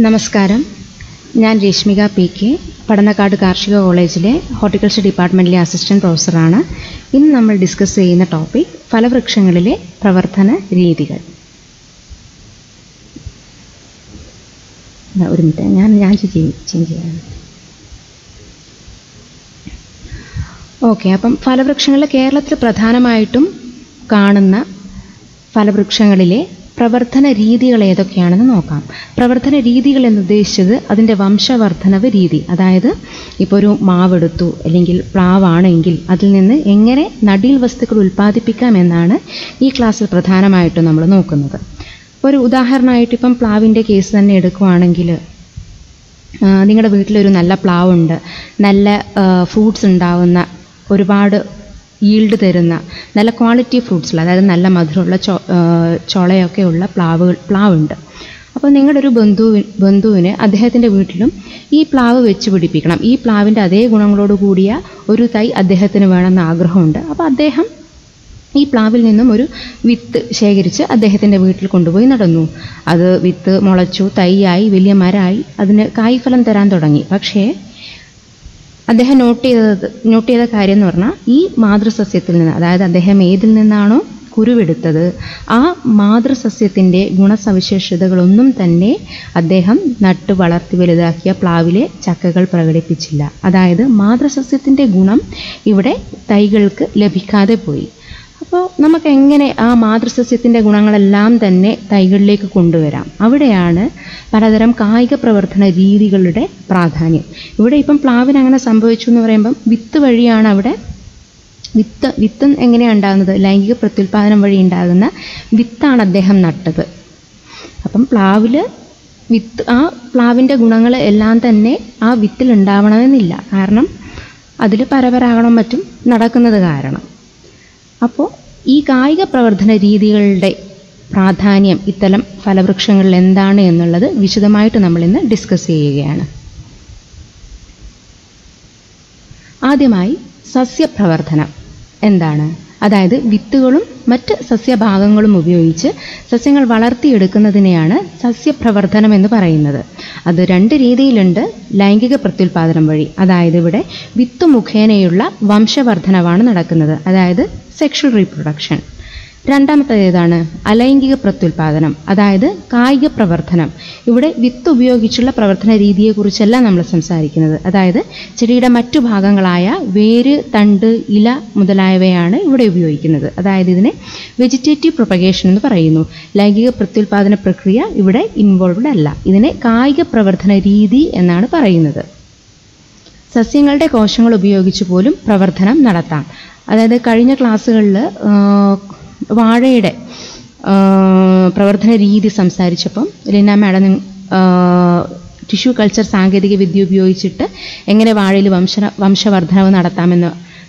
നമസ്കാരം. ഞാൻ Rashmika P K Padannakkad കാർഷിക കോളേജിലെ ഹോർട്ടിക്കൾച്ചർ ഡിപ്പാർട്ട്മെന്റിലെ അസിസ്റ്റന്റ് പ്രൊഫസറാണ്. ഇന്ന് നമ്മൾ ഡിസ്കസ് ചെയ്യുന്ന ടോപ്പിക് ഫലവൃക്ഷങ്ങളിലെ പ്രവർത്തന രീതികൾ. ഒരു മിനിറ്റ്. ഞാൻ ഞാൻ ചേഞ്ച് ചെയ്യാം. ഓക്കെ അപ്പം ഫലവൃക്ഷങ്ങളിൽ കേരളത്തിൽ പ്രധാനമായിട്ടും കാണുന്ന ഫലവൃക്ഷങ്ങളിലെ പ്രവർത്തന രീതികൾ ഏതൊക്കെയാണെന്ന് നോക്കാം. പ്രവർത്തന രീതികൾ എന്ന് ഉദ്ദേശിച്ചത് അതിന്റെ വംശവർദ്ധനവ് രീതി. അതായത് ഇപ്പോൾ ഒരു മാവെടുത്തു അല്ലെങ്കിൽ പ്ലാവാണെങ്കിൽ അതിൽ നിന്ന് എങ്ങനെ നടീൽ വസ്തുക്കൾ ഉൽപ്പാദിപ്പിക്കാം എന്നാണ് ഈ ക്ലാസ്സിൽ പ്രധാനമായിട്ടും നമ്മൾ നോക്കുന്നത്. ഒരു ഉദാഹരണമായിട്ട് ഇപ്പം പ്ലാവിന്റെ കേസ് തന്നെ എടുക്കുവാണെങ്കിൽ നിങ്ങളുടെ വീട്ടിലൊരു നല്ല പ്ലാവുണ്ട്. നല്ല ഫ്രൂട്ട്സ് ഉണ്ടാവുന്ന ഒരുപാട് ഈൽഡ് തരുന്ന നല്ല ക്വാളിറ്റി ഫ്രൂട്ട്സുള്ള അതായത് നല്ല മധുരമുള്ള ചുളയൊക്കെ ഉള്ള പ്ലാവുകൾ പ്ലാവുണ്ട്. അപ്പോൾ നിങ്ങളുടെ ഒരു ബന്ധു ബന്ധുവിന് അദ്ദേഹത്തിന്റെ വീട്ടിലും ഈ പ്ലാവ് വെച്ച് പിടിപ്പിക്കണം. ഈ പ്ലാവിന്റെ അതേ ഗുണങ്ങളോട് കൂടിയ ഒരു തൈ അദ്ദേഹത്തിന് വേണമെന്ന് ആഗ്രഹമുണ്ട്. അപ്പോൾ അദ്ദേഹം ഈ പ്ലാവിൽ നിന്നും ഒരു വിത്ത് ശേഖരിച്ച് അദ്ദേഹത്തിന്റെ വീട്ടിൽ കൊണ്ടുപോയി നടന്നു. അത് വിത്ത് മുളച്ചു തൈയായി വലിയ മരമായി അതിന് കായ്ഫലം തരാൻ തുടങ്ങി. പക്ഷേ അദ്ദേഹം നോട്ട് ചെയ്തത് നോട്ട് ചെയ്ത കാര്യം എന്ന് പറഞ്ഞാൽ ഈ മാതൃസസ്യത്തിൽ നിന്ന് അതായത് അദ്ദേഹം ഏതിൽ നിന്നാണോ കുരുവെടുത്തത് ആ മാതൃസസ്യത്തിന്റെ ഗുണസവിശേഷതകളൊന്നും തന്നെ അദ്ദേഹം നട്ട് വളർത്തി വലുതാക്കിയ പ്ലാവിലെ ചക്കകൾ പ്രകടിപ്പിച്ചില്ല. അതായത് മാതൃസസ്യത്തിന്റെ ഗുണം ഇവിടെ തൈകൾക്ക് ലഭിക്കാതെ പോയി. അപ്പോൾ നമുക്ക് എങ്ങനെ ആ മാതൃസസ്യത്തിന്റെ ഗുണങ്ങളെല്ലാം തന്നെ തൈകളിലേക്ക് കൊണ്ടുവരാം? അവിടെയാണ് പലതരം കായിക പ്രവർത്തന രീതികളുടെ പ്രാധാന്യം. ഇവിടെ ഇപ്പം പ്ലാവിന് അങ്ങനെ സംഭവിച്ചു എന്ന് പറയുമ്പം വിത്ത് വഴിയാണ് അവിടെ വിത്ത് വിത്ത് എങ്ങനെയാണ് ഉണ്ടാകുന്നത്? ലൈംഗിക പ്രത്യുൽപാദനം വഴി ഉണ്ടാകുന്ന വിത്താണ് അദ്ദേഹം നട്ടത്. അപ്പം പ്ലാവിൽ വിത്ത് ആ പ്ലാവിന്റെ ഗുണങ്ങൾ എല്ലാം തന്നെ ആ വിത്തിൽ ഉണ്ടാവണമെന്നില്ല. കാരണം അതിൽ പരപരാഗണം മറ്റും നടക്കുന്നത് കാരണം. അപ്പോൾ ഈ കായിക പ്രവർത്തന രീതികളുടെ പ്രാധാന്യം ഇത്തരം ഫലവൃക്ഷങ്ങളിൽ എന്താണ് എന്നുള്ളത് വിശദമായിട്ട് നമ്മൾ ഇന്ന് ഡിസ്കസ് ചെയ്യുകയാണ്. ആദ്യമായി സസ്യപ്രവർത്തനം എന്താണ്? അതായത് വിത്തുകളും മറ്റ് സസ്യഭാഗങ്ങളും ഉപയോഗിച്ച് സസ്യങ്ങൾ വളർത്തിയെടുക്കുന്നതിനെയാണ് സസ്യപ്രവർത്തനം എന്ന് പറയുന്നത്. അത് രണ്ട് രീതിയിലുണ്ട് ലൈംഗിക പ്രത്യുൽപാദനം വഴി. അതായത് ഇവിടെ വിത്ത് മുഖേനയുള്ള വംശവർദ്ധനവാണ് നടക്കുന്നത്. അതായത് സെക്ഷൽ റീപ്രൊഡക്ഷൻ രണ്ടാമത്തേത് ഏതാണ് അലൈംഗിക പ്രത്യുൽപാദനം അതായത് കായിക പ്രവർത്തനം. ഇവിടെ വിത്ത് ഉപയോഗിച്ചുള്ള പ്രവർത്തന രീതിയെക്കുറിച്ചല്ല നമ്മൾ സംസാരിക്കുന്നത്. അതായത് ചെടിയുടെ മറ്റു ഭാഗങ്ങളായ വേര് തണ്ട് ഇല മുതലായവയാണ് ഇവിടെ ഉപയോഗിക്കുന്നത്. അതായത് ഇതിനെ വെജിറ്റേറ്റീവ് പ്രൊപ്പഗേഷൻ എന്ന് പറയുന്നു. ലൈംഗിക പ്രത്യുൽപാദന പ്രക്രിയ ഇവിടെ ഇൻവോൾവ്ഡ് അല്ല. ഇതിനെ കായിക പ്രവർത്തന രീതി എന്നാണ് പറയുന്നത്. സസ്യങ്ങളുടെ കോശങ്ങൾ ഉപയോഗിച്ച് പോലും പ്രവർത്തനം നടത്താം. അതായത് കഴിഞ്ഞ ക്ലാസ്സുകളിൽ വാഴയുടെ പ്രവർത്തന രീതി സംസാരിച്ചപ്പം ലീന മാഡം ടിഷ്യൂ കൾച്ചർ സാങ്കേതിക വിദ്യ ഉപയോഗിച്ചിട്ട് എങ്ങനെ വാഴയിൽ വംശ വംശവർദ്ധനവ് നടത്താമെന്ന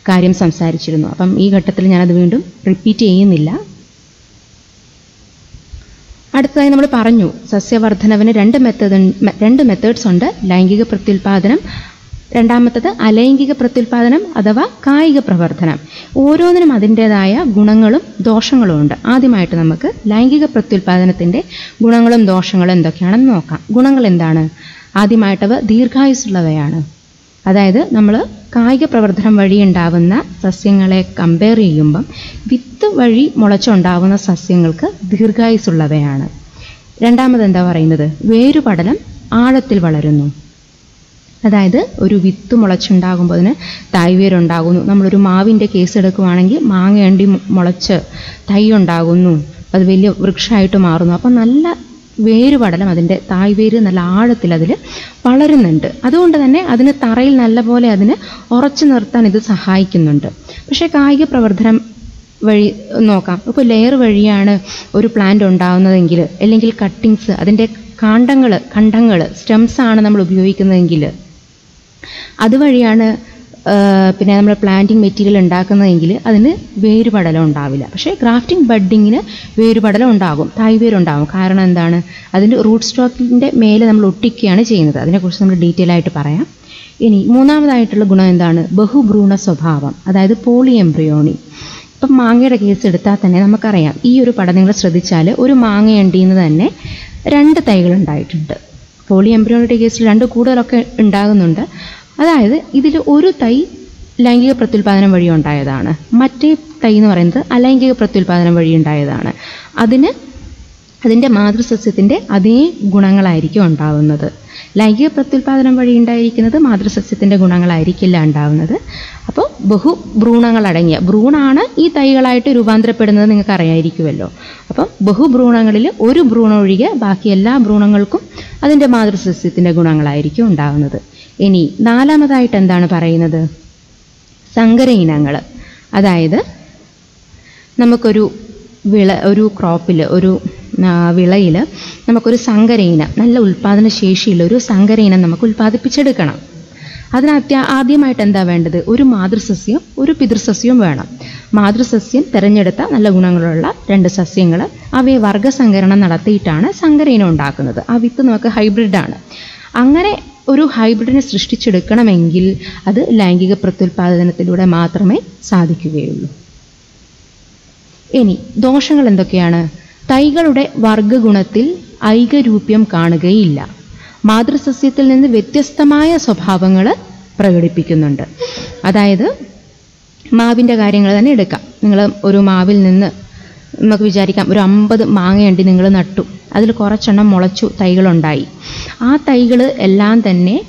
കാര്യം സംസാരിച്ചിരുന്നു. അപ്പം ഈ ഘട്ടത്തിൽ ഞാനത് വീണ്ടും റിപ്പീറ്റ് ചെയ്യുന്നില്ല. അടുത്തതായി നമ്മൾ പറഞ്ഞു സസ്യവർദ്ധനവിന് രണ്ട് മെത്തേഡ് രണ്ട് മെത്തേഡ്സ് ഉണ്ട്. ലൈംഗിക പ്രത്യുൽപാദനം രണ്ടാമത്തത് അലൈംഗിക പ്രത്യുൽപാദനം അഥവാ കായിക പ്രവർത്തനം ഓരോന്നിനും അതിന്റെതായ ഗുണങ്ങളും ദോഷങ്ങളും ഉണ്ട്. ആദ്യമായിട്ട് നമുക്ക് ലൈംഗിക പ്രത്യുൽപാദനത്തിന്റെ ഗുണങ്ങളും ദോഷങ്ങളും എന്തൊക്കെയാണെന്ന് നോക്കാം. ഗുണങ്ങൾ എന്താണ്? ആദ്യമായിട്ടവ ദീർഘായുസുള്ളവയാണ് അതായത് നമ്മൾ കായിക പ്രവർത്തനം വഴി ഉണ്ടാവുന്ന സസ്യങ്ങളെ കമ്പയർ ചെയ്യുമ്പം വിത്ത് വഴി മുളച്ചുണ്ടാവുന്ന സസ്യങ്ങൾക്ക് ദീർഘായുസുള്ളവയാണ് രണ്ടാമത് എന്താ പറയുന്നത്? വേരുപടലം ആഴത്തിൽ വളരുന്നു. അതായത് ഒരു വിത്ത് മുളച്ചുണ്ടാകുമ്പോൾ അതിന് തൈവേരുണ്ടാകുന്നു. നമ്മളൊരു മാവിന്റെ കേസ് എടുക്കുവാണെങ്കിൽ മാങ്ങയണ്ടി മുളച്ച് തൈ ഉണ്ടാകുന്നു അത് വലിയ വൃക്ഷമായിട്ട് മാറുന്നു. അപ്പം നല്ല വേര് പടലം അതിന്റെ തായ്വേര് നല്ല ആഴത്തിൽ അതിൽ വളരുന്നുണ്ട്. അതുകൊണ്ട് തന്നെ അതിന് തറയിൽ നല്ല പോലെ അതിന് ഉറച്ചു നിർത്താൻ ഇത് സഹായിക്കുന്നുണ്ട്. പക്ഷേ കായിക പ്രവർത്തനം വഴി നോക്കാം. ഇപ്പോൾ ലെയർ വഴിയാണ് ഒരു പ്ലാന്റ് ഉണ്ടാകുന്നതെങ്കിൽ അല്ലെങ്കിൽ കട്ടിങ്സ് അതിന്റെ കാണ്ടങ്ങൾ കണ്ടങ്ങൾ സ്റ്റെംസ് ആണ് നമ്മൾ ഉപയോഗിക്കുന്നതെങ്കിൽ അതുവഴിയാണ് പിന്നെ നമ്മൾ പ്ലാന്റിംഗ് മെറ്റീരിയൽ ഉണ്ടാക്കുന്നതെങ്കിൽ അതിന് വേരുപടലം ഉണ്ടാവില്ല. പക്ഷേ ഗ്രാഫ്റ്റിംഗ് ബഡ്ഡിങ്ങിന് വേരുപടലം ഉണ്ടാകും തായ്വേരുണ്ടാകും കാരണം എന്താണ്? അതിന്റെ റൂട്ട് സ്റ്റോക്കിന്റെ മേലെ നമ്മൾ ഒട്ടിക്കുകയാണ് ചെയ്യുന്നത്. അതിനെക്കുറിച്ച് നമ്മൾ ഡീറ്റെയിൽ ആയിട്ട് പറയാം. ഇനി മൂന്നാമതായിട്ടുള്ള ഗുണം എന്താണ്? ബഹുഭ്രൂണ സ്വഭാവം അതായത് പോളി എംബ്രിയോണി ഇപ്പം മാങ്ങയുടെ കേസ് എടുത്താൽ തന്നെ നമുക്കറിയാം ഈ ഒരു പടം നിങ്ങൾ ശ്രദ്ധിച്ചാൽ ഒരു മാങ്ങയുണ്ടിൽ നിന്ന് തന്നെ രണ്ട് തൈകൾ ഉണ്ടായിട്ടുണ്ട്. പോളി എംബ്രിയോണിയുടെ കേസിൽ രണ്ട് കൂടുതലൊക്കെ ഉണ്ടാകുന്നുണ്ട്. അതായത് ഇതിൽ ഒരു തൈ ലൈംഗിക പ്രത്യുൽപാദനം വഴി ഉണ്ടായതാണ്. മറ്റേ തൈ എന്ന് പറയുന്നത് അലൈംഗിക പ്രത്യുൽപാദനം വഴി ഉണ്ടായതാണ്. അതിന് അതിന്റെ മാതൃസസ്യത്തിന്റെ അതേ ഗുണങ്ങളായിരിക്കും ഉണ്ടാവുന്നത്. ലൈംഗിക പ്രത്യുൽപാദനം വഴി ഉണ്ടായിരിക്കുന്നത് മാതൃസസ്യത്തിന്റെ ഗുണങ്ങളായിരിക്കില്ല ഉണ്ടാവുന്നത്. അപ്പോൾ ബഹു ഭ്രൂണങ്ങളടങ്ങിയ ഭ്രൂണാണ് ഈ തൈകളായിട്ട് രൂപാന്തരപ്പെടുന്നത് നിങ്ങൾക്ക് അറിയായിരിക്കുമല്ലോ. അപ്പം ബഹുഭ്രൂണങ്ങളിൽ ഒരു ഭ്രൂണം ഒഴികെ ബാക്കി എല്ലാ ഭ്രൂണങ്ങൾക്കും അതിന്റെ മാതൃസസ്യത്തിന്റെ ഗുണങ്ങളായിരിക്കും ഉണ്ടാവുന്നത്. ഇനി നാലാമതായിട്ട് എന്താണ് പറയുന്നത്? സങ്കര ഇനങ്ങൾ അതായത് നമുക്കൊരു വിള ഒരു ക്രോപ്പിൽ ഒരു വിളയിൽ നമുക്കൊരു സങ്കര ഇനം നല്ല ഉൽപ്പാദന ശേഷിയുള്ള ഒരു സങ്കര ഇനം നമുക്ക് ഉൽപ്പാദിപ്പിച്ചെടുക്കണം അതിനത്യ ആദ്യമായിട്ട് എന്താ വേണ്ടത്? ഒരു മാതൃസസ്യം ഒരു പിതൃസസ്യവും വേണം. മാതൃസസ്യം തിരഞ്ഞെടുത്ത നല്ല ഗുണങ്ങളുള്ള രണ്ട് സസ്യങ്ങൾ അവയെ വർഗസങ്കരണം നടത്തിയിട്ടാണ് സങ്കര ഇനം ഉണ്ടാക്കുന്നത്. ആ വിത്ത് നമുക്ക് ഹൈബ്രിഡാണ്. അങ്ങനെ ഒരു ഹൈബ്രിഡിനെ സൃഷ്ടിച്ചെടുക്കണമെങ്കിൽ അത് ലൈംഗിക പ്രത്യുൽപാദനത്തിലൂടെ മാത്രമേ സാധിക്കുകയുള്ളൂ. ഇനി ദോഷങ്ങൾ എന്തൊക്കെയാണ്? തൈകളുടെ വർഗഗുണത്തിൽ ഐകരൂപ്യം കാണുകയില്ല. മാതൃസസ്യത്തിൽ നിന്ന് വ്യത്യസ്തമായ സ്വഭാവങ്ങൾ പ്രകടിപ്പിക്കുന്നുണ്ട്. അതായത് മാവിന്റെ കാര്യങ്ങൾ തന്നെ എടുക്കാം. നിങ്ങൾ ഒരു മാവിൽ നിന്ന് നമുക്ക് വിചാരിക്കാം. ഒരു അമ്പത് മാങ്ങയുണ്ട് നിങ്ങൾ നട്ടു. അതിൽ കുറച്ചെണ്ണം മുളച്ചു തൈകളുണ്ടായി. ആ തൈകൾ എല്ലാം തന്നെ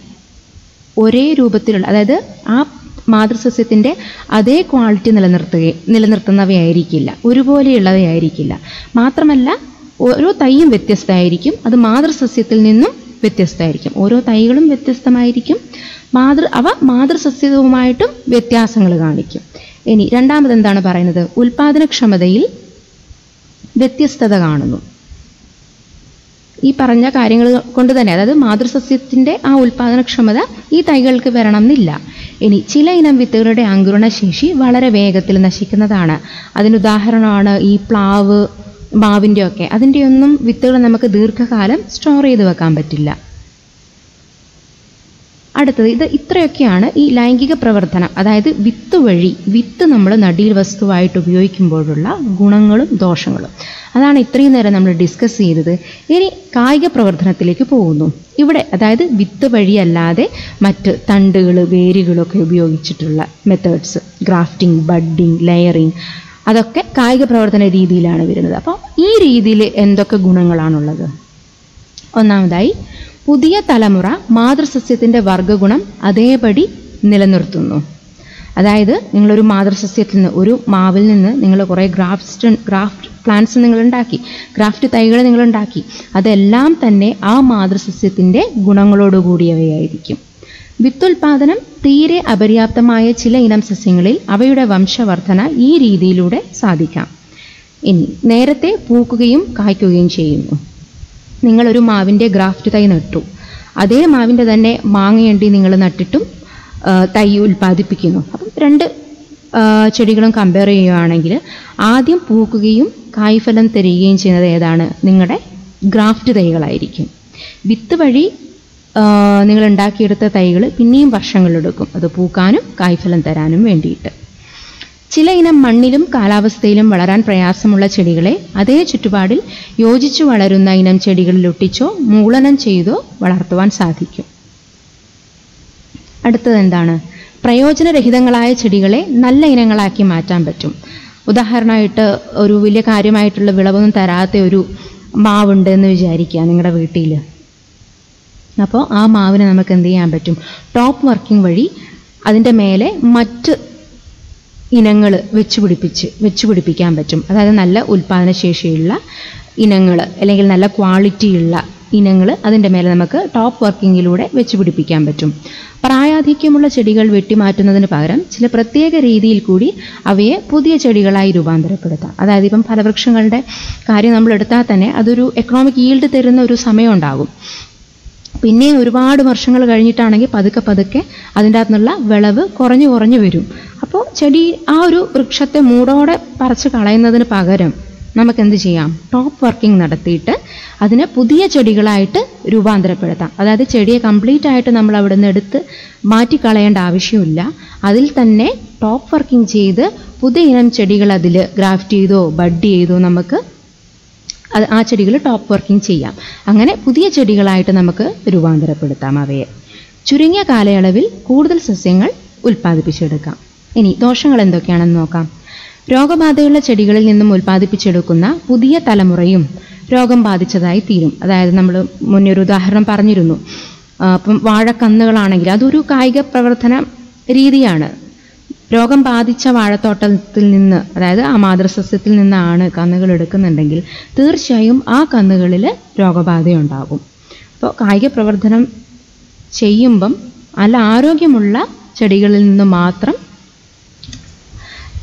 ഒരേ രൂപത്തിലുള്ള അതായത് ആ മാതൃസസ്യത്തിന്റെ അതേ ക്വാളിറ്റി നിലനിർത്തുക നിലനിർത്തുന്നവയായിരിക്കില്ല. ഒരുപോലെയുള്ളവയായിരിക്കില്ല. മാത്രമല്ല ഓരോ തൈയും വ്യത്യസ്തമായിരിക്കും. അത് മാതൃസസ്യത്തിൽ നിന്നും വ്യത്യസ്തമായിരിക്കും. ഓരോ തൈകളും വ്യത്യസ്തമായിരിക്കും. മാതൃ അവ മാതൃസസ്യവുമായിട്ടും വ്യത്യാസങ്ങൾ കാണിക്കും. ഇനി രണ്ടാമത് എന്താണ് പറയുന്നത്? ഉൽപാദനക്ഷമതയിൽ വ്യത്യസ്തത കാണുന്നു. ഈ പറഞ്ഞ കാര്യങ്ങൾ കൊണ്ട് തന്നെ അതായത് മാതൃസസ്യത്തിന്റെ ആ ഉൽപാദനക്ഷമത ഈ തൈകൾക്ക് വരണം എന്നില്ല ഇനി ചില ഇനം വിത്തുകളുടെ അങ്കുരണശേഷി വളരെ വേഗത്തിൽ നശിക്കുന്നതാണ്. അതിനുദാഹരണമാണ് ഈ പ്ലാവ് മാവിന്റെ ഒക്കെ അതിന്റെയൊന്നും വിത്തുകൾ നമുക്ക് ദീർഘകാലം സ്റ്റോർ ചെയ്ത് വെക്കാൻ പറ്റില്ല. അടുത്തത് ഇത് ഇത്രയൊക്കെയാണ് ഈ ലൈംഗിക പ്രവർത്തനം. അതായത് വിത്ത് വഴി വിത്ത് നമ്മൾ നടീൽ വസ്തുവായിട്ട് ഉപയോഗിക്കുമ്പോഴുള്ള ഗുണങ്ങളും ദോഷങ്ങളും. അതാണ് ഇത്രയും നേരം നമ്മൾ ഡിസ്കസ് ചെയ്തത്. ഇനി കായിക പ്രവർത്തനത്തിലേക്ക് പോകുന്നു. ഇവിടെ അതായത് വിത്ത് വഴിയല്ലാതെ മറ്റ് തണ്ടുകൾ വേരുകളൊക്കെ ഉപയോഗിച്ചിട്ടുള്ള മെത്തേഡ്സ് ഗ്രാഫ്റ്റിംഗ് ബഡ്ഡിംഗ് ലെയറിംഗ് അതൊക്കെ കായിക പ്രവർത്തന രീതിയിലാണ് വരുന്നത്. അപ്പോൾ ഈ രീതിയിൽ എന്തൊക്കെ ഗുണങ്ങളാണുള്ളത്? ഒന്നാമതായി പുതിയ തലമുറ മാതൃസസ്യത്തിന്റെ വർഗഗുണം അതേപടി നിലനിർത്തുന്നു. അതായത് നിങ്ങളൊരു മാതൃസസ്യത്തിൽ നിന്ന് ഒരു മാവിൽ നിന്ന് നിങ്ങൾ കുറേ ഗ്രാഫ്റ്റ് ഗ്രാഫ്റ്റ് പ്ലാന്റ്സ് നിങ്ങൾ ഉണ്ടാക്കി ഗ്രാഫ്റ്റ് തൈകൾ നിങ്ങൾ ഉണ്ടാക്കി അതെല്ലാം തന്നെ ആ മാതൃസസ്യത്തിന്റെ ഗുണങ്ങളോടുകൂടിയവയായിരിക്കും വിത്തുൽപാദനം തീരെ അപര്യാപ്തമായ ചില ഇനം സസ്യങ്ങളിൽ അവയുടെ വംശവർധന ഈ രീതിയിലൂടെ സാധിക്കാം. ഇനി നേരത്തെ പൂക്കുകയും കായ്ക്കുകയും ചെയ്യുന്നു. നിങ്ങളൊരു മാവിന്റെ ഗ്രാഫ്റ്റ് തൈ നട്ടു. അതേ മാവിന്റെ തന്നെ മാങ്ങയണ്ടി നിങ്ങൾ നട്ടിട്ടും തൈ ഉൽപ്പാദിപ്പിക്കുന്നു. അപ്പം രണ്ട് ചെടികളും കമ്പയർ ചെയ്യുകയാണെങ്കിൽ ആദ്യം പൂക്കുകയും കായ്ഫലം തരികയും ചെയ്യുന്നത് ഏതാണ്? നിങ്ങളുടെ ഗ്രാഫ്റ്റ് തൈകളായിരിക്കും. വിത്ത് വഴി നിങ്ങൾ ഉണ്ടാക്കിയെടുത്ത തൈകൾ പിന്നെയും വർഷങ്ങളെടുക്കും അത് പൂക്കാനും കായ്ഫലം തരാനും വേണ്ടിയിട്ട്. ചില ഇനം മണ്ണിലും കാലാവസ്ഥയിലും വളരാൻ പ്രയാസമുള്ള ചെടികളെ അതേ ചുറ്റുപാടിൽ യോജിച്ചു വളരുന്ന ഇനം ചെടികളിൽ ഒട്ടിച്ചോ മൂളനം ചെയ്തോ വളർത്തുവാൻ സാധിക്കും. അടുത്തത് എന്താണ്? പ്രയോജനരഹിതങ്ങളായ ചെടികളെ നല്ല ഇനങ്ങളാക്കി മാറ്റാൻ പറ്റും. ഉദാഹരണമായിട്ട് ഒരു വലിയ കാര്യമായിട്ടുള്ള വിളവൊന്നും തരാത്ത ഒരു മാവുണ്ട് എന്ന് വിചാരിക്കുക നിങ്ങളുടെ വീട്ടിൽ. അപ്പോൾ ആ മാവിനെ നമുക്ക് എന്ത് ചെയ്യാൻ പറ്റും? ടോപ്പ് വർക്കിംഗ് വഴി അതിന്റെ മേലെ മറ്റ് ഇനങ്ങൾ വെച്ച് പിടിപ്പിച്ച് വെച്ച് പിടിപ്പിക്കാൻ പറ്റും. അതായത് നല്ല ഉൽപ്പാദനശേഷിയുള്ള ഇനങ്ങൾ അല്ലെങ്കിൽ നല്ല ക്വാളിറ്റിയുള്ള ഇനങ്ങൾ അതിന്റെ മേലെ നമുക്ക് ടോപ്പ് വർക്കിങ്ങിലൂടെ വെച്ച് പിടിപ്പിക്കാൻ പറ്റും. പ്രായാധിക്യമുള്ള ചെടികൾ വെട്ടിമാറ്റുന്നതിന് പകരം ചില പ്രത്യേക രീതിയിൽ കൂടി അവയെ പുതിയ ചെടികളായി രൂപാന്തരപ്പെടുത്താം. അതായത് ഇപ്പം ഫലവൃക്ഷങ്ങളുടെ കാര്യം നമ്മൾ എടുത്താൽ തന്നെ അതൊരു എക്കണോമിക് ഈൽഡ് തരുന്ന ഒരു സമയം ഉണ്ടാകും. പിന്നെ ഒരുപാട് വർഷങ്ങൾ കഴിഞ്ഞിട്ടാണെങ്കിൽ പതുക്കെ പതുക്കെ അതിന്റെ അകത്തുനിന്നുള്ള വിളവ് കുറഞ്ഞു കുറഞ്ഞു വരും. അപ്പോൾ ചെടി ആ ഒരു വൃക്ഷത്തെ മൂടോടെ പറിച്ച് കളയുന്നതിന് പകരം നമുക്ക് എന്ത് ചെയ്യാം? ടോപ്പ് വർക്കിംഗ് നടത്തിയിട്ട് അതിനെ പുതിയ ചെടികളായിട്ട് രൂപാന്തരപ്പെടുത്താം. അതായത് ചെടിയെ കംപ്ലീറ്റ് ആയിട്ട് നമ്മൾ അവിടെ നിന്ന് എടുത്ത് മാറ്റിക്കളയേണ്ട ആവശ്യമില്ല. അതിൽ തന്നെ ടോപ്പ് വർക്കിംഗ് ചെയ്ത് പുതിയ ഇനം ചെടികൾ അതിൽ ഗ്രാഫ്റ്റ് ചെയ്തോ ബഡ് ചെയ്തോ നമുക്ക് ആ ചെടികൾ ടോപ്പ് വർക്കിംഗ് ചെയ്യാം. അങ്ങനെ പുതിയ ചെടികളായിട്ട് നമുക്ക് രൂപാന്തരപ്പെടുത്താം അവയെ. ചുരുങ്ങിയ കാലയളവിൽ കൂടുതൽ സസ്യങ്ങൾ ഉൽപ്പാദിപ്പിച്ചെടുക്കാം. ഇനി ദോഷങ്ങൾ എന്തൊക്കെയാണെന്ന് നോക്കാം. രോഗബാധയുള്ള ചെടികളിൽ നിന്നും ഉൽപ്പാദിപ്പിച്ചെടുക്കുന്ന പുതിയ തലമുറയും രോഗം ബാധിച്ചതായി തീരും. അതായത് നമ്മൾ മുന്നേ ഒരു ഉദാഹരണം പറഞ്ഞിരുന്നു. അപ്പം വാഴക്കന്നുകളാണെങ്കിൽ അതൊരു കായിക പ്രവർത്തന രീതിയാണ്. രോഗം ബാധിച്ച വാഴത്തോട്ടത്തിൽ നിന്ന് അതായത് ആ മാതൃസസ്യത്തിൽ നിന്നാണ് കന്നുകൾ എടുക്കുന്നുണ്ടെങ്കിൽ തീർച്ചയായും ആ കന്നുകളിൽ രോഗബാധയുണ്ടാകും. അപ്പോൾ കായിക പ്രവർത്തനം ചെയ്യുമ്പം നല്ല ആരോഗ്യമുള്ള ചെടികളിൽ നിന്ന് മാത്രം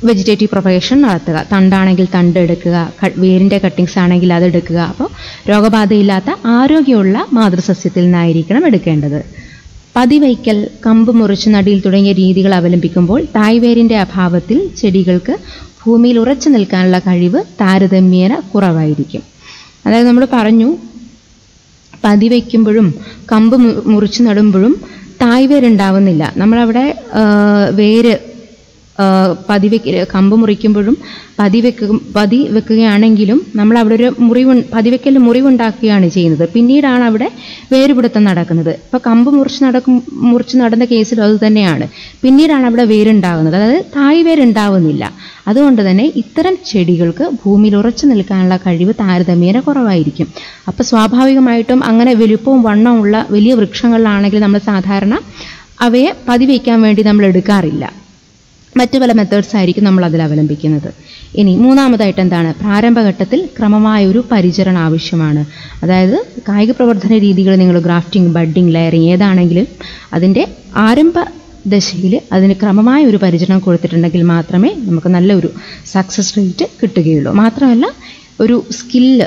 വെജിറ്റേറ്റീവ് പ്രൊപ്പഗേഷൻ നടത്തുക. തണ്ടാണെങ്കിൽ തണ്ട് എടുക്കുക വേരിന്റെ കട്ടിങ്സ് ആണെങ്കിൽ അത് എടുക്കുക. അപ്പോൾ രോഗബാധയില്ലാത്ത ആരോഗ്യമുള്ള മാതൃസസ്യത്തിൽ നിന്നായിരിക്കണം എടുക്കേണ്ടത്. പതിവയ്ക്കൽ കമ്പ് മുറിച്ച് നടിയിൽ തുടങ്ങിയ രീതികൾ അവലംബിക്കുമ്പോൾ തായ്വേരിന്റെ അഭാവത്തിൽ ചെടികൾക്ക് ഭൂമിയിൽ ഉറച്ചു നിൽക്കാനുള്ള കഴിവ് താരതമ്യേന കുറവായിരിക്കും. അതായത് നമ്മൾ പറഞ്ഞു പതിവയ്ക്കുമ്പോഴും കമ്പ് മുറിച്ചു നടുമ്പോഴും തായ്വേരുണ്ടാവുന്നില്ല. നമ്മളവിടെ വേര് ആ, പതി വെക്ക കമ്പ് മുറിക്കുമ്പോഴും പതി വെക്ക പതി വെക്കുകയാണെങ്കിലും നമ്മൾ അവിടെ ഒരു മുറിവ് പതിവെക്കൽ മുറിവുണ്ടാക്കുകയാണ് ചെയ്യുന്നത്. പിന്നീടാണ് അവിടെ വേരുപിടുത്തം നടക്കുന്നത്. ഇപ്പം കമ്പ് മുറിച്ച് നടക്കും മുറിച്ച് നടന്ന കേസിൽ അത് തന്നെയാണ്. പിന്നീടാണ് അവിടെ വേരുണ്ടാകുന്നത്. അതായത് തായ് വേരുണ്ടാവുന്നില്ല. അതുകൊണ്ട് തന്നെ ഇത്തരം ചെടികൾക്ക് ഭൂമിയിൽ ഉറച്ചു നിൽക്കാനുള്ള കഴിവ് താരതമ്യേന കുറവായിരിക്കും. അപ്പോൾ സ്വാഭാവികമായിട്ടും അങ്ങനെ വലുപ്പവും വണ്ണമുള്ള വലിയ വൃക്ഷങ്ങളിലാണെങ്കിൽ നമ്മൾ സാധാരണ അവയെ പതിവയ്ക്കാൻ വേണ്ടി നമ്മൾ എടുക്കാറില്ല. മറ്റു പല മെത്തേഡ്സ് ആയിരിക്കും നമ്മൾ അതിൽ അവലംബിക്കുന്നത്. ഇനി മൂന്നാമതായിട്ട് എന്താണ്? പ്രാരംഭഘട്ടത്തിൽ ക്രമമായ ഒരു പരിചരണം ആവശ്യമാണ്. അതായത് കായിക പ്രവർത്തന രീതികൾ നിങ്ങൾ ഗ്രാഫ്റ്റിംഗ് ബഡ്ഡിംഗ് ലെയറിംഗ് ഏതാണെങ്കിലും അതിന്റെ ആരംഭ ദശയിൽ അതിന് ക്രമമായ ഒരു പരിചരണം കൊടുത്തിട്ടുണ്ടെങ്കിൽ മാത്രമേ നമുക്ക് നല്ലൊരു സക്സസ് റേറ്റ് കിട്ടുകയുള്ളൂ. മാത്രമല്ല ഒരു സ്കില്ല്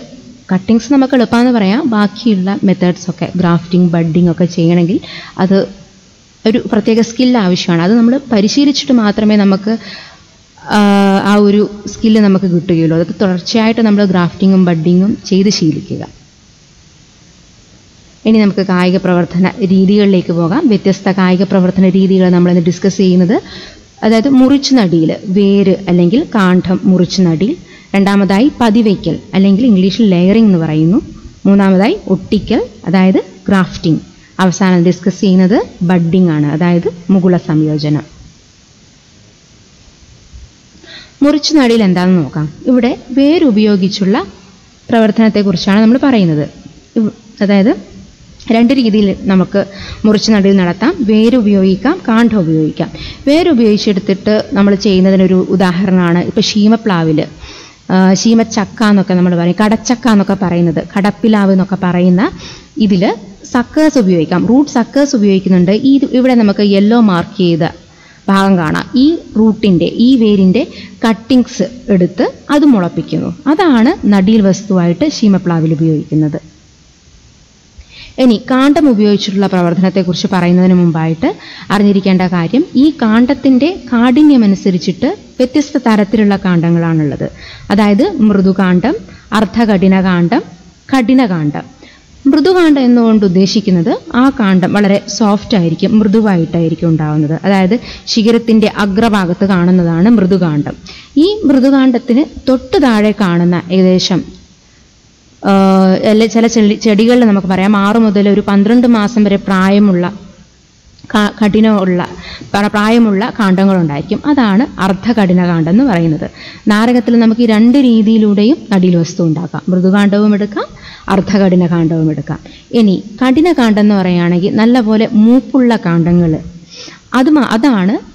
കട്ടിങ്സ് നമുക്ക് എളുപ്പമെന്ന് പറയാം. ബാക്കിയുള്ള മെത്തേഡ്സ് ഒക്കെ ഗ്രാഫ്റ്റിംഗ് ബഡ്ഡിംഗ് ഒക്കെ ചെയ്യണമെങ്കിൽ അത് ഒരു പ്രത്യേക സ്കില്ല് ആവശ്യമാണ്. അത് നമ്മൾ പരിശീലിച്ചിട്ട് മാത്രമേ നമുക്ക് ആ, ഒരു സ്കില്ല് നമുക്ക് കിട്ടുകയുള്ളൂ. അതൊക്കെ തുടർച്ചയായിട്ട് നമ്മൾ ഗ്രാഫ്റ്റിങ്ങും ബഡ്ഡിങ്ങും ചെയ്ത് ശീലിക്കുക. ഇനി നമുക്ക് കായിക പ്രവർത്തന രീതികളിലേക്ക് പോകാം. വ്യത്യസ്ത കായിക പ്രവർത്തന രീതികൾ നമ്മളിന്ന് ഡിസ്കസ് ചെയ്യുന്നത്. അതായത് മുറിച്ചു നടിയിൽ വേര് അല്ലെങ്കിൽ കാണ്ഠം മുറിച്ചു നടിയിൽ. രണ്ടാമതായി പതിവയ്ക്കൽ അല്ലെങ്കിൽ ഇംഗ്ലീഷിൽ ലെയറിംഗ് എന്ന് പറയുന്നു. മൂന്നാമതായി ഒട്ടിക്കൽ അതായത് ഗ്രാഫ്റ്റിംഗ് അവസാനം ഡിസ്കസ് ചെയ്യുന്നത് ബഡ്ഡിംഗ് ആണ് അതായത് മുകുള സംയോജനം. മുറിച്ചു നടിയിൽ എന്താണെന്ന് നോക്കാം. ഇവിടെ വേരുപയോഗിച്ചുള്ള പ്രവർത്തനത്തെക്കുറിച്ചാണ് നമ്മൾ പറയുന്നത്. അതായത് രണ്ട് രീതിയിൽ നമുക്ക് മുറിച്ചു നടിയിൽ നടത്താം. വേരുപയോഗിക്കാം കാണ്ഡം ഉപയോഗിക്കാം. വേരുപയോഗിച്ചെടുത്തിട്ട് നമ്മൾ ചെയ്യുന്നതിനൊരു ഉദാഹരണമാണ് ഇപ്പോൾ ശീമപ്ലാവിൽ ശീമച്ചക്ക എന്നൊക്കെ നമ്മൾ പറയും. കടച്ചക്ക എന്നൊക്കെ പറയുന്നത്. കടപ്പിലാവ് എന്നൊക്കെ പറയുന്ന ഇതിൽ സക്കേഴ്സ് ഉപയോഗിക്കാം. റൂട്ട് സക്കേഴ്സ് ഉപയോഗിക്കുന്നുണ്ട്. ഈ ഇവിടെ നമുക്ക് യെല്ലോ മാർക്ക് ചെയ്ത ഭാഗം കാണാം. ഈ റൂട്ടിന്റെ ഈ വേരിന്റെ കട്ടിങ്സ് എടുത്ത് അത് മുളപ്പിക്കുന്നു. അതാണ് നടിയിൽ വസ്തുവായിട്ട് ശീമപ്ലാവിൽ ഉപയോഗിക്കുന്നത്. ഇനി കാണ്ഡം ഉപയോഗിച്ചിട്ടുള്ള പ്രവർത്തനത്തെക്കുറിച്ച് പറയുന്നതിന് മുമ്പായിട്ട് അറിഞ്ഞിരിക്കേണ്ട കാര്യം ഈ കാണ്ഡത്തിന്റെ കാഠിന്യമനുസരിച്ചിട്ട് വ്യത്യസ്ത തരത്തിലുള്ള കാണ്ഡങ്ങളാണുള്ളത്. അതായത് മൃദുകാണ്ഡം അർദ്ധകഠിനകാണ്ഡം കഠിനകാണ്ഡം. മൃദുകാണ്ഡം എന്നുകൊണ്ട് ഉദ്ദേശിക്കുന്നത് ആ കാണ്ഡം വളരെ സോഫ്റ്റ് ആയിരിക്കും മൃദുവായിട്ടായിരിക്കും ഉണ്ടാവുന്നത്. അതായത് ശിഖരത്തിന്റെ അഗ്രഭാഗത്ത് കാണുന്നതാണ് മൃദുകാണ്ഡം. ഈ മൃദുകാണ്ഡത്തിന് തൊട്ട് താഴെ കാണുന്ന ഏകദേശം ചില ചെടി ചെടികളിൽ നമുക്ക് പറയാം ആറു മുതൽ ഒരു പന്ത്രണ്ട് മാസം വരെ പ്രായമുള്ള കഠിനമുള്ള പ്ര- പ്രായമുള്ള കാണ്ഡങ്ങളുണ്ടായിരിക്കും. അതാണ് അർദ്ധകഠിന കാണ്ഡം എന്ന് പറയുന്നത്. നാരകത്തിൽ നമുക്ക് ഈ രണ്ട് രീതിയിലൂടെയും നടിയിൽ വസ്തു ഉണ്ടാക്കാം. മൃദുകാണ്ഡവും എടുക്കാം അർദ്ധകഠിന കാണ്ഡവും എടുക്കാം. ഇനി കഠിന കാണ്ഡം എന്ന് പറയുകയാണെങ്കിൽ നല്ലപോലെ മൂപ്പുള്ള കാണ്ഡങ്ങൾ അത് അതാണ്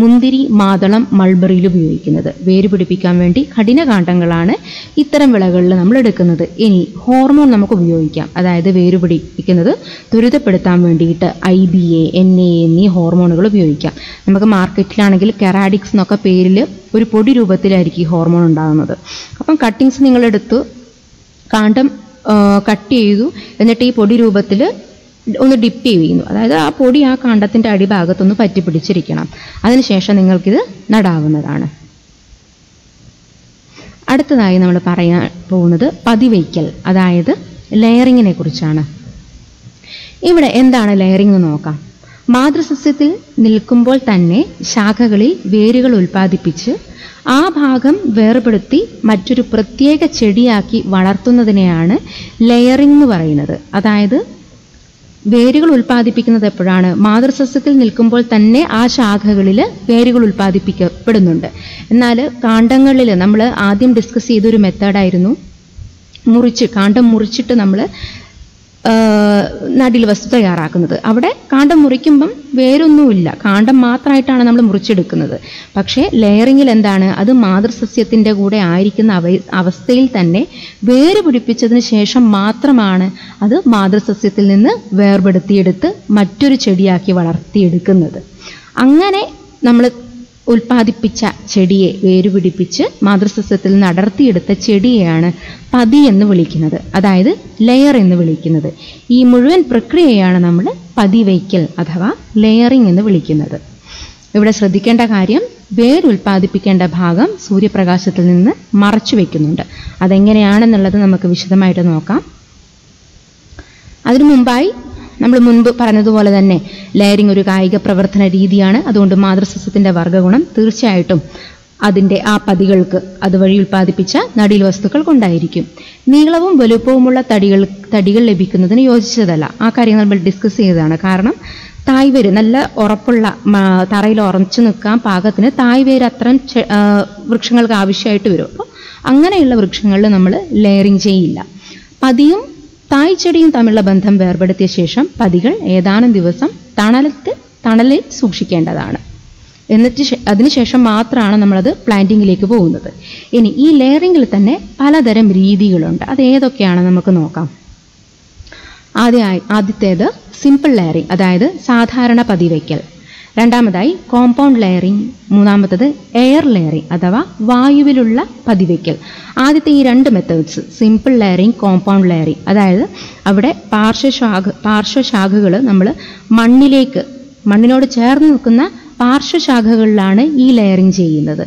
മുന്തിരി മാതളം മൾബറിയിൽ ഉപയോഗിക്കുന്നത്. വേര് പിടിപ്പിക്കാൻ വേണ്ടി കഠിനകാണ്ഡങ്ങളാണ് ഇത്തരം വിളകളിൽ നമ്മൾ എടുക്കുന്നത്. ഇനി ഹോർമോൺ നമുക്ക് ഉപയോഗിക്കാം. അതായത് വേര് പിടിപ്പിക്കുന്നത് ത്വരിതപ്പെടുത്താൻ വേണ്ടിയിട്ട് I B A N A എന്നീ ഹോർമോണുകൾ ഉപയോഗിക്കാം. നമുക്ക് മാർക്കറ്റിലാണെങ്കിൽ കെറാഡിക്സ് എന്നൊക്കെ പേരിൽ ഒരു പൊടി രൂപത്തിലായിരിക്കും ഈ ഹോർമോൺ ഉണ്ടാകുന്നത്. അപ്പം കട്ടിങ്സ് നിങ്ങളെടുത്ത് കാണ്ഡം കട്ട് ചെയ്തു. എന്നിട്ട് ഈ പൊടി രൂപത്തിൽ ഒന്ന് ഡിപ്പ് ചെയ്യുന്നു. അതായത് ആ പൊടി ആ കാണ്ടത്തിന്റെ അടിഭാഗത്തൊന്ന് പറ്റി പിടിച്ചിരിക്കണം. അതിനുശേഷം നിങ്ങൾക്കിത് നടാവുന്നതാണ്. അടുത്തതായി നമ്മൾ പറയാൻ പോകുന്നത് പതിവയ്ക്കൽ അതായത് ലെയറിങ്ങിനെ കുറിച്ചാണ്. ഇവിടെ എന്താണ് ലെയറിംഗ് നോക്കാം. മാതൃസസ്യത്തിൽ നിൽക്കുമ്പോൾ തന്നെ ശാഖകളിൽ വേരുകൾ ഉൽപ്പാദിപ്പിച്ച് ആ ഭാഗം വേർപെടുത്തി മറ്റൊരു പ്രത്യേക ചെടിയാക്കി വളർത്തുന്നതിനെയാണ് ലെയറിംഗ് എന്ന് പറയുന്നത്. അതായത് വേരുകൾ ഉൽപ്പാദിപ്പിക്കുന്നത് എപ്പോഴാണ്? മാതൃസസ്യത്തിൽ നിൽക്കുമ്പോൾ തന്നെ ആ ശാഖകളിൽ വേരുകൾ ഉൽപ്പാദിപ്പിക്കപ്പെടുന്നുണ്ട്. എന്നാൽ കാണ്ടങ്ങളിൽ നമ്മൾ ആദ്യം ഡിസ്കസ് ചെയ്തൊരു മെത്തേഡായിരുന്നു മുറിച്ച് കാണ്ടം മുറിച്ചിട്ട് നമ്മൾ നടിൽ വസ്തു തയ്യാറാക്കുന്നത്. അവിടെ കാണ്ടം മുറിക്കുമ്പം വേരൊന്നുമില്ല. കാണ്ടം മാത്രമായിട്ടാണ് നമ്മൾ മുറിച്ചെടുക്കുന്നത്. പക്ഷേ ലെയറിങ്ങിൽ എന്താണ്? അത് മാതൃസസ്യത്തിന്റെ കൂടെ ആയിരിക്കുന്ന അവ അവസ്ഥയിൽ തന്നെ വേര് പിടിപ്പിച്ചതിന് ശേഷം മാത്രമാണ് അത് മാതൃസസ്യത്തിൽ നിന്ന് വേർപെടുത്തിയെടുത്ത് മറ്റൊരു ചെടിയാക്കി വളർത്തിയെടുക്കുന്നത്. അങ്ങനെ നമ്മൾ ഉൽപ്പാദിപ്പിച്ച ചെടിയെ വേരുപിടിപ്പിച്ച് മാതൃസസ്യത്തിൽ നടർത്തിയെടുത്ത ചെടിയെയാണ് പതി എന്ന് വിളിക്കുന്നത്. അതായത് ലെയർ എന്ന് വിളിക്കുന്നത്. ഈ മുഴുവൻ പ്രക്രിയയാണ് നമ്മൾ പതിവയ്ക്കൽ അഥവാ ലെയറിംഗ് എന്ന് വിളിക്കുന്നത്. ഇവിടെ ശ്രദ്ധിക്കേണ്ട കാര്യം വേരുൽപ്പാദിപ്പിക്കേണ്ട ഭാഗം സൂര്യപ്രകാശത്തിൽ നിന്ന് മറച്ചു വെക്കുന്നുണ്ട്. അതെങ്ങനെയാണെന്നുള്ളത് നമുക്ക് വിശദമായിട്ട് നോക്കാം. അതിനു മുമ്പായി നമ്മൾ മുൻപ് പറഞ്ഞതുപോലെ തന്നെ ലെയറിംഗ് ഒരു കായിക പ്രവർത്തന രീതിയാണ്. അതുകൊണ്ട് മാതൃസസ്യത്തിന്റെ വർഗഗുണം തീർച്ചയായിട്ടും അതിന്റെ ആ പതികൾക്ക് അതുവഴി ഉൽപ്പാദിപ്പിച്ച നടീൽ വസ്തുക്കൾ കൊണ്ടായിരിക്കും. നീളവും വലുപ്പവുമുള്ള തടികൾ തടികൾ ലഭിക്കുന്നതിന് യോജിച്ചതല്ല. ആ കാര്യങ്ങൾ നമ്മൾ ഡിസ്കസ് ചെയ്തതാണ്. കാരണം തായ്വേര് നല്ല ഉറപ്പുള്ള തറയിൽ ഉറച്ചു നിൽക്കാൻ പാകത്തിന് തായ്വേര് അത്തരം വൃക്ഷങ്ങൾക്ക് ആവശ്യമായിട്ട് വരും. അപ്പോൾ അങ്ങനെയുള്ള വൃക്ഷങ്ങളിൽ നമ്മൾ ലെയറിങ് ചെയ്യില്ല. പതിയും തായ്ച്ചെടിയും തമ്മിലുള്ള ബന്ധം വേർപെടുത്തിയ ശേഷം പതികൾ ഏതാനും ദിവസം തണലത്ത് തണലിൽ സൂക്ഷിക്കേണ്ടതാണ്. എന്നിട്ട് അതിനുശേഷം മാത്രമാണ് നമ്മളത് പ്ലാന്റിങ്ങിലേക്ക് പോകുന്നത്. ഇനി ഈ ലെയറിങ്ങിൽ തന്നെ പലതരം രീതികളുണ്ട്. അത് ഏതൊക്കെയാണ് നമുക്ക് നോക്കാം. ആദ്യമായി ആദ്യത്തേത് സിമ്പിൾ ലെയറിങ് അതായത് സാധാരണ പതിവയ്ക്കൽ. രണ്ടാമതായി കോമ്പൗണ്ട് ലെയറിംഗ് മൂന്നാമത്തത് എയർ ലെയറിംഗ് അഥവാ വായുവിലുള്ള പതിവയ്ക്കൽ. ആദ്യത്തെ ഈ രണ്ട് methods simple layering compound layering അതായത് അവിടെ പാർശ്വശാഖ പാർശ്വശാഖകൾ നമ്മൾ മണ്ണിലേക്ക് മണ്ണിനോട് ചേർന്ന് നിൽക്കുന്ന പാർശ്വശാഖകളിലാണ് ഈ ലെയറിംഗ് ചെയ്യുന്നത്.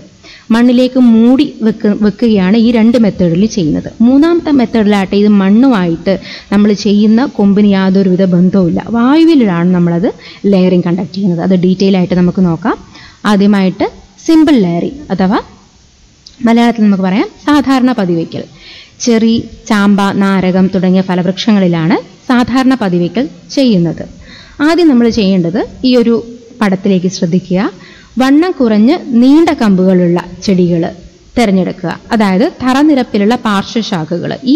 മണ്ണിലേക്ക് മൂടി വെക്ക വെക്കുകയാണ് ഈ രണ്ട് മെത്തേഡിൽ ചെയ്യുന്നത്. മൂന്നാമത്തെ മെത്തേഡിലാട്ടെ ഇത് മണ്ണുമായിട്ട് നമ്മൾ ചെയ്യുന്ന കൊമ്പിന് യാതൊരുവിധ ബന്ധവുമില്ല. വായുവിലാണ് നമ്മളത് ലെയറിങ് കണ്ടക്ട് ചെയ്യുന്നത്. അത് ഡീറ്റെയിൽ ആയിട്ട് നമുക്ക് നോക്കാം. ആദ്യമായിട്ട് സിമ്പിൾ ലെയറിങ് അഥവാ മലയാളത്തിൽ നമുക്ക് പറയാം സാധാരണ പതിവയ്ക്കൽ. ചെറി ചാമ്പ നാരകം തുടങ്ങിയ ഫലവൃക്ഷങ്ങളിലാണ് സാധാരണ പതിവയ്ക്കൽ ചെയ്യുന്നത്. ആദ്യം നമ്മൾ ചെയ്യേണ്ടത് ഈ ഒരു പടത്തിലേക്ക് ശ്രദ്ധിക്കുക. വണ്ണം കുറഞ്ഞ് നീണ്ട കമ്പുകളുള്ള ചെടികൾ തിരഞ്ഞെടുക്കുക. അതായത് തറനിരപ്പിലുള്ള പാർശ്വശാഖകൾ ഈ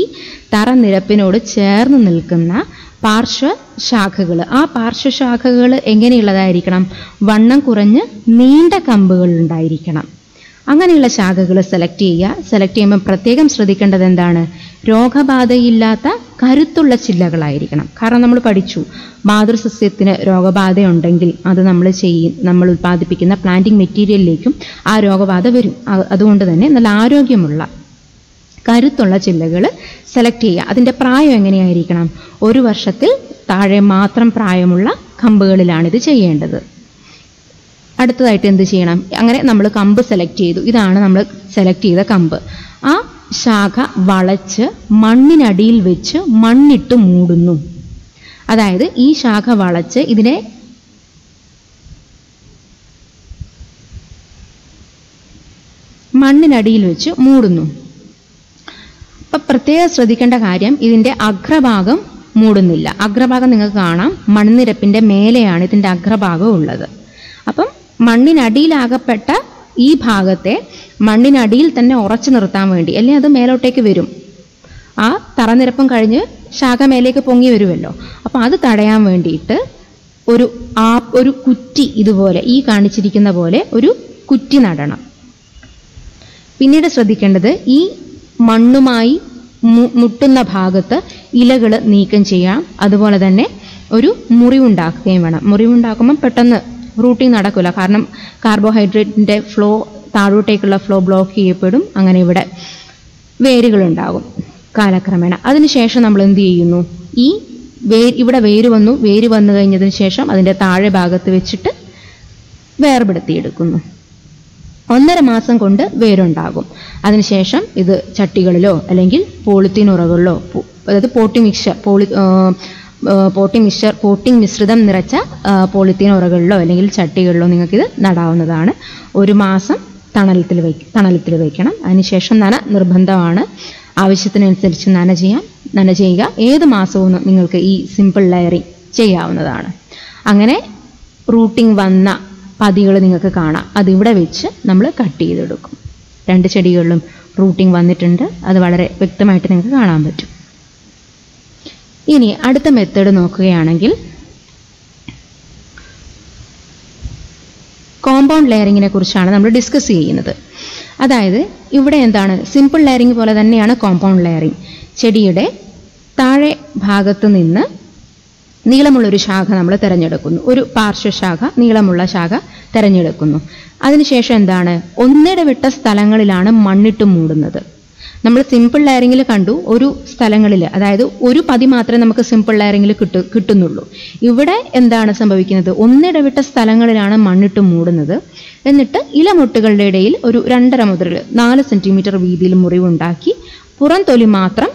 തറനിരപ്പിനോട് ചേർന്ന് നിൽക്കുന്ന പാർശ്വശാഖകൾ ആ പാർശ്വശാഖകൾ എങ്ങനെയുള്ളതായിരിക്കണം? വണ്ണം കുറഞ്ഞ് നീണ്ട കമ്പുകൾ ഉണ്ടായിരിക്കണം. അങ്ങനെയുള്ള ശാഖകൾ സെലക്ട് ചെയ്യുക. സെലക്ട് ചെയ്യുമ്പോൾ പ്രത്യേകം ശ്രദ്ധിക്കേണ്ടത് എന്താണ്? രോഗബാധയില്ലാത്ത കരുത്തുള്ള ചില്ലകളായിരിക്കണം. കാരണം നമ്മൾ പഠിച്ചു. മാതൃസസ്യത്തിന് രോഗബാധയുണ്ടെങ്കിൽ അത് നമ്മൾ ചെയ്യും നമ്മൾ ഉൽപ്പാദിപ്പിക്കുന്ന പ്ലാന്റിംഗ് മെറ്റീരിയലിലേക്കും ആ രോഗബാധ വരും. അതുകൊണ്ട് തന്നെ നല്ല ആരോഗ്യമുള്ള കരുത്തുള്ള ചില്ലകൾ സെലക്ട് ചെയ്യുക. അതിന്റെ പ്രായം എങ്ങനെയായിരിക്കണം? ഒരു വർഷത്തിൽ താഴെ മാത്രം പ്രായമുള്ള കമ്പുകളിലാണ് ഇത് ചെയ്യേണ്ടത്. അടുത്തതായിട്ട് എന്ത് ചെയ്യണം? അങ്ങനെ നമ്മൾ കമ്പ് സെലക്ട് ചെയ്തു. ഇതാണ് നമ്മൾ സെലക്ട് ചെയ്ത കമ്പ്. ആ ശാഖ വളച്ച് മണ്ണിനടിയിൽ വെച്ച് മണ്ണിട്ട് മൂടുന്നു. അതായത് ഈ ശാഖ വളച്ച് ഇതിനെ മണ്ണിനടിയിൽ വെച്ച് മൂടുന്നു. അപ്പൊ പ്രത്യേകം ശ്രദ്ധിക്കേണ്ട കാര്യം ഇതിന്റെ അഗ്രഭാഗം മൂടുന്നില്ല. അഗ്രഭാഗം നിങ്ങൾക്ക് കാണാം. മണ്ണിരപ്പിന്റെ മേലെയാണ് ഇതിന്റെ അഗ്രഭാഗം ഉള്ളത്. അപ്പം മണ്ണിനടിയിലാകപ്പെട്ട ഈ ഭാഗത്തെ മണ്ണിനടിയിൽ തന്നെ ഉറച്ചു നിർത്താൻ വേണ്ടി അല്ലെങ്കിൽ അത് മേലോട്ടേക്ക് വരും. ആ തറനിരപ്പം കഴിഞ്ഞ് ശാഖ മേലേക്ക് പൊങ്ങി വരുമല്ലോ. അപ്പം അത് തടയാൻ വേണ്ടിയിട്ട് ഒരു ആ ഒരു കുറ്റി ഇതുപോലെ ഈ കാണിച്ചിരിക്കുന്ന പോലെ ഒരു കുറ്റി നടണം. പിന്നീട് ശ്രദ്ധിക്കേണ്ടത് ഈ മണ്ണുമായി മുട്ടുന്ന ഭാഗത്ത് ഇലകൾ നീക്കം ചെയ്യാം. അതുപോലെ തന്നെ ഒരു മുറിവുണ്ടാക്കുകയും വേണം. മുറിവുണ്ടാക്കുമ്പോൾ പെട്ടെന്ന് റൂട്ടിങ് നടക്കില്ല കാരണം കാർബോഹൈഡ്രേറ്റിന്റെ ഫ്ലോ താഴോട്ടേക്കുള്ള ഫ്ലോ ബ്ലോക്ക് ചെയ്യപ്പെടും. അങ്ങനെ ഇവിടെ വേരുകളുണ്ടാകും കാലക്രമേണ. അതിനുശേഷം നമ്മൾ എന്ത് ചെയ്യുന്നു? ഈ വേ ഇവിടെ വേര് വന്നു. വേര് വന്നു കഴിഞ്ഞതിന് ശേഷം അതിന്റെ താഴെ ഭാഗത്ത് വെച്ചിട്ട് വേർപെടുത്തിയെടുക്കുന്നു. ഒന്നര മാസം കൊണ്ട് വേരുണ്ടാകും. അതിനുശേഷം ഇത് ചട്ടികളിലോ അല്ലെങ്കിൽ പോളിത്തീൻ ഉറകളിലോ അതായത് പോട്ടി മിക്സർ പോളി ആ, മിശ്ര പോട്ടിംഗ് മിശ്രിതം നിറച്ച പോളിത്തീൻ ഉറകളിലോ അല്ലെങ്കിൽ ചട്ടികളിലോ നിങ്ങൾക്കിത് നടാവുന്നതാണ്. ഒരു മാസം തണലത്തിൽ വയ്ക്ക തണലത്തിൽ വയ്ക്കണം അതിനുശേഷം നന നിർബന്ധമാണ്. ആവശ്യത്തിനനുസരിച്ച് നന ചെയ്യാം. നന ചെയ്യുക. ഏത് മാസവും നിങ്ങൾക്ക് ഈ സിമ്പിൾ ലെയറിങ് ചെയ്യാവുന്നതാണ്. അങ്ങനെ റൂട്ടിംഗ് വന്ന പതികൾ നിങ്ങൾക്ക് കാണാം. അതിവിടെ വെച്ച് നമ്മൾ കട്ട് ചെയ്തെടുക്കും. രണ്ട് ചെടികളിലും റൂട്ടിംഗ് വന്നിട്ടുണ്ട്. അത് വളരെ വ്യക്തമായിട്ട് നിങ്ങൾക്ക് കാണാൻ പറ്റും. ഇനി അടുത്ത മെത്തേഡ് നോക്കുകയാണെങ്കിൽ കോമ്പൗണ്ട് ലെയറിങ്ങിനെ കുറിച്ചാണ് നമ്മൾ ഡിസ്കസ് ചെയ്യുന്നത്. അതായത് ഇവിടെ എന്താണ്? സിമ്പിൾ ലെയറിങ് പോലെ തന്നെയാണ് കോമ്പൗണ്ട് ലെയറിങ് ചെടിയുടെ താഴെ ഭാഗത്ത് നിന്ന് നീളമുള്ളൊരു ശാഖ നമ്മൾ തിരഞ്ഞെടുക്കുന്നു. ഒരു പാർശ്വശാഖ നീളമുള്ള ശാഖ തിരഞ്ഞെടുക്കുന്നു. അതിനുശേഷം എന്താണ്? ഒന്നിടവിട്ട സ്ഥലങ്ങളിലാണ് മണ്ണിട്ട് മൂടുന്നത്. നമ്മൾ സിമ്പിൾ ലെയറിങ്ങിൽ കണ്ടു ഒരു സ്ഥലങ്ങളിൽ അതായത് ഒരു പതി മാത്രമേ നമുക്ക് സിമ്പിൾ ലെയറിങ്ങിൽ കിട്ടു കിട്ടുന്നുള്ളൂ. ഇവിടെ എന്താണ് സംഭവിക്കുന്നത്? ഒന്നിടവിട്ട സ്ഥലങ്ങളിലാണ് മണ്ണിട്ട് മൂടുന്നത്. എന്നിട്ട് ഇലമൊട്ടുകളുടെ ഇടയിൽ ഒരു രണ്ടര മുതൽ നാല് സെന്റിമീറ്റർ വീതിയിൽ മുറിവുണ്ടാക്കി പുറം തൊലി മാത്രം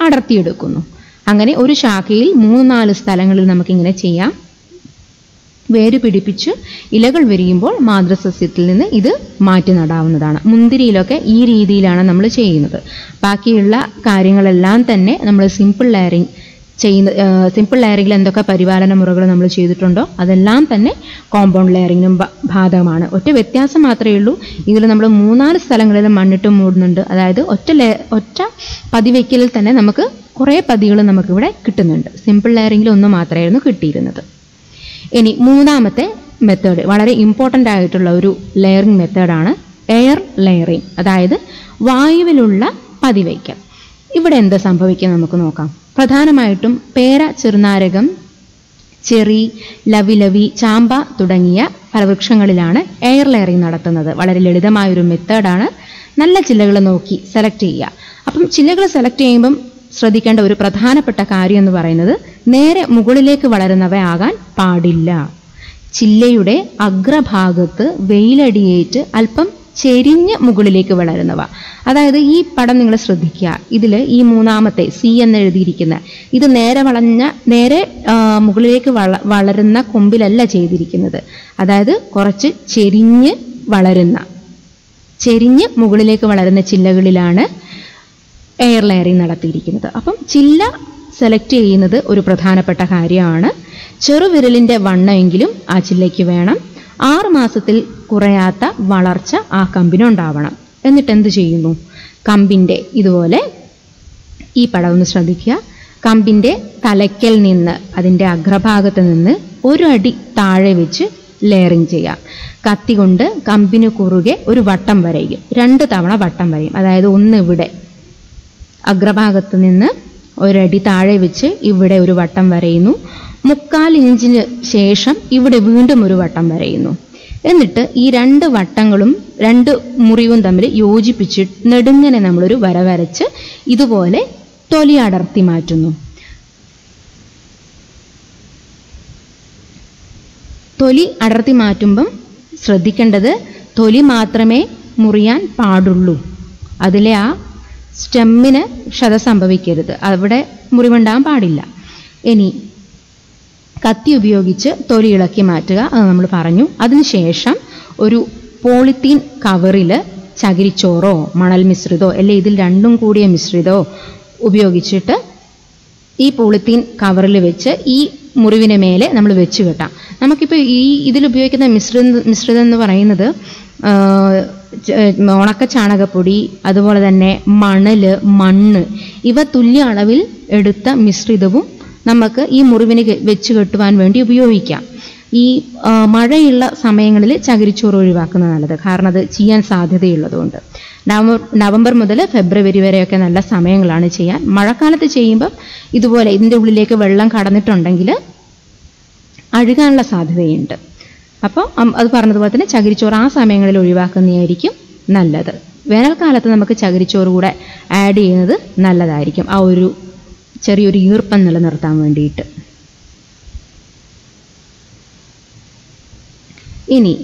അടർത്തിയെടുക്കുന്നു. അങ്ങനെ ഒരു ശാഖയിൽ മൂന്ന് നാല് സ്ഥലങ്ങളിൽ നമുക്കിങ്ങനെ ചെയ്യാം. വേര് പിടിപ്പിച്ച് ഇലകൾ വിരിയുമ്പോൾ മാതൃസസ്യത്തിൽ നിന്ന് ഇത് മാറ്റി നടാവുന്നതാണ്. മുന്തിരിയിലൊക്കെ ഈ രീതിയിലാണ് നമ്മൾ ചെയ്യുന്നത്. ബാക്കിയുള്ള കാര്യങ്ങളെല്ലാം തന്നെ നമ്മൾ സിമ്പിൾ ലെയറിങ് ചെയ്യുന്ന സിമ്പിൾ ലെയറിങ്ങിൽ എന്തൊക്കെ പരിപാലന മുറകൾ നമ്മൾ ചെയ്തിട്ടുണ്ടോ അതെല്ലാം തന്നെ കോമ്പൗണ്ട് ലെയറിങ്ങിനും ബാധകമാണ് ഒറ്റ വ്യത്യാസം മാത്രമേ ഉള്ളൂ. ഇതിൽ നമ്മൾ മൂന്നാൽ സ്ഥലങ്ങളിൽ മണ്ണിട്ട് മൂടുന്നുണ്ട്. അതായത് ഒറ്റ ലേ ഒറ്റ പതിവയ്ക്കലിൽ തന്നെ നമുക്ക് കുറേ പതികൾ നമുക്കിവിടെ കിട്ടുന്നുണ്ട്. സിമ്പിൾ ലെയറിങ്ങിൽ ഒന്ന് മാത്രമായിരുന്നു കിട്ടിയിരുന്നത്. ഇനി മൂന്നാമത്തെ മെത്തേഡ് വളരെ ഇമ്പോർട്ടന്റ് ആയിട്ടുള്ള ഒരു ലെയറിംഗ് മെത്തേഡാണ് എയർ ലെയറിംഗ് അതായത് വായുവിലുള്ള പതിവയ്ക്കൽ. ഇവിടെ എന്താ സംഭവിക്കുക നമുക്ക് നോക്കാം. പ്രധാനമായിട്ടും പേര ചെറുനാരകം ചെറി ലവിലവി ചാമ്പ തുടങ്ങിയ ഫലവൃക്ഷങ്ങളിലാണ് എയർ ലെയറിംഗ് നടത്തുന്നത്. വളരെ ലളിതമായൊരു മെത്തേഡാണ് നല്ല ചില്ലകൾ നോക്കി സെലക്ട് ചെയ്യുക. അപ്പം ചില്ലകൾ സെലക്ട് ചെയ്യുമ്പം ശ്രദ്ധിക്കേണ്ട ഒരു പ്രധാനപ്പെട്ട കാര്യം എന്ന് പറയുന്നത് നേരെ മുകളിലേക്ക് വളരുന്നവയാകാൻ പാടില്ല. ചില്ലയുടെ അഗ്രഭാഗത്ത് വെയിലടിയേറ്റ് അല്പം ചെരിഞ്ഞ് മുകളിലേക്ക് വളരുന്നവ. അതായത് ഈ പടം നിങ്ങൾ ശ്രദ്ധിക്കുക. ഇതിൽ ഈ മൂന്നാമത്തെ സി എന്ന് എഴുതിയിരിക്കുന്ന ഇത് നേരെ വളഞ്ഞ നേരെ മുകളിലേക്ക് വള വളരുന്ന കൊമ്പിലല്ല ചെയ്തിരിക്കുന്നത്. അതായത് കുറച്ച് ചെരിഞ്ഞ് വളരുന്ന ചെരിഞ്ഞ് മുകളിലേക്ക് വളരുന്ന ചില്ലകളിലാണ് എയർ ലെയറിങ് നടത്തിയിരിക്കുന്നത്. അപ്പം ചില്ല സെലക്ട് ചെയ്യുന്നത് ഒരു പ്രധാനപ്പെട്ട കാര്യമാണ്. ചെറുവിരലിന്റെ വണ്ണമെങ്കിലും ആ ചില്ലയ്ക്ക് വേണം. ആറ് മാസത്തിൽ കുറയാത്ത വളർച്ച ആ കമ്പിനുണ്ടാവണം. എന്നിട്ട് എന്ത് ചെയ്യുന്നു? കമ്പിന്റെ ഇതുപോലെ ഈ പടം ഒന്ന് ശ്രദ്ധിക്കുക. കമ്പിന്റെ തലയ്ക്കൽ നിന്ന് അതിന്റെ അഗ്രഭാഗത്ത് നിന്ന് ഒരു അടി താഴെ വെച്ച് ലെയറിങ് ചെയ്യാം കത്തി കൊണ്ട് കമ്പിന് കുറുകെ ഒരു വട്ടം വരയും. രണ്ട് തവണ വട്ടം വരയും. അതായത് ഒന്ന് ഇവിടെ അഗ്രഭാഗത്ത് നിന്ന് ഒരടി താഴെ വെച്ച് ഇവിടെ ഒരു വട്ടം വരയുന്നു. മുക്കാൽ ഇഞ്ചിന് ശേഷം ഇവിടെ വീണ്ടും ഒരു വട്ടം വരയുന്നു. എന്നിട്ട് ഈ രണ്ട് വട്ടങ്ങളും രണ്ട് മുറിവും തമ്മിൽ യോജിപ്പിച്ച് നെടുങ്ങനെ നമ്മളൊരു വര വരച്ച് ഇതുപോലെ തൊലി അടർത്തി മാറ്റുന്നു. തൊലി അടർത്തി മാറ്റുമ്പം ശ്രദ്ധിക്കേണ്ടത് തൊലി മാത്രമേ മുറിയാൻ പാടുള്ളൂ. അതിലെ ആ സ്റ്റെമ്മിന് ക്ഷത സംഭവിക്കരുത്. അവിടെ മുറിവുണ്ടാകാൻ പാടില്ല. ഇനി കത്തി ഉപയോഗിച്ച് തൊലി ഇളക്കി മാറ്റുക അത് നമ്മൾ പറഞ്ഞു. അതിനുശേഷം ഒരു പോളിത്തീൻ കവറിൽ ചകിരിച്ചോറോ മണൽ മിശ്രിതോ അല്ലെ ഇതിൽ രണ്ടും കൂടിയ മിശ്രിതോ ഉപയോഗിച്ചിട്ട് ഈ പോളിത്തീൻ കവറിൽ വെച്ച് ഈ മുറിവിന് മേലെ നമ്മൾ വെച്ച് കെട്ടാം. നമുക്കിപ്പോൾ ഈ ഇതിൽ ഉപയോഗിക്കുന്ന മിശ്രിതം മിശ്രിതം എന്ന് പറയുന്നത് ഉണക്ക ചാണകപ്പൊടി അതുപോലെ തന്നെ മണൽ മണ്ണ് ഇവ തുല്യ അളവിൽ എടുത്ത മിശ്രിതവും നമുക്ക് ഈ മുറിവിന് വെച്ച് കെട്ടുവാൻ വേണ്ടി ഉപയോഗിക്കാം. ഈ മഴയുള്ള സമയങ്ങളിൽ ചകിരിച്ചോറ് ഒഴിവാക്കുന്നത് നല്ലത്. കാരണം അത് ചെയ്യാൻ സാധ്യതയുള്ളതുകൊണ്ട്. നവംബർ മുതൽ ഫെബ്രുവരി വരെയൊക്കെ നല്ല സമയങ്ങളാണ് ചെയ്യാൻ. മഴക്കാലത്ത് ചെയ്യുമ്പം ഇതുപോലെ ഇതിന്റെ ഉള്ളിലേക്ക് വെള്ളം കടന്നിട്ടുണ്ടെങ്കിൽ അഴുകാനുള്ള സാധ്യതയുണ്ട്. അപ്പോൾ അത് പറഞ്ഞതുപോലെ തന്നെ ചകിരിച്ചോറ് ആ സമയങ്ങളിൽ ഒഴിവാക്കുന്നതായിരിക്കും നല്ലത്. വേനൽക്കാലത്ത് നമുക്ക് ചകിരിച്ചോറ് കൂടെ ആഡ് ചെയ്യുന്നത് നല്ലതായിരിക്കും. ആ ഒരു ചെറിയൊരു ഈർപ്പം നിലനിർത്താൻ വേണ്ടിയിട്ട്. ഇനി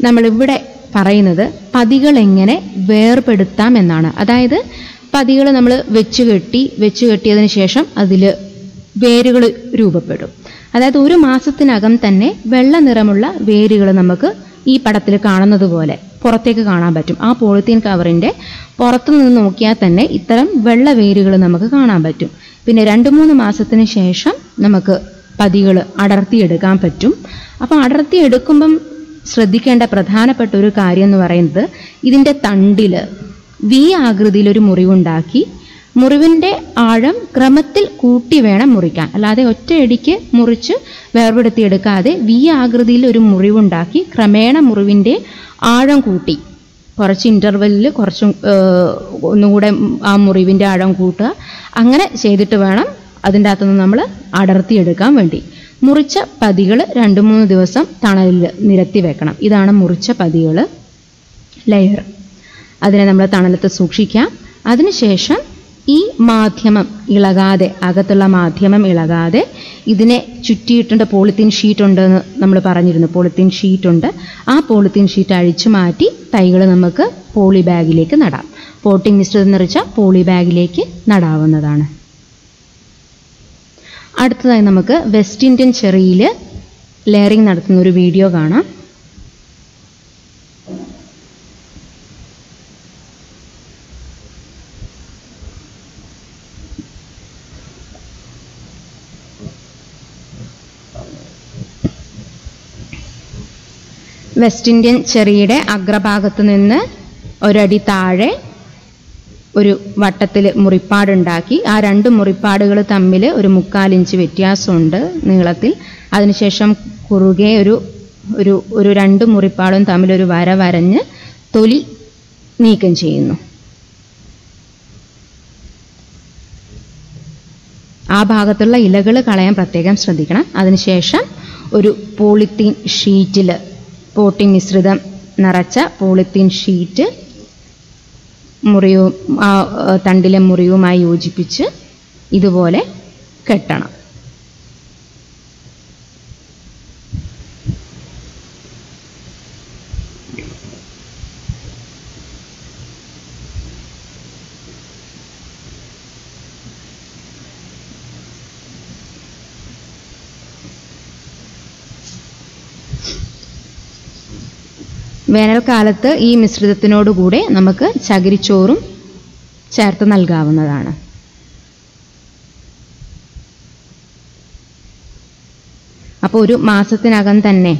നമ്മളിവിടെ പറയുന്നത് പതികൾ എങ്ങനെ വേർപെടുത്താം എന്നാണ്. അതായത് പതികൾ നമ്മൾ വെച്ച് കെട്ടി വെച്ച് കെട്ടിയതിന് ശേഷം അതിൽ വേരുകൾ രൂപപ്പെടും. അതായത് ഒരു മാസത്തിനകം തന്നെ വെള്ള നിറമുള്ള വേരുകൾ നമുക്ക് ഈ പടത്തിൽ കാണുന്നത് പോലെ പുറത്തേക്ക് കാണാൻ പറ്റും. ആ പോളിത്തീൻ കവറിന്റെ പുറത്തു നിന്ന് നോക്കിയാൽ തന്നെ ഇത്തരം വെള്ള വേരുകൾ നമുക്ക് കാണാൻ പറ്റും. പിന്നെ രണ്ട് മൂന്ന് മാസത്തിന് ശേഷം നമുക്ക് പതികൾ അടർത്തിയെടുക്കാൻ പറ്റും. അപ്പോൾ അടർത്തിയെടുക്കുമ്പം ശ്രദ്ധിക്കേണ്ട പ്രധാനപ്പെട്ട ഒരു കാര്യം എന്ന് പറയുന്നത് ഇതിന്റെ തണ്ടിൽ വി ആകൃതിയിൽ ഒരു മുറിവുണ്ടാക്കി മുറിവിന്റെ ആഴം ക്രമത്തിൽ കൂട്ടി വേണം മുറിക്കാൻ. അല്ലാതെ ഒറ്റയടിക്ക് മുറിച്ച് വേർപെടുത്തിയെടുക്കാതെ വി ആകൃതിയിൽ ഒരു മുറിവുണ്ടാക്കി ക്രമേണ മുറിവിന്റെ ആഴം കൂട്ടി. കുറച്ച് ഇന്റർവെല്ലിൽ കുറച്ചും ഒന്നുകൂടെ ആ മുറിവിന്റെ ആഴം കൂട്ടുക. അങ്ങനെ ചെയ്തിട്ട് വേണം അതിന്റെ അകത്തുനിന്ന് നമ്മൾ അടർത്തിയെടുക്കാൻ വേണ്ടി. മുറിച്ച പതികൾ രണ്ട് മൂന്ന് ദിവസം തണലിൽ നിരത്തി വെക്കണം. ഇതാണ് മുറിച്ച പതികൾ ലെയർ അതിനെ നമ്മൾ തണലത്ത് സൂക്ഷിക്കാം. അതിനുശേഷം ഈ മാധ്യമം ഇളകാതെ അകത്തുള്ള മാധ്യമം ഇളകാതെ ഇതിനെ ചുറ്റിയിട്ടുണ്ട് പോളിത്തീൻ ഷീറ്റ് ഉണ്ടെന്ന് നമ്മൾ പറഞ്ഞിരുന്നു. പോളിത്തീൻ ഷീറ്റ് ഉണ്ട്. ആ പോളിത്തീൻ ഷീറ്റ് അഴിച്ചു മാറ്റി തൈകൾ നമുക്ക് പോളി ബാഗിലേക്ക് നടാം. പോട്ടിംഗ് മിശ്രിതം നിറച്ച പോളി ബാഗിലേക്ക് നടാവുന്നതാണ്. അടുത്തതായി നമുക്ക് വെസ്റ്റ് ഇന്ത്യൻ ചെറിയിൽ ലെയറിംഗ് നടത്തുന്ന ഒരു വീഡിയോ കാണാം. വെസ്റ്റ് ഇന്ത്യൻ ചെറിയുടെ അഗ്രഭാഗത്ത് നിന്ന് ഒരടി താഴെ ഒരു വട്ടത്തിൽ മുറിപ്പാടുണ്ടാക്കി. ആ രണ്ട് മുറിപ്പാടുകൾ തമ്മിൽ ഒരു മുക്കാലിഞ്ച് വ്യത്യാസമുണ്ട് നീളത്തിൽ. അതിനുശേഷം കുറുകെ ഒരു ഒരു ഒരു രണ്ട് മുറിപ്പാടും തമ്മിൽ ഒരു വര വരഞ്ഞ് തൊലി നീക്കം ചെയ്യുന്നു. ആ ഭാഗത്തുള്ള ഇലകൾ കളയാൻ പ്രത്യേകം ശ്രദ്ധിക്കണം. അതിനുശേഷം ഒരു പോളിത്തീൻ ഷീറ്റിൽ പോട്ടിംഗ് മിശ്രിതം നിറച്ച പോളിത്തീൻ ഷീറ്റ് മുറിയും തണ്ടിലെ മുറിവുമായി യോജിപ്പിച്ച് ഇതുപോലെ കെട്ടണം. വേനൽക്കാലത്ത് ഈ മിശ്രിതത്തിനോടുകൂടെ നമുക്ക് ചകിരിച്ചോറും ചേർത്ത് നൽകാവുന്നതാണ്. അപ്പോൾ ഒരു മാസത്തിനകം തന്നെ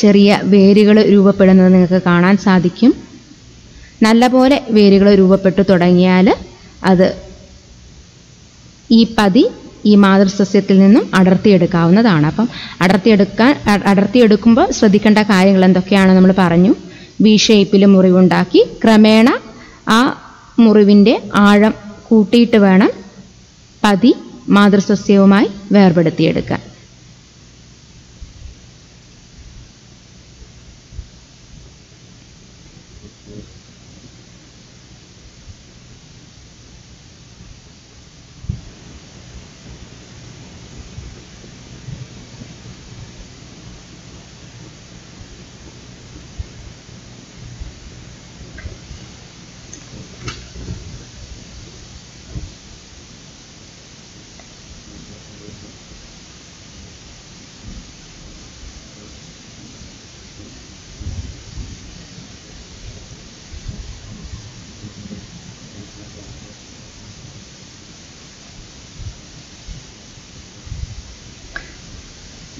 ചെറിയ വേരുകൾ രൂപപ്പെടുന്നത് നിങ്ങൾക്ക് കാണാൻ സാധിക്കും. നല്ലപോലെ വേരുകൾ രൂപപ്പെട്ടു തുടങ്ങിയാൽ അത് ഈ പതി ഈ മാതൃസസ്യത്തിൽ നിന്നും അടർത്തിയെടുക്കാവുന്നതാണ്. അപ്പം അടർത്തിയെടുക്കാൻ അടർത്തിയെടുക്കുമ്പോൾ ശ്രദ്ധിക്കേണ്ട കാര്യങ്ങൾ എന്തൊക്കെയാണ് നമ്മൾ പറഞ്ഞു? വി ഷേപ്പിൽ മുറിവുണ്ടാക്കി ക്രമേണ ആ മുറിവിന്റെ ആഴം കൂട്ടിയിട്ട് വേണം പതി മാതൃസസ്യവുമായി വേർപെടുത്തിയെടുക്കാൻ.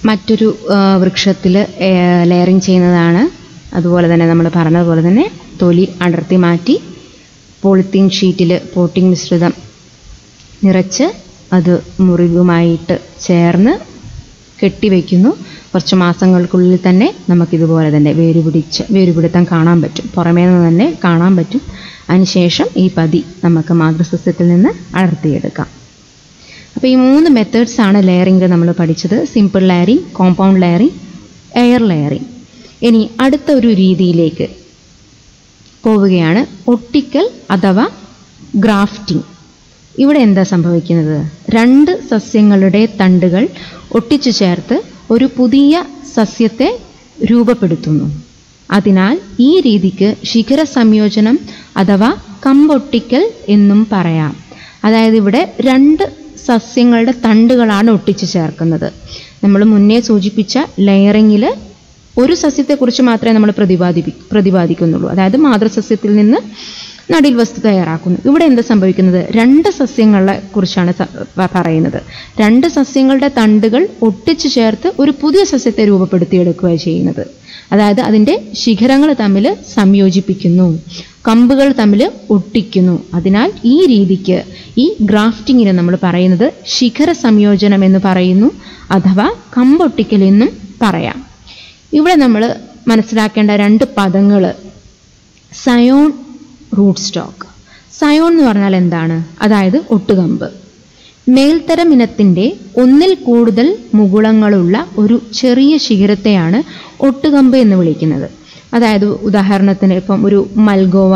മറ്റൊരു വൃക്ഷത്തിൽ ലെയറിങ് ചെയ്യുന്നതാണ്. അതുപോലെ തന്നെ നമ്മൾ പറഞ്ഞതുപോലെ തന്നെ തൊലി അടർത്തി മാറ്റി പോളിത്തീൻ ഷീറ്റിൽ പോട്ടിംഗ് മിശ്രിതം നിറച്ച് അത് മുറിവുമായിട്ട് ചേർന്ന് കെട്ടിവെക്കുന്നു കുറച്ച് മാസങ്ങൾക്കുള്ളിൽ തന്നെ നമുക്കിതുപോലെ തന്നെ വേരുപിടിച്ച് വേരുപിടുത്തം കാണാൻ പറ്റും. പുറമേ നിന്ന് തന്നെ കാണാൻ പറ്റും. അതിനുശേഷം ഈ പതി നമുക്ക് മാതൃസസ്യത്തിൽ നിന്ന് അടർത്തിയെടുക്കാം. അപ്പോൾ ഈ മൂന്ന് മെത്തേഡ്സ് ആണ് ലെയറിംഗിൽ നമ്മൾ പഠിച്ചത്. Simple layering compound layering air layering ഇനി അടുത്ത ഒരു രീതിയിലേക്ക് പോവുകയാണ്. ഒട്ടിക്കൽ അഥവാ ഗ്രാഫ്റ്റിംഗ് ഇവിടെ എന്താ സംഭവിക്കുന്നത്? രണ്ട് സസ്യങ്ങളുടെ തണ്ടുകൾ ഒട്ടിച്ചു ചേർത്ത് ഒരു പുതിയ സസ്യത്തെ രൂപപ്പെടുത്തുന്നു. അതിനാൽ ഈ രീതിക്ക് ശിഖര സംയോജനം അഥവാ കമ്പൊട്ടിക്കൽ എന്നും പറയാം. അതായത് ഇവിടെ രണ്ട് സസ്യങ്ങളുടെ തണ്ടുകളാണ് ഒട്ടിച്ചു ചേർക്കുന്നത്. നമ്മൾ മുന്നേ സൂചിപ്പിച്ച ലെയറിങ്ങിൽ ഒരു സസ്യത്തെക്കുറിച്ച് മാത്രമേ നമ്മൾ പ്രതിപാദിപ്പി പ്രതിപാദിക്കുന്നുള്ളൂ. അതായത് മാതൃസസ്യത്തിൽ നിന്ന് നടിൽ വസ്തു തയ്യാറാക്കുന്നു. ഇവിടെ എന്താ സംഭവിക്കുന്നത്? രണ്ട് സസ്യങ്ങളെ കുറിച്ചാണ് പറയുന്നത്. രണ്ട് സസ്യങ്ങളുടെ തണ്ടുകൾ ഒട്ടിച്ചു ചേർത്ത് ഒരു പുതിയ സസ്യത്തെ രൂപപ്പെടുത്തിയെടുക്കുക ചെയ്യുന്നത്. അതായത് അതിന്റെ ശിഖരങ്ങൾ തമ്മിൽ സംയോജിപ്പിക്കുന്നു. കമ്പുകൾ തമ്മിൽ ഒട്ടിക്കുന്നു. അതിനാൽ ഈ രീതിക്ക് ഈ ഗ്രാഫ്റ്റിങ്ങിന് നമ്മൾ പറയുന്നത് ശിഖര സംയോജനം എന്ന് പറയുന്നു അഥവാ കമ്പൊട്ടിക്കൽ എന്നും പറയാം. ഇവിടെ നമ്മൾ മനസ്സിലാക്കേണ്ട രണ്ട് പദങ്ങൾ സയോൺ റൂട്ട് സ്റ്റോക്ക്. സയോൺ എന്ന് പറഞ്ഞാൽ എന്താണ്? അതായത് ഒട്ടുകമ്പ്. മേൽത്തരം ഇനത്തിന്റെ ഒന്നിൽ കൂടുതൽ മുകുളങ്ങളുള്ള ഒരു ചെറിയ ശിഖരത്തെയാണ് ഒട്ടുകമ്പ് എന്ന് വിളിക്കുന്നത്. അതായത് ഉദാഹരണത്തിന് ഇപ്പം ഒരു മൽഗോവ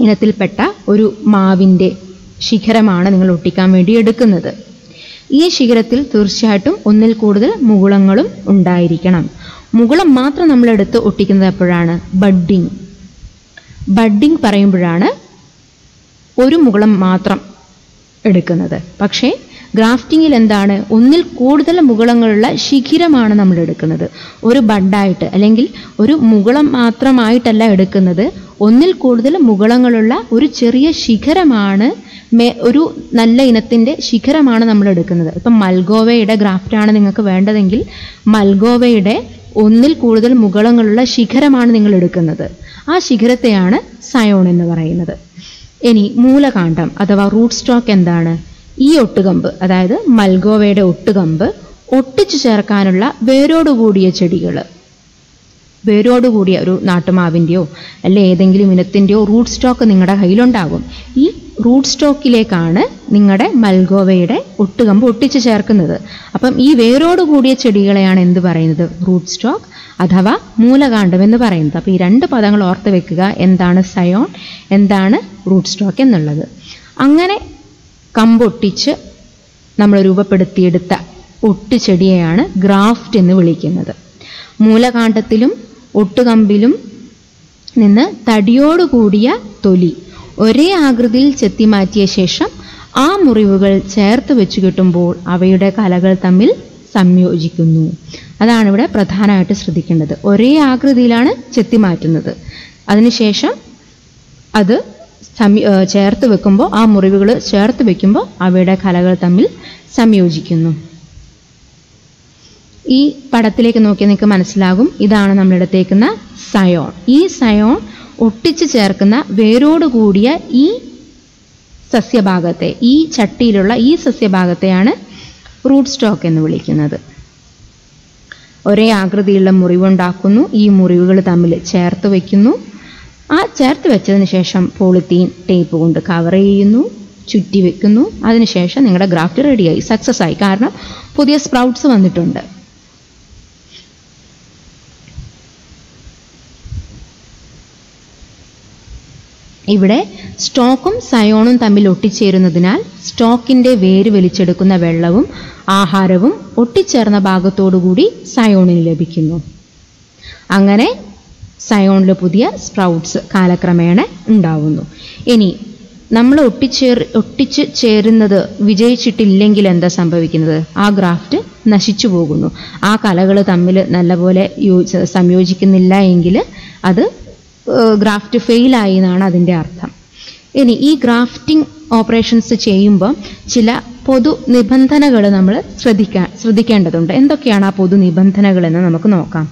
ഇനത്തിൽപ്പെട്ട ഒരു മാവിന്റെ ശിഖരമാണ് നിങ്ങൾ ഒട്ടിക്കാൻ വേണ്ടി എടുക്കുന്നത്. ഈ ശിഖരത്തിൽ തീർച്ചയായിട്ടും ഒന്നിൽ കൂടുതൽ മുകുളങ്ങളും ഉണ്ടായിരിക്കണം. മുകുളം മാത്രം നമ്മൾ എടുത്ത് ഒട്ടിക്കുന്നത് എപ്പോഴാണ്? ബഡ്ഡിങ്. ബഡ്ഡിങ് പറയുമ്പോഴാണ് ഒരു മുകുളം മാത്രം എടുക്കുന്നത്. പക്ഷേ ഗ്രാഫ്റ്റിങ്ങിൽ എന്താണ് ഒന്നിൽ കൂടുതൽ മുകുളങ്ങളുള്ള ശിഖിരമാണ് നമ്മൾ എടുക്കുന്നത് ഒരു ബഡായിട്ട് അല്ലെങ്കിൽ ഒരു മുകുളം മാത്രമായിട്ടല്ല എടുക്കുന്നത്. ഒന്നിൽ കൂടുതൽ മുകുളങ്ങളുള്ള ഒരു ചെറിയ ശിഖരമാണ് മേ ഒരു നല്ല ഇനത്തിന്റെ ശിഖരമാണ് നമ്മൾ എടുക്കുന്നത് ഇപ്പം മൽഗോവയുടെ ഗ്രാഫ്റ്റാണ് നിങ്ങൾക്ക് വേണ്ടതെങ്കിൽ മൽഗോവയുടെ ഒന്നിൽ കൂടുതൽ മുകളങ്ങളുള്ള ശിഖരമാണ് നിങ്ങൾ എടുക്കുന്നത് ആ ശിഖരത്തെയാണ് സയോൺ എന്ന് പറയുന്നത്. ഇനി മൂലകാന്ഡം അഥവാ റൂട്ട് സ്റ്റോക്ക് എന്താണ്? ഈ ഒട്ടുകമ്പ് അതായത് മൽഗോവയുടെ ഒട്ടുകമ്പ് ഒട്ടിച്ചു ചേർക്കാനുള്ള വേരോടുകൂടിയ ചെടികൾ വേരോടുകൂടിയ ഒരു നാട്ടുമാവിന്റെയോ അല്ലെ ഏതെങ്കിലും ഇനത്തിന്റെയോ റൂട്ട് സ്റ്റോക്ക് നിങ്ങളുടെ കയ്യിലുണ്ടാകും. ഈ റൂട്ട് സ്റ്റോക്കിലേക്കാണ് നിങ്ങളുടെ മൽഗോവയുടെ ഒട്ടുകമ്പ് ഒട്ടിച്ചു ചേർക്കുന്നത്. അപ്പം ഈ വേരോടുകൂടിയ ചെടികളെയാണ് എന്ത് പറയുന്നത്? റൂട്ട് സ്റ്റോക്ക് അഥവാ മൂലകാന്ഡം എന്ന് പറയുന്നത്. അപ്പോൾ ഈ രണ്ട് പദങ്ങൾ ഓർത്ത് വെക്കുക. എന്താണ് സയോൺ? എന്താണ് റൂട്ട് സ്റ്റോക്ക് എന്നുള്ളത്. അങ്ങനെ കമ്പൊട്ടിച്ച് നമ്മൾ രൂപപ്പെടുത്തിയെടുത്ത ഒട്ടുചെടിയെയാണ് ഗ്രാഫ്റ്റ് എന്ന് വിളിക്കുന്നത്. മൂലകാന്ഡത്തിലും ഒട്ടുകമ്പിലും നിന്ന് തടിയോടുകൂടിയ തൊലി ഒരേ ആകൃതിയിൽ ചെത്തിമാറ്റിയ ശേഷം ആ മുറിവുകൾ ചേർത്ത് വെച്ച് കിട്ടുമ്പോൾ അവയുടെ കലകൾ തമ്മിൽ സംയോജിക്കുന്നു. അതാണ് ഇവിടെ പ്രധാനമായിട്ട് ശ്രദ്ധിക്കേണ്ടത്. ഒരേ ആകൃതിയിലാണ് ചെത്തിമാറ്റുന്നത്. അതിനുശേഷം അത് ഏർ ചേർത്ത് വെക്കുമ്പോൾ ആ മുറിവുകൾ ചേർത്ത് വെക്കുമ്പോൾ അവയുടെ കലകൾ തമ്മിൽ സംയോജിക്കുന്നു. ഈ പടത്തിലേക്ക് നോക്കിയാൽ നിങ്ങൾക്ക് മനസ്സിലാകും ഇതാണ് നമ്മൾ എടുത്തേക്കുന്ന സയോൺ. ഈ സയോൺ ഒട്ടിച്ചു ചേർക്കുന്ന വേരോട് കൂടിയ ഈ സസ്യഭാഗത്തെ ഈ ചട്ടിയിലുള്ള ഈ സസ്യഭാഗത്തെയാണ് റൂട്ട് സ്റ്റോക്ക് എന്ന് വിളിക്കുന്നത്. ഒരേ ആകൃതിയുള്ള മുറിവുണ്ടാക്കുന്നു ഈ മുറിവുകൾ തമ്മിൽ ചേർത്ത് വയ്ക്കുന്നു ആ ചേർത്ത് വെച്ചതിന് ശേഷം പോളിത്തീൻ ടേപ്പ് കൊണ്ട് കവർ ചെയ്യുന്നു ചുറ്റി വെക്കുന്നു. അതിനുശേഷം നിങ്ങളുടെ ഗ്രാഫ്റ്റ് റെഡിയായി സക്സസ് ആയി. കാരണം പുതിയ സ്പ്രൗട്ട്സ് വന്നിട്ടുണ്ട്. ഇവിടെ സ്റ്റോക്കും സയോണും തമ്മിൽ ഒട്ടിച്ചേരുന്നതിനാൽ സ്റ്റോക്കിന്റെ വേര് വലിച്ചെടുക്കുന്ന വെള്ളവും ആഹാരവും ഒട്ടിച്ചേർന്ന ഭാഗത്തോടുകൂടി സയോണിന് ലഭിക്കുന്നു. അങ്ങനെ സയോണിൽ പുതിയ സ്പ്രൗട്ട്സ് കാലക്രമേണ ഉണ്ടാവുന്നു. ഇനി നമ്മൾ ഒട്ടിച്ചേർ ഒട്ടിച്ച് ചേരുന്നത് വിജയിച്ചിട്ടില്ലെങ്കിൽ എന്താ സംഭവിക്കുന്നത്? ആ ഗ്രാഫ്റ്റ് നശിച്ചു പോകുന്നു. ആ കലകൾ തമ്മിൽ നല്ലപോലെ സംയോജിക്കുന്നില്ല എങ്കിൽ അത് ഗ്രാഫ്റ്റ് ഫെയിലായി എന്നാണ് അതിന്റെ അർത്ഥം. ഇനി ഈ ഗ്രാഫ്റ്റിംഗ് ഓപ്പറേഷൻസ് ചെയ്യുമ്പോൾ ചില പൊതു നിബന്ധനകൾ നമ്മൾ ശ്രദ്ധിക്കാൻ ശ്രദ്ധിക്കേണ്ടതുണ്ട്. എന്തൊക്കെയാണ് ആ പൊതു നിബന്ധനകളെന്ന് നമുക്ക് നോക്കാം.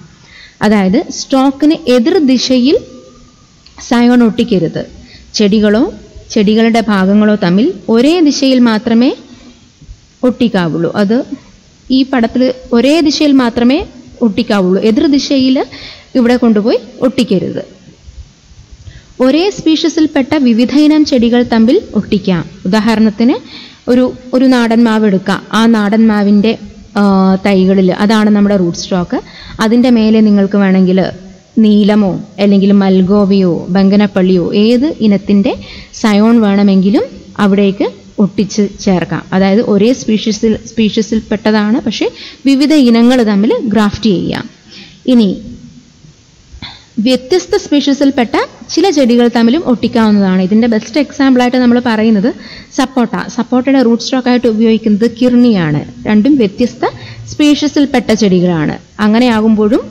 അതായത് സ്ട്രോക്കിന് എതിർ ദിശയിൽ സയോൺ ഒട്ടിക്കരുത്. ചെടികളോ ചെടികളുടെ ഭാഗങ്ങളോ തമ്മിൽ ഒരേ ദിശയിൽ മാത്രമേ ഒട്ടിക്കാവുള്ളൂ. അത് ഈ പടത്തിൽ ഒരേ ദിശയിൽ മാത്രമേ ഒട്ടിക്കാവുള്ളൂ. എതിർ ദിശയിൽ ഇവിടെ കൊണ്ടുപോയി ഒട്ടിക്കരുത്. ഒരേ സ്പീഷീസിൽപ്പെട്ട വിവിധ ഇനം ചെടികൾ തമ്മിൽ ഒട്ടിക്കാം. ഉദാഹരണത്തിന് ഒരു ഒരു നാടൻ മാവ് എടുക്കാം. ആ നാടൻ മാവിന്റെ തൈകളിൽ അതാണ് നമ്മുടെ റൂട്ട് സ്റ്റോക്ക്. അതിന്റെ മേലെ നിങ്ങൾക്ക് വേണമെങ്കിൽ നീലമോ അല്ലെങ്കിൽ മൽഗോവയോ ബങ്കനപ്പള്ളിയോ ഏത് ഇനത്തിന്റെ സയോൺ വേണമെങ്കിലും അവിടേക്ക് ഒട്ടിച്ച് ചേർക്കാം. അതായത് ഒരേ സ്പീഷീസിൽ സ്പീഷീസിൽപ്പെട്ടതാണ് പക്ഷേ വിവിധ ഇനങ്ങൾ തമ്മിൽ ഗ്രാഫ്റ്റ് ചെയ്യാം. ഇനി വ്യത്യസ്ത സ്പീഷീസിൽപ്പെട്ട ചില ചെടികൾ തമ്മിലും ഒട്ടിക്കാവുന്നതാണ്. ഇതിന്റെ ബെസ്റ്റ് എക്സാമ്പിളായിട്ട് നമ്മൾ പറയുന്നത് സപ്പോട്ട. സപ്പോട്ടയുടെ റൂട്ട് സ്റ്റോക്കായിട്ട് ഉപയോഗിക്കുന്നത് കിർണിയാണ്. രണ്ടും വ്യത്യസ്ത സ്പീഷീസിൽപ്പെട്ട ചെടികളാണ്. അങ്ങനെയാകുമ്പോഴും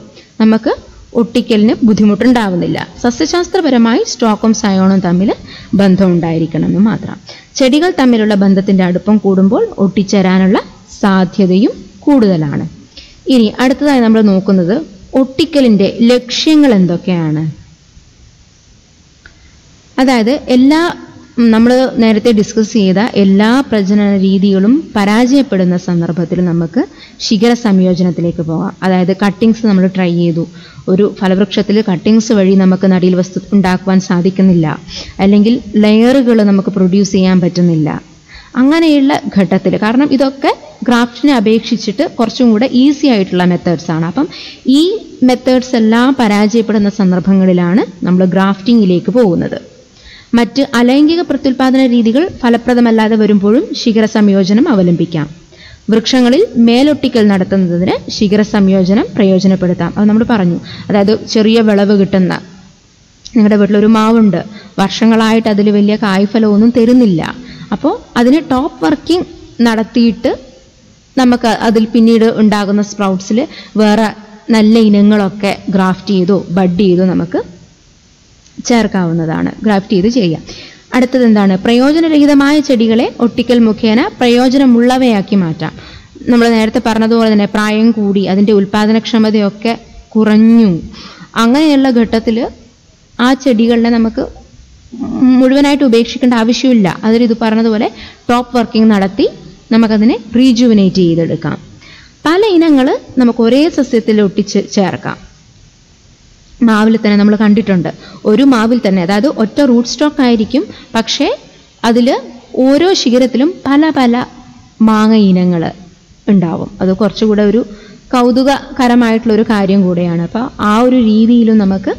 നമുക്ക് ഒട്ടിക്കലിന് ബുദ്ധിമുട്ടുണ്ടാവുന്നില്ല. സസ്യശാസ്ത്രപരമായി സ്റ്റോക്കും സയോണും തമ്മിൽ ബന്ധം ഉണ്ടായിരിക്കണമെന്ന് മാത്രം. ചെടികൾ തമ്മിലുള്ള ബന്ധത്തിന്റെ അടുപ്പം കൂടുമ്പോൾ ഒട്ടിച്ചേരാനുള്ള സാധ്യതയും കൂടുതലാണ്. ഇനി അടുത്തതായി നമ്മൾ നോക്കുന്നത് ഒട്ടിക്കലിന്റെ ലക്ഷ്യങ്ങൾ എന്തൊക്കെയാണ് അതായത് എല്ലാ നമ്മൾ നേരത്തെ ഡിസ്കസ് ചെയ്ത എല്ലാ പ്രജനന രീതികളും പരാജയപ്പെടുന്ന സന്ദർഭത്തിൽ നമുക്ക് ശിഖര സംയോജനത്തിലേക്ക് പോകാം. അതായത് കട്ടിങ്സ് നമ്മൾ ട്രൈ ചെയ്തു. ഒരു ഫലവൃക്ഷത്തിൽ കട്ടിങ്സ് വഴി നമുക്ക് നടിയിൽ വസ്തു ഉണ്ടാക്കുവാൻ സാധിക്കുന്നില്ല. അല്ലെങ്കിൽ ലെയറുകൾ നമുക്ക് പ്രൊഡ്യൂസ് ചെയ്യാൻ പറ്റുന്നില്ല. അങ്ങനെയുള്ള ഘട്ടത്തിൽ. കാരണം ഇതൊക്കെ ഗ്രാഫ്റ്റിനെ അപേക്ഷിച്ചിട്ട് കുറച്ചും കൂടെ ഈസി ആയിട്ടുള്ള മെത്തേഡ്സ് ആണ്. അപ്പം ഈ മെത്തേഡ്സ് എല്ലാം പരാജയപ്പെടുന്ന സന്ദർഭങ്ങളിലാണ് നമ്മൾ ഗ്രാഫ്റ്റിംഗിലേക്ക് പോകുന്നത്. മറ്റ് അലൈംഗിക പ്രത്യുൽപാദന രീതികൾ ഫലപ്രദമല്ലാതെ വരുമ്പോഴും ശിഖര സംയോജനം അവലംബിക്കാം. വൃക്ഷങ്ങളിൽ മേലൊട്ടിക്കൽ നടത്തുന്നതിന് ശിഖര സംയോജനം പ്രയോജനപ്പെടുത്താം. അത് നമ്മൾ പറഞ്ഞു. അതായത് ചെറിയ വിളവ് കിട്ടുന്ന നിങ്ങളുടെ വീട്ടിലൊരു മാവുണ്ട്. വർഷങ്ങളായിട്ട് അതിൽ വലിയ കായ്ഫലമൊന്നും തരുന്നില്ല. അപ്പോൾ അതിന് ടോപ്പ് വർക്കിംഗ് നടത്തിയിട്ട് നമുക്ക് അതിൽ പിന്നീട് ഉണ്ടാകുന്ന സ്പ്രൗട്ട്സിൽ വേറെ നല്ല ഇനങ്ങളൊക്കെ ഗ്രാഫ്റ്റ് ചെയ്തോ ബഡ് ചെയ്തോ നമുക്ക് ചേർക്കാവുന്നതാണ് ഗ്രാഫ്റ്റ് ചെയ്ത് ചെയ്യാം. അടുത്തത് എന്താണ്? പ്രയോജനരഹിതമായ ചെടികളെ ഒട്ടിക്കൽ മുഖേന പ്രയോജനമുള്ളവയാക്കി മാറ്റാം. നമ്മൾ നേരത്തെ പറഞ്ഞതുപോലെ തന്നെ പ്രായം കൂടി അതിന്റെ ഉൽപാദനക്ഷമതയൊക്കെ കുറഞ്ഞു. അങ്ങനെയുള്ള ഘട്ടത്തിൽ ആ ചെടികളെ നമുക്ക് മുഴുവനായിട്ട് ഉപേക്ഷിക്കേണ്ട ആവശ്യമില്ല. അതിൽ ഇത് പറഞ്ഞതുപോലെ ടോപ്പ് വർക്കിംഗ് നടത്തി നമുക്കതിനെ റീജുവിനേറ്റ് ചെയ്തെടുക്കാം. പല ഇനങ്ങൾ നമുക്ക് ഒരേ സസ്യത്തിൽ ഒട്ടിച്ച് ചേർക്കാം. മാവിൽ തന്നെ നമ്മൾ കണ്ടിട്ടുണ്ട്. ഒരു മാവിൽ തന്നെ അതായത് ഒറ്റ റൂട്ട് സ്റ്റോക്ക് ആയിരിക്കും. പക്ഷേ അതിൽ ഓരോ ശിഖരത്തിലും പല പല മാങ്ങ ഇനങ്ങൾ ഉണ്ടാവും. അത് കുറച്ചുകൂടെ ഒരു കൗതുകകരമായിട്ടുള്ള ഒരു കാര്യം കൂടെയാണ്. അപ്പോൾ ആ ഒരു രീതിയിലും നമുക്ക്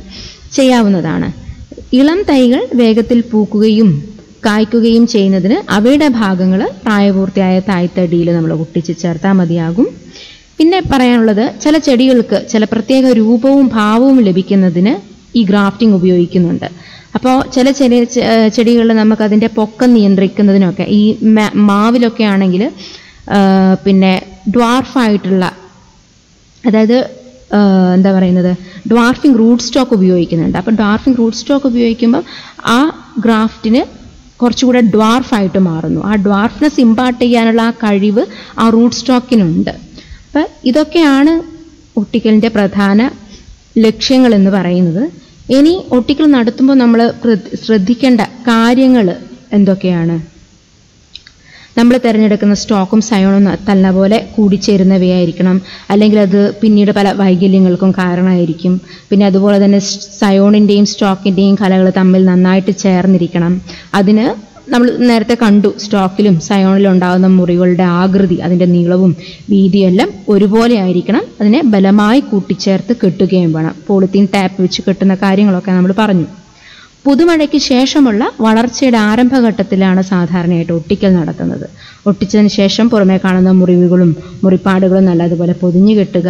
ചെയ്യാവുന്നതാണ്. ഇളം തൈകൾ വേഗത്തിൽ പൂക്കുകയും കായ്ക്കുകയും ചെയ്യുന്നതിന് അവയുടെ ഭാഗങ്ങൾ പ്രായപൂർത്തിയായ തായ്തടിയിൽ നമ്മൾ ഒട്ടിച്ച് ചേർത്താൽ മതിയാകും. പിന്നെ പറയാനുള്ളത് ചില ചെടികൾക്ക് ചില പ്രത്യേക രൂപവും ഭാവവും ലഭിക്കുന്നതിന് ഈ ഗ്രാഫ്റ്റിംഗ് ഉപയോഗിക്കുന്നുണ്ട്. അപ്പോൾ ചില ചെറിയ ചെടികളിൽ നമുക്ക് അതിന്റെ പൊക്കം നിയന്ത്രിക്കുന്നതിനൊക്കെ ഈ മാവിലൊക്കെ ആണെങ്കിൽ പിന്നെ ഡ്വാർഫായിട്ടുള്ള അതായത് എന്താ പറയുന്നത് ഡ്വാർഫിംഗ് റൂട്ട് സ്റ്റോക്ക് ഉപയോഗിക്കുന്നുണ്ട്. അപ്പം ഡ്വാർഫിംഗ് റൂട്ട് സ്റ്റോക്ക് ഉപയോഗിക്കുമ്പോൾ ആ ഗ്രാഫ്റ്റിന് കുറച്ചുകൂടെ ഡ്വാർഫായിട്ട് മാറുന്നു. ആ ഡ്വാർഫ്നെസ് ഇമ്പാർട്ട് ചെയ്യാനുള്ള ആ കഴിവ് ആ റൂട്ട് സ്റ്റോക്കിനുണ്ട് അപ്പം ഇതൊക്കെയാണ് ഒട്ടിക്കലിന്റെ പ്രധാന ലക്ഷ്യങ്ങൾ എന്ന് പറയുന്നത്. ഇനി ഒട്ടിക്കൽ നടത്തുമ്പോൾ നമ്മൾ ശ്രദ്ധിക്കേണ്ട കാര്യങ്ങൾ എന്തൊക്കെയാണ്? നമ്മൾ തിരഞ്ഞെടുക്കുന്ന സ്റ്റോക്കും സയോണും തന്ന പോലെ കൂടിച്ചേരുന്നവയായിരിക്കണം. അല്ലെങ്കിൽ അത് പിന്നീട് പല വൈകല്യങ്ങൾക്കും കാരണമായിരിക്കും. പിന്നെ അതുപോലെ തന്നെ സയോണിന്റെയും സ്റ്റോക്കിന്റെയും കലകൾ തമ്മിൽ നന്നായിട്ട് ചേർന്നിരിക്കണം. അതിന് നമ്മൾ നേരത്തെ കണ്ടു സ്റ്റോക്കിലും സയോണിലും ഉണ്ടാകുന്ന മുറികളുടെ ആകൃതി അതിന്റെ നീളവും വീതിയെല്ലാം ഒരുപോലെ ആയിരിക്കണം. അതിനെ ബലമായി കൂട്ടിച്ചേർത്ത് കെട്ടുകയും വേണം. പോളിത്തീൻ ടാപ്പ് വെച്ച് കെട്ടുന്ന കാര്യങ്ങളൊക്കെ നമ്മൾ പറഞ്ഞു. പുതുമഴയ്ക്ക് ശേഷമുള്ള വളർച്ചയുടെ ആരംഭഘട്ടത്തിലാണ് സാധാരണയായിട്ട് ഒട്ടിക്കൽ നടത്തുന്നത് ഒട്ടിച്ചതിന് ശേഷം പുറമേ കാണുന്ന മുറിവുകളും മുറിപ്പാടുകളും നല്ലതുപോലെ പൊതിഞ്ഞു കെട്ടുക.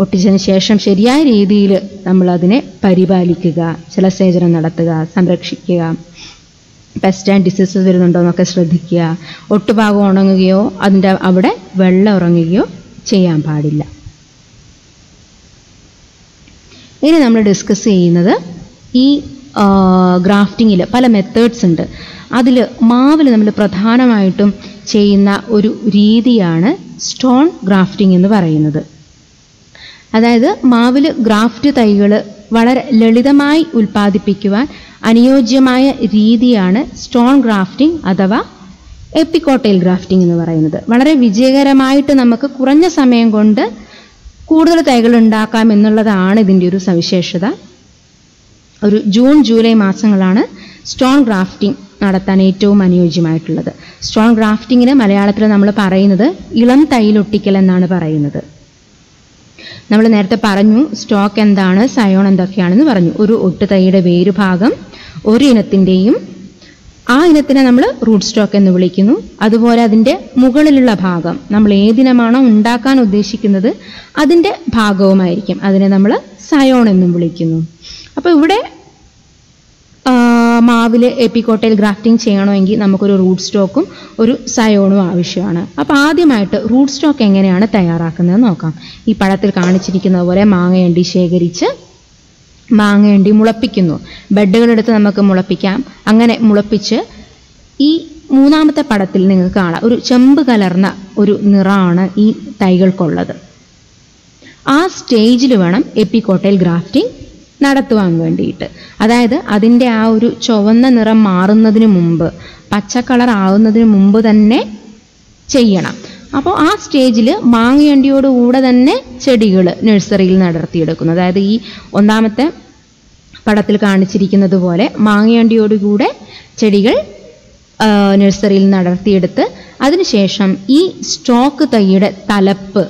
ഒട്ടിച്ചതിന് ശേഷം ശരിയായ രീതിയിൽ നമ്മൾ അതിനെ പരിപാലിക്കുക ജലസേചനം നടത്തുക സംരക്ഷിക്കുക. പെസ്റ്റ് ആൻഡ് ഡിസീസസ് വരുന്നുണ്ടോ എന്നൊക്കെ ശ്രദ്ധിക്കുക. ഒട്ടുഭാഗം ഉണങ്ങുകയോ അതിന്റെ അവിടെ വെള്ളം ഉറങ്ങുകയോ ചെയ്യാൻ പാടില്ല. ഇനി നമ്മൾ ഡിസ്കസ് ചെയ്യുന്നത് ഈ ഗ്രാഫ്റ്റിങ്ങിൽ പല മെത്തേഡ്സ് ഉണ്ട്. അതിൽ മാവിൽ നമ്മൾ പ്രധാനമായിട്ടും ചെയ്യുന്ന ഒരു രീതിയാണ് സ്റ്റോൺ ഗ്രാഫ്റ്റിംഗ് എന്ന് പറയുന്നത്. അതായത് മാവിൽ ഗ്രാഫ്റ്റ് തൈകൾ വളരെ ലളിതമായി ഉൽപ്പാദിപ്പിക്കുവാൻ അനുയോജ്യമായ രീതിയാണ് സ്റ്റോൺ ഗ്രാഫ്റ്റിംഗ് അഥവാ എപ്പിക്കോട്ടൈൽ ഗ്രാഫ്റ്റിംഗ് എന്ന് പറയുന്നത്. വളരെ വിജയകരമായിട്ട് നമുക്ക് കുറഞ്ഞ സമയം കൊണ്ട് കൂടുതൽ തൈകൾ ഉണ്ടാക്കാം എന്നുള്ളതാണ് ഇതിന്റെ ഒരു സവിശേഷത. ഒരു ജൂൺ ജൂലൈ മാസങ്ങളാണ് സ്റ്റോൺ ഗ്രാഫ്റ്റിംഗ് നടത്താൻ ഏറ്റവും അനുയോജ്യമായിട്ടുള്ളത്. സ്റ്റോൺ ഗ്രാഫ്റ്റിങ്ങിന് മലയാളത്തിൽ നമ്മൾ പറയുന്നത് ഇളം തൈലൊട്ടിക്കൽ എന്നാണ് പറയുന്നത്. നമ്മൾ നേരത്തെ പറഞ്ഞു സ്റ്റോക്ക് എന്താണ് സയോൺ എന്തൊക്കെയാണെന്ന് പറഞ്ഞു. ഒരു ഒട്ടുതൈയുടെ വേരുഭാഗം ഒരു ഇനത്തിന്റെയും ആ ഇനത്തിനെ നമ്മൾ റൂട്ട് സ്റ്റോക്ക് എന്ന് വിളിക്കുന്നു. അതുപോലെ അതിന്റെ മുകളിലുള്ള ഭാഗം നമ്മൾ ഏതിനമാണോ ഉണ്ടാക്കാൻ ഉദ്ദേശിക്കുന്നത് അതിന്റെ ഭാഗവുമായിരിക്കും. അതിനെ നമ്മൾ സയോൺ എന്നും വിളിക്കുന്നു. അപ്പോൾ ഇവിടെ മാവിൽ എപ്പിക്കോട്ടയിൽ ഗ്രാഫ്റ്റിംഗ് ചെയ്യണമെങ്കിൽ നമുക്കൊരു റൂട്ട് സ്റ്റോക്കും ഒരു സയോണും ആവശ്യമാണ്. അപ്പോൾ ആദ്യമായിട്ട് റൂട്ട് സ്റ്റോക്ക് എങ്ങനെയാണ് തയ്യാറാക്കുന്നത് നോക്കാം. ഈ പഴത്തിൽ കാണിച്ചിരിക്കുന്ന പോലെ മാങ്ങയണ്ടി ശേഖരിച്ച് മാങ്ങയണ്ടി മുളപ്പിക്കുന്നു. ബെഡുകളെടുത്ത് നമുക്ക് മുളപ്പിക്കാം. അങ്ങനെ മുളപ്പിച്ച് ഈ മൂന്നാമത്തെ പടത്തിൽ നിങ്ങൾക്ക് കാണാം. ഒരു ചെമ്പ് കലർന്ന ഒരു നിറമാണ് ഈ തൈകൾക്കുള്ളത്. ആ സ്റ്റേജിൽ വേണം എപ്പിക്കോട്ടയിൽ ഗ്രാഫ്റ്റിംഗ് നടത്തുവാൻ വേണ്ടിയിട്ട്. അതായത് അതിന്റെ ആ ഒരു ചുവന്ന നിറം മാറുന്നതിന് മുമ്പ് പച്ച കളർ ആവുന്നതിന് മുമ്പ് തന്നെ ചെയ്യണം. അപ്പോൾ ആ സ്റ്റേജിൽ മാങ്ങയണ്ടിയോടുകൂടെ തന്നെ ചെടികൾ നഴ്സറിയിൽ നടത്തിയെടുക്കുന്നു. അതായത് ഈ ഒന്നാമത്തെ പടത്തിൽ കാണിച്ചിരിക്കുന്നത് പോലെ മാങ്ങയണ്ടിയോടുകൂടെ ചെടികൾ നഴ്സറിയിൽ നടത്തിയെടുത്ത് അതിനുശേഷം ഈ സ്റ്റോക്ക് തൈയുടെ തലപ്പ്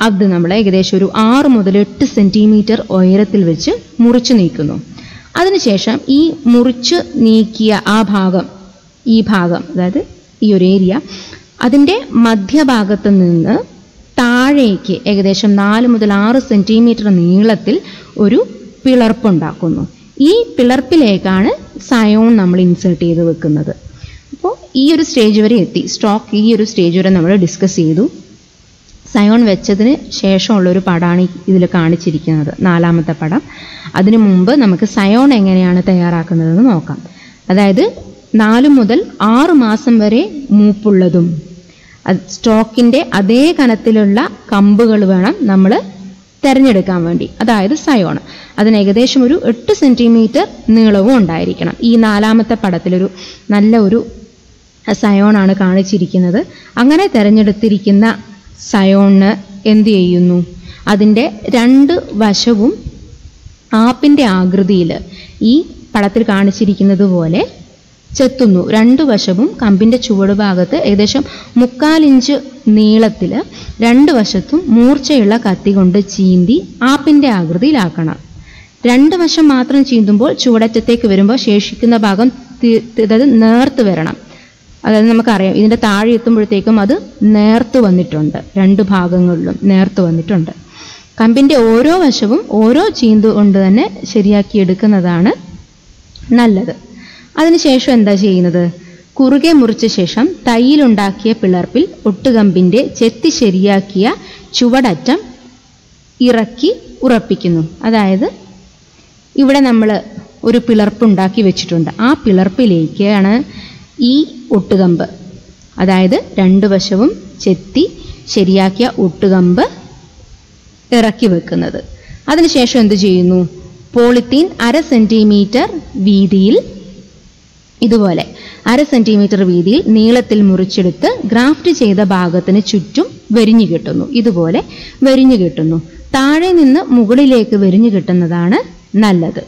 അത് നമ്മൾ ഏകദേശം ഒരു ആറ് മുതൽ എട്ട് സെന്റിമീറ്റർ ഉയരത്തിൽ വെച്ച് മുറിച്ചു നീക്കുന്നു. അതിനുശേഷം ഈ മുറിച്ച് നീക്കിയ ആ ഭാഗം ഈ ഭാഗം അതായത് ഈ ഒരു ഏരിയ അതിന്റെ മധ്യഭാഗത്ത് നിന്ന് താഴേക്ക് ഏകദേശം നാല് മുതൽ ആറ് സെന്റിമീറ്റർ നീളത്തിൽ ഒരു പിളർപ്പുണ്ടാക്കുന്നു. ഈ പിളർപ്പിലേക്കാണ് സയോൺ നമ്മൾ ഇൻസേർട്ട് ചെയ്ത് വെക്കുന്നത്. അപ്പോൾ ഈ ഒരു സ്റ്റേജ് വരെ എത്തി. സ്റ്റോക്ക് ഈ ഒരു സ്റ്റേജ് വരെ നമ്മൾ ഡിസ്കസ് ചെയ്തു. സയോൺ വെച്ചതിന് ശേഷമുള്ള ഒരു പടമാണ് ഇതിൽ കാണിച്ചിരിക്കുന്നത് നാലാമത്തെ പടം. അതിനു മുമ്പ് നമുക്ക് സയോൺ എങ്ങനെയാണ് തയ്യാറാക്കുന്നതെന്ന് നോക്കാം. അതായത് നാല് മുതൽ ആറ് മാസം വരെ മൂപ്പുള്ളതും സ്റ്റോക്കിന്റെ അതേ കനത്തിലുള്ള കമ്പുകൾ വേണം നമ്മൾ തിരഞ്ഞെടുക്കാൻ വേണ്ടി. അതായത് സയോൺ. അതിന് ഏകദേശം ഒരു എട്ട് സെന്റിമീറ്റർ നീളവും ഉണ്ടായിരിക്കണം. ഈ നാലാമത്തെ പടത്തിലൊരു നല്ല ഒരു സയോണാണ് കാണിച്ചിരിക്കുന്നത്. അങ്ങനെ തിരഞ്ഞെടുത്തിരിക്കുന്ന സയോണിന് എന്തു ചെയ്യുന്നു? അതിന്റെ രണ്ട് വശവും ആപ്പിന്റെ ആകൃതിയിൽ ഈ പടത്തിൽ കാണിച്ചിരിക്കുന്നത് പോലെ ചെത്തുന്നു. രണ്ട് വശവും കമ്പിന്റെ ചുവട് ഭാഗത്ത് ഏകദേശം മുക്കാലിഞ്ച് നീളത്തിൽ രണ്ട് വശത്തും മൂർച്ചയുള്ള കത്തി കൊണ്ട് ചീന്തി ആപ്പിന്റെ ആകൃതിയിലാക്കണം. രണ്ട് വശം മാത്രം ചീന്തുമ്പോൾ ചുവടറ്റത്തേക്ക് വരുമ്പോൾ ശേഷിക്കുന്ന ഭാഗം അതായത് നേർത്ത് വരണം. അതായത് നമുക്കറിയാം ഇതിന്റെ താഴെ എത്തുമ്പോഴത്തേക്കും അത് നേർത്ത് വന്നിട്ടുണ്ട്. രണ്ട് ഭാഗങ്ങളിലും നേർത്ത് വന്നിട്ടുണ്ട്. കമ്പിന്റെ ഓരോ വശവും ഓരോ ചീന്തു കൊണ്ട് തന്നെ ശരിയാക്കി എടുക്കുന്നതാണ് നല്ലത്. അതിനുശേഷം എന്താ ചെയ്യുന്നത്? കുറുകെ മുറിച്ച ശേഷം തൈയിലുണ്ടാക്കിയ പിളർപ്പിൽ ഒട്ടുകമ്പിന്റെ ചെത്തി ശരിയാക്കിയ ചുവടറ്റം ഇറക്കി ഉറപ്പിക്കുന്നു. അതായത് ഇവിടെ നമ്മൾ ഒരു പിളർപ്പുണ്ടാക്കി വെച്ചിട്ടുണ്ട്. ആ പിളർപ്പിലേക്കാണ് ഈ ഒട്ടുകമ്പ്. അതായത് രണ്ടു വശവും ചെത്തി ശരിയാക്കിയ ഒട്ടുകമ്പ് ഇറക്കി വെക്കുന്നത്. അതിനുശേഷം എന്ത് ചെയ്യുന്നു? പോളിത്തീൻ അര സെന്റിമീറ്റർ വീതിയിൽ ഇതുപോലെ അര സെന്റിമീറ്റർ വീതിയിൽ നീളത്തിൽ മുറിച്ചെടുത്ത് ഗ്രാഫ്റ്റ് ചെയ്ത ഭാഗത്തിന് ചുറ്റും വെരിഞ്ഞു കിട്ടുന്നു. ഇതുപോലെ വെരിഞ്ഞു കിട്ടുന്നു. താഴെ നിന്ന് മുകളിലേക്ക് വെരിഞ്ഞു കിട്ടുന്നതാണ് നല്ലത്.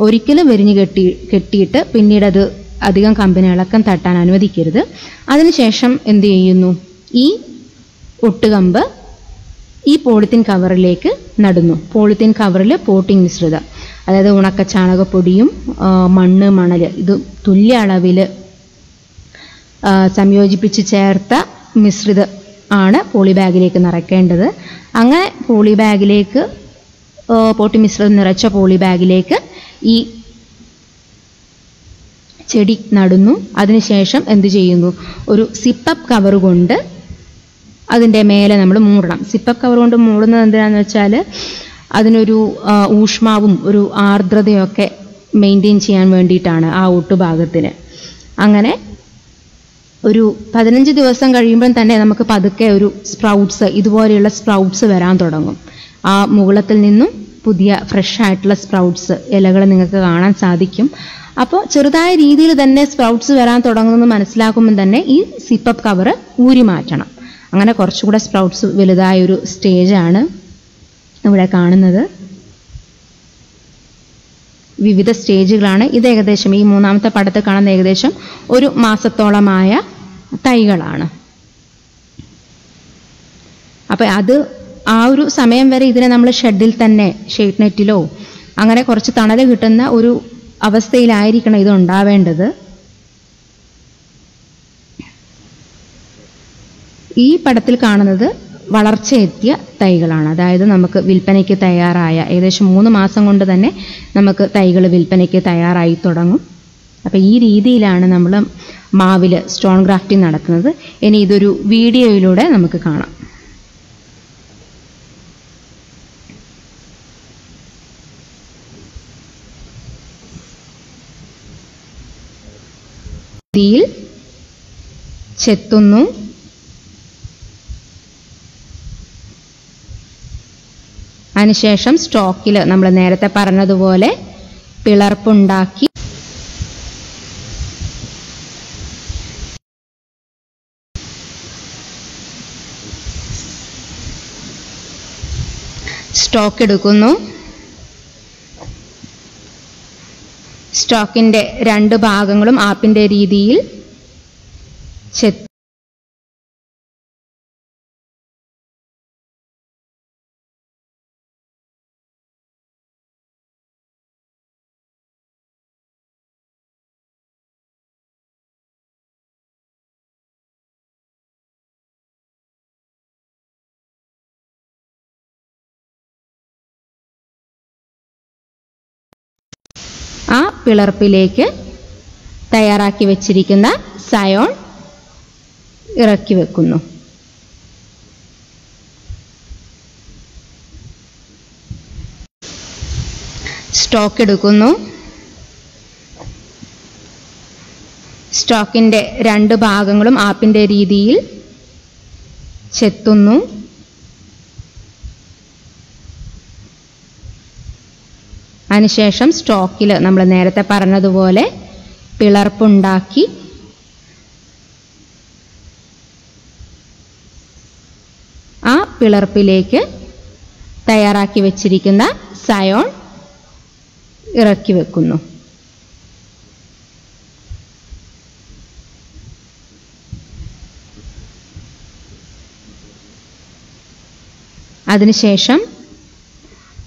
ഒരിക്കലും വെരിഞ്ഞു കെട്ടി കെട്ടിയിട്ട് പിന്നീട് അത് അധികം കമ്പനി ഇളക്കം തട്ടാൻ അനുവദിക്കരുത്. അതിനുശേഷം എന്ത് ചെയ്യുന്നു? ഈ ഒട്ടുകമ്പ് ഈ പോളിത്തീൻ കവറിലേക്ക് നടുന്നു. പോളിത്തീൻ കവറിൽ പോട്ടിംഗ് മിശ്രിതം. അതായത് ഉണക്ക ചാണകപ്പൊടിയും മണ്ണ് മണൽ ഇത് തുല്യ അളവിൽ സംയോജിപ്പിച്ച് ചേർത്ത മിശ്രിത ആണ് പോളി ബാഗിലേക്ക് നിറയ്ക്കേണ്ടത്. അങ്ങനെ പോളി ബാഗിലേക്ക് പോട്ടി മിശ്രിതം നിറച്ച പോളി ബാഗിലേക്ക് ഈ ചെടി നടുന്നു. അതിനുശേഷം എന്ത് ചെയ്യുന്നു? ഒരു സിപ്പപ്പ് കവർ കൊണ്ട് അതിന്റെ മേലെ നമ്മൾ മൂടണം. സിപ്പപ്പ് കവർ കൊണ്ട് മൂടുന്നത് എന്തിനാന്ന് വെച്ചാൽ അതിനൊരു ഊഷ്മാവും ഒരു ആർദ്രതയൊക്കെ മെയിന്റെയിൻ ചെയ്യാൻ വേണ്ടിയിട്ടാണ് ആ ഒട്ടുഭാഗത്തിന്. അങ്ങനെ ഒരു പതിനഞ്ച് ദിവസം കഴിയുമ്പോൾ തന്നെ നമുക്ക് പതുക്കെ ഒരു സ്പ്രൗട്ട്സ് ഇതുപോലെയുള്ള സ്പ്രൗട്ട്സ് വരാൻ തുടങ്ങും. ആ മുകളത്തിൽ നിന്നും പുതിയ ഫ്രഷ് ആയിട്ടുള്ള സ്പ്രൗട്ട്സ് ഇലകൾ നിങ്ങൾക്ക് കാണാൻ സാധിക്കും. അപ്പോൾ ചെറുതായ രീതിയിൽ തന്നെ സ്പ്രൗട്ട്സ് വരാൻ തുടങ്ങുമെന്ന് മനസ്സിലാക്കുമ്പോൾ തന്നെ ഈ സിപ്പപ്പ് കവർ ഊരി മാറ്റണം. അങ്ങനെ കുറച്ചുകൂടെ സ്പ്രൗട്ട്സ് വലുതായ ഒരു സ്റ്റേജാണ് ഇവിടെ കാണുന്നത്. വിവിധ സ്റ്റേജുകളാണ് ഇത് ഏകദേശം ഈ മൂന്നാമത്തെ പടത്തിൽ കാണുന്ന ഏകദേശം ഒരു മാസത്തോളമായ തൈകളാണ്. അപ്പം അത് ആ ഒരു സമയം വരെ ഇതിനെ നമ്മൾ ഷെഡിൽ തന്നെ ഷെയ്ഡ് നെറ്റിലോ അങ്ങനെ കുറച്ച് തണൽ കിട്ടുന്ന ഒരു അവസ്ഥയിലായിരിക്കണം ഇത് ഉണ്ടാവേണ്ടത് ഈ പടത്തിൽ കാണുന്നത് വളർച്ചയെത്തിയ തൈകളാണ്. അതായത് നമുക്ക് വിൽപ്പനയ്ക്ക് തയ്യാറായ ഏകദേശം മൂന്ന് മാസം കൊണ്ട് തന്നെ നമുക്ക് തൈകൾ വിൽപ്പനയ്ക്ക് തയ്യാറായി തുടങ്ങും. അപ്പോൾ ഈ രീതിയിലാണ് നമ്മൾ മാവിൽ സ്റ്റോൺ ഗ്രാഫ്റ്റിംഗ് നടത്തുന്നത്. ഇനി ഇതൊരു വീഡിയോയിലൂടെ നമുക്ക് കാണാം. രീതിയിൽ ചെത്തുന്നു. അതിനുശേഷം സ്റ്റോക്കിൽ നമ്മൾ നേരത്തെ പറഞ്ഞതുപോലെ പിളർപ്പുണ്ടാക്കി. സ്റ്റോക്ക് എടുക്കുന്നു. സ്റ്റോക്കിന്റെ രണ്ട് ഭാഗങ്ങളും ആപ്പിന്റെ രീതിയിൽ ചെത്തി പിളർപ്പിലേക്ക് തയ്യാറാക്കി വെച്ചിരിക്കുന്ന സയോൺ ഇറക്കി വെക്കുന്നു. സ്റ്റോക്ക് എടുക്കുന്നു. സ്റ്റോക്കിന്റെ രണ്ട് ഭാഗങ്ങളും ആപ്പിന്റെ രീതിയിൽ ചെത്തുന്നു. അതിനുശേഷം സ്റ്റോക്കിൽ നമ്മൾ നേരത്തെ പറഞ്ഞതുപോലെ പിളർപ്പുണ്ടാക്കി ആ പിളർപ്പിലേക്ക് തയ്യാറാക്കി വെച്ചിരിക്കുന്ന സയോൺ ഇറക്കി വെക്കുന്നു. അതിനുശേഷം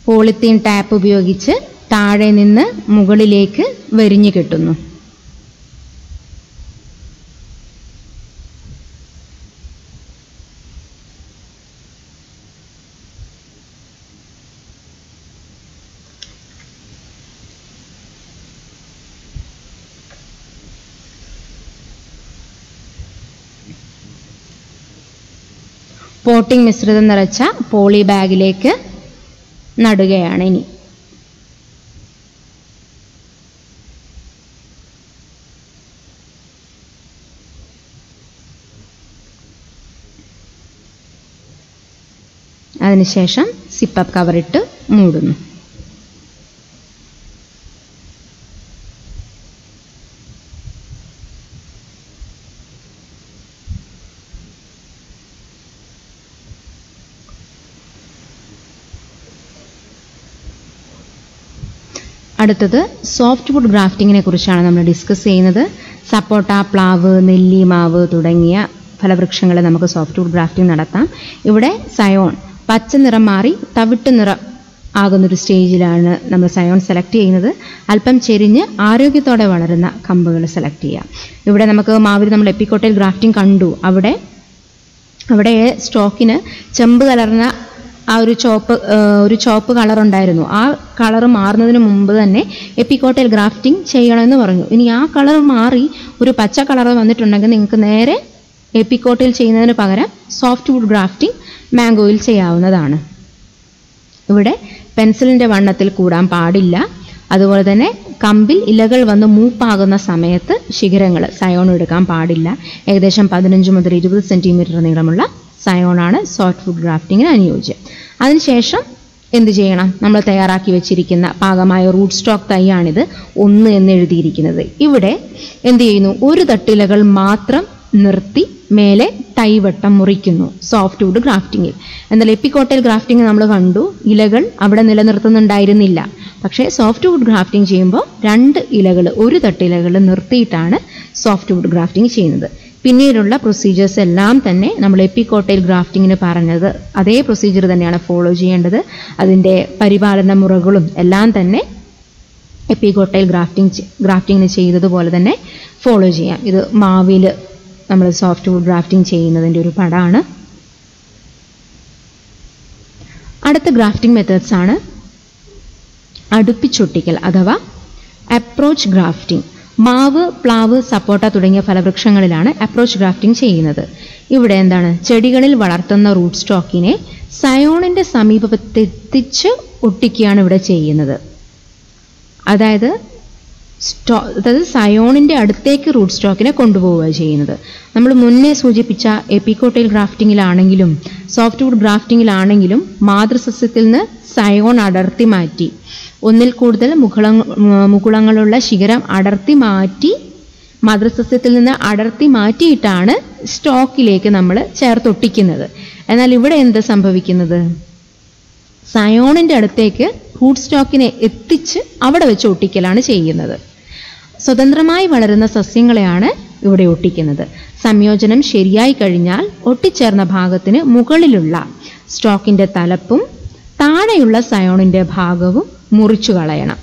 പോളിത്തീൻ ടാപ്പ് ഉപയോഗിച്ച് താഴെ നിന്ന് മുകളിലേക്ക് വരിഞ്ഞു കിട്ടുന്നു. പോട്ടിംഗ് മിശ്രിതം നിറച്ച പോളി ബാഗിലേക്ക് നടുകയാണ് ഇനി. അതിനുശേഷം സിപ്പപ്പ് കവറിട്ട് മൂടുന്നു. അടുത്തത് സോഫ്റ്റ് വുഡ് ഗ്രാഫ്റ്റിങ്ങിനെ കുറിച്ചാണ് നമ്മൾ ഡിസ്കസ് ചെയ്യുന്നത്. സപ്പോട്ട പ്ലാവ് നെല്ലി മാവ് തുടങ്ങിയ ഫലവൃക്ഷങ്ങളെ നമുക്ക് സോഫ്റ്റ് വുഡ് ഗ്രാഫ്റ്റിംഗ് നടത്താം. ഇവിടെ സയോൺ പച്ച നിറം മാറി തവിട്ട് നിറം ആകുന്നൊരു സ്റ്റേജിലാണ് നമ്മൾ സയോൺ സെലക്ട് ചെയ്യുന്നത്. അല്പം ചെരിഞ്ഞ് ആരോഗ്യത്തോടെ വളരുന്ന കമ്പുകൾ സെലക്ട് ചെയ്യാം. ഇവിടെ നമുക്ക് മാവിൽ നമ്മൾ എപ്പിക്കോട്ടയിൽ ഗ്രാഫ്റ്റിംഗ് കണ്ടു. അവിടെ അവിടെ സ്റ്റോക്കിന് ചെമ്പ് കലർന്ന ആ ഒരു ചോപ്പ് ഒരു ചോപ്പ് കളർ ഉണ്ടായിരുന്നു. ആ കളർ മാറുന്നതിന് മുമ്പ് തന്നെ എപ്പിക്കോട്ടയിൽ ഗ്രാഫ്റ്റിംഗ് ചെയ്യണമെന്ന് പറഞ്ഞു. ഇനി ആ കളർ മാറി ഒരു പച്ച കളർ വന്നിട്ടുണ്ടെങ്കിൽ നിങ്ങൾക്ക് നേരെ എപ്പിക്കോട്ടയിൽ ചെയ്യുന്നതിന് പകരം സോഫ്റ്റ് വുഡ് ഗ്രാഫ്റ്റിംഗ് മാംഗോയിൽ ചെയ്യാവുന്നതാണ്. ഇവിടെ പെൻസിലിന്റെ വണ്ണത്തിൽ കൂടാൻ പാടില്ല. അതുപോലെ തന്നെ കമ്പിൽ ഇലകൾ വന്ന് മൂപ്പാകുന്ന സമയത്ത് ശിഖരങ്ങൾ സയോൺ എടുക്കാൻ പാടില്ല. ഏകദേശം പതിനഞ്ച് മുതൽ ഇരുപത് സെന്റിമീറ്റർ നീളമുള്ള സയോണാണ് സോഫ്റ്റ് വുഡ് ഗ്രാഫ്റ്റിങ്ങിന് അനുയോജ്യം. അതിനുശേഷം എന്ത് ചെയ്യണം? നമ്മൾ തയ്യാറാക്കി വെച്ചിരിക്കുന്ന പാകമായ റൂട്ട് സ്റ്റോക്ക് തൈയാണിത്. ഒന്ന് എന്ന് എഴുതിയിരിക്കുന്നത്. ഇവിടെ എന്ത് ചെയ്യുന്നു? ഒരു തട്ടിലകൾ മാത്രം നിർത്തി മേലെ തൈവട്ടം മുറിക്കുന്നു സോഫ്റ്റ് വുഡ് ഗ്രാഫ്റ്റിങ്ങിൽ എന്നാൽ എപ്പിക്കോട്ടയിൽ ഗ്രാഫ്റ്റിംഗ് നമ്മൾ കണ്ടു ഇലകൾ അവിടെ നിലനിർത്തുന്നുണ്ടായിരുന്നില്ല. പക്ഷേ സോഫ്റ്റ് വുഡ് ഗ്രാഫ്റ്റിംഗ് ചെയ്യുമ്പോൾ രണ്ട് ഇലകൾ ഒരു തട്ടിലകൾ നിർത്തിയിട്ടാണ് സോഫ്റ്റ് വുഡ് ഗ്രാഫ്റ്റിംഗ് ചെയ്യുന്നത്. പിന്നീടുള്ള പ്രൊസീജിയേഴ്സ് എല്ലാം തന്നെ നമ്മൾ എപ്പിക്കോട്ടയിൽ ഗ്രാഫ്റ്റിങ്ങിന് പറഞ്ഞത്. അതേ പ്രൊസീജിയർ തന്നെയാണ് ഫോളോ ചെയ്യേണ്ടത്. അതിന്റെ പരിപാലന മുറകളും എല്ലാം തന്നെ എപ്പിക്കോട്ടയിൽ ഗ്രാഫ്റ്റിംഗ് ഗ്രാഫ്റ്റിങ്ങിന് ചെയ്തതുപോലെ തന്നെ ഫോളോ ചെയ്യാം. ഇത് മാവിൽ നമ്മൾ സോഫ്റ്റ് വുഡ് ഗ്രാഫ്റ്റിംഗ് ചെയ്യുന്നതിന്റെ ഒരു പടമാണ് അടുത്ത ഗ്രാഫ്റ്റിംഗ് മെത്തേഡ്സ് ആണ് അടുപ്പിച്ചൊട്ടിക്കൽ അഥവാ അപ്രോച്ച് ഗ്രാഫ്റ്റിംഗ് മാവ് പ്ലാവ് സപ്പോട്ട തുടങ്ങിയ ഫലവൃക്ഷങ്ങളിലാണ് അപ്രോച്ച് ഗ്രാഫ്റ്റിംഗ് ചെയ്യുന്നത്. ഇവിടെ എന്താണ്? ചെടികളിൽ വളർത്തുന്ന റൂട്ട് സ്റ്റോക്കിനെ സയോണിന്റെ സമീപത്തെത്തിച്ച് ഒട്ടിക്കുകയാണ് ഇവിടെ ചെയ്യുന്നത്. അതായത് സ്റ്റോ അതായത് സയോണിന്റെ അടുത്തേക്ക് റൂട്ട് സ്റ്റോക്കിനെ കൊണ്ടുപോവുക ചെയ്യുന്നത്. നമ്മൾ മുന്നേ സൂചിപ്പിച്ച എപ്പിക്കോട്ടൈൽ ഗ്രാഫ്റ്റിങ്ങിലാണെങ്കിലും സോഫ്റ്റ് വുഡ് ഗ്രാഫ്റ്റിങ്ങിലാണെങ്കിലും മാതൃസസ്യത്തിൽ നിന്ന് സയോൺ അടർത്തി മാറ്റി ഒന്നിൽ കൂടുതൽ മുകുള മുകുളങ്ങളുള്ള ശിഖരം അടർത്തി മാറ്റി മാതൃസസ്യത്തിൽ നിന്ന് അടർത്തി മാറ്റിയിട്ടാണ് സ്റ്റോക്കിലേക്ക് നമ്മൾ ചേർത്തൊട്ടിക്കുന്നത്. എന്നാൽ ഇവിടെ എന്ത് സംഭവിക്കുന്നത്? സയോണിന്റെ അടുത്തേക്ക് റൂട്ട് സ്റ്റോക്കിനെ എത്തിച്ച് അവിടെ വെച്ച് ഒട്ടിക്കലാണ് ചെയ്യുന്നത്. സ്വതന്ത്രമായി വളരുന്ന സസ്യങ്ങളെയാണ് ഇവിടെ ഒട്ടിക്കുന്നത്. സംയോജനം ശരിയായി കഴിഞ്ഞാൽ ഒട്ടിച്ചേർന്ന ഭാഗത്തിന് മുകളിലുള്ള സ്റ്റോക്കിന്റെ തലപ്പും താഴെയുള്ള സയോണിന്റെ ഭാഗവും മുറിച്ചു കളയണം.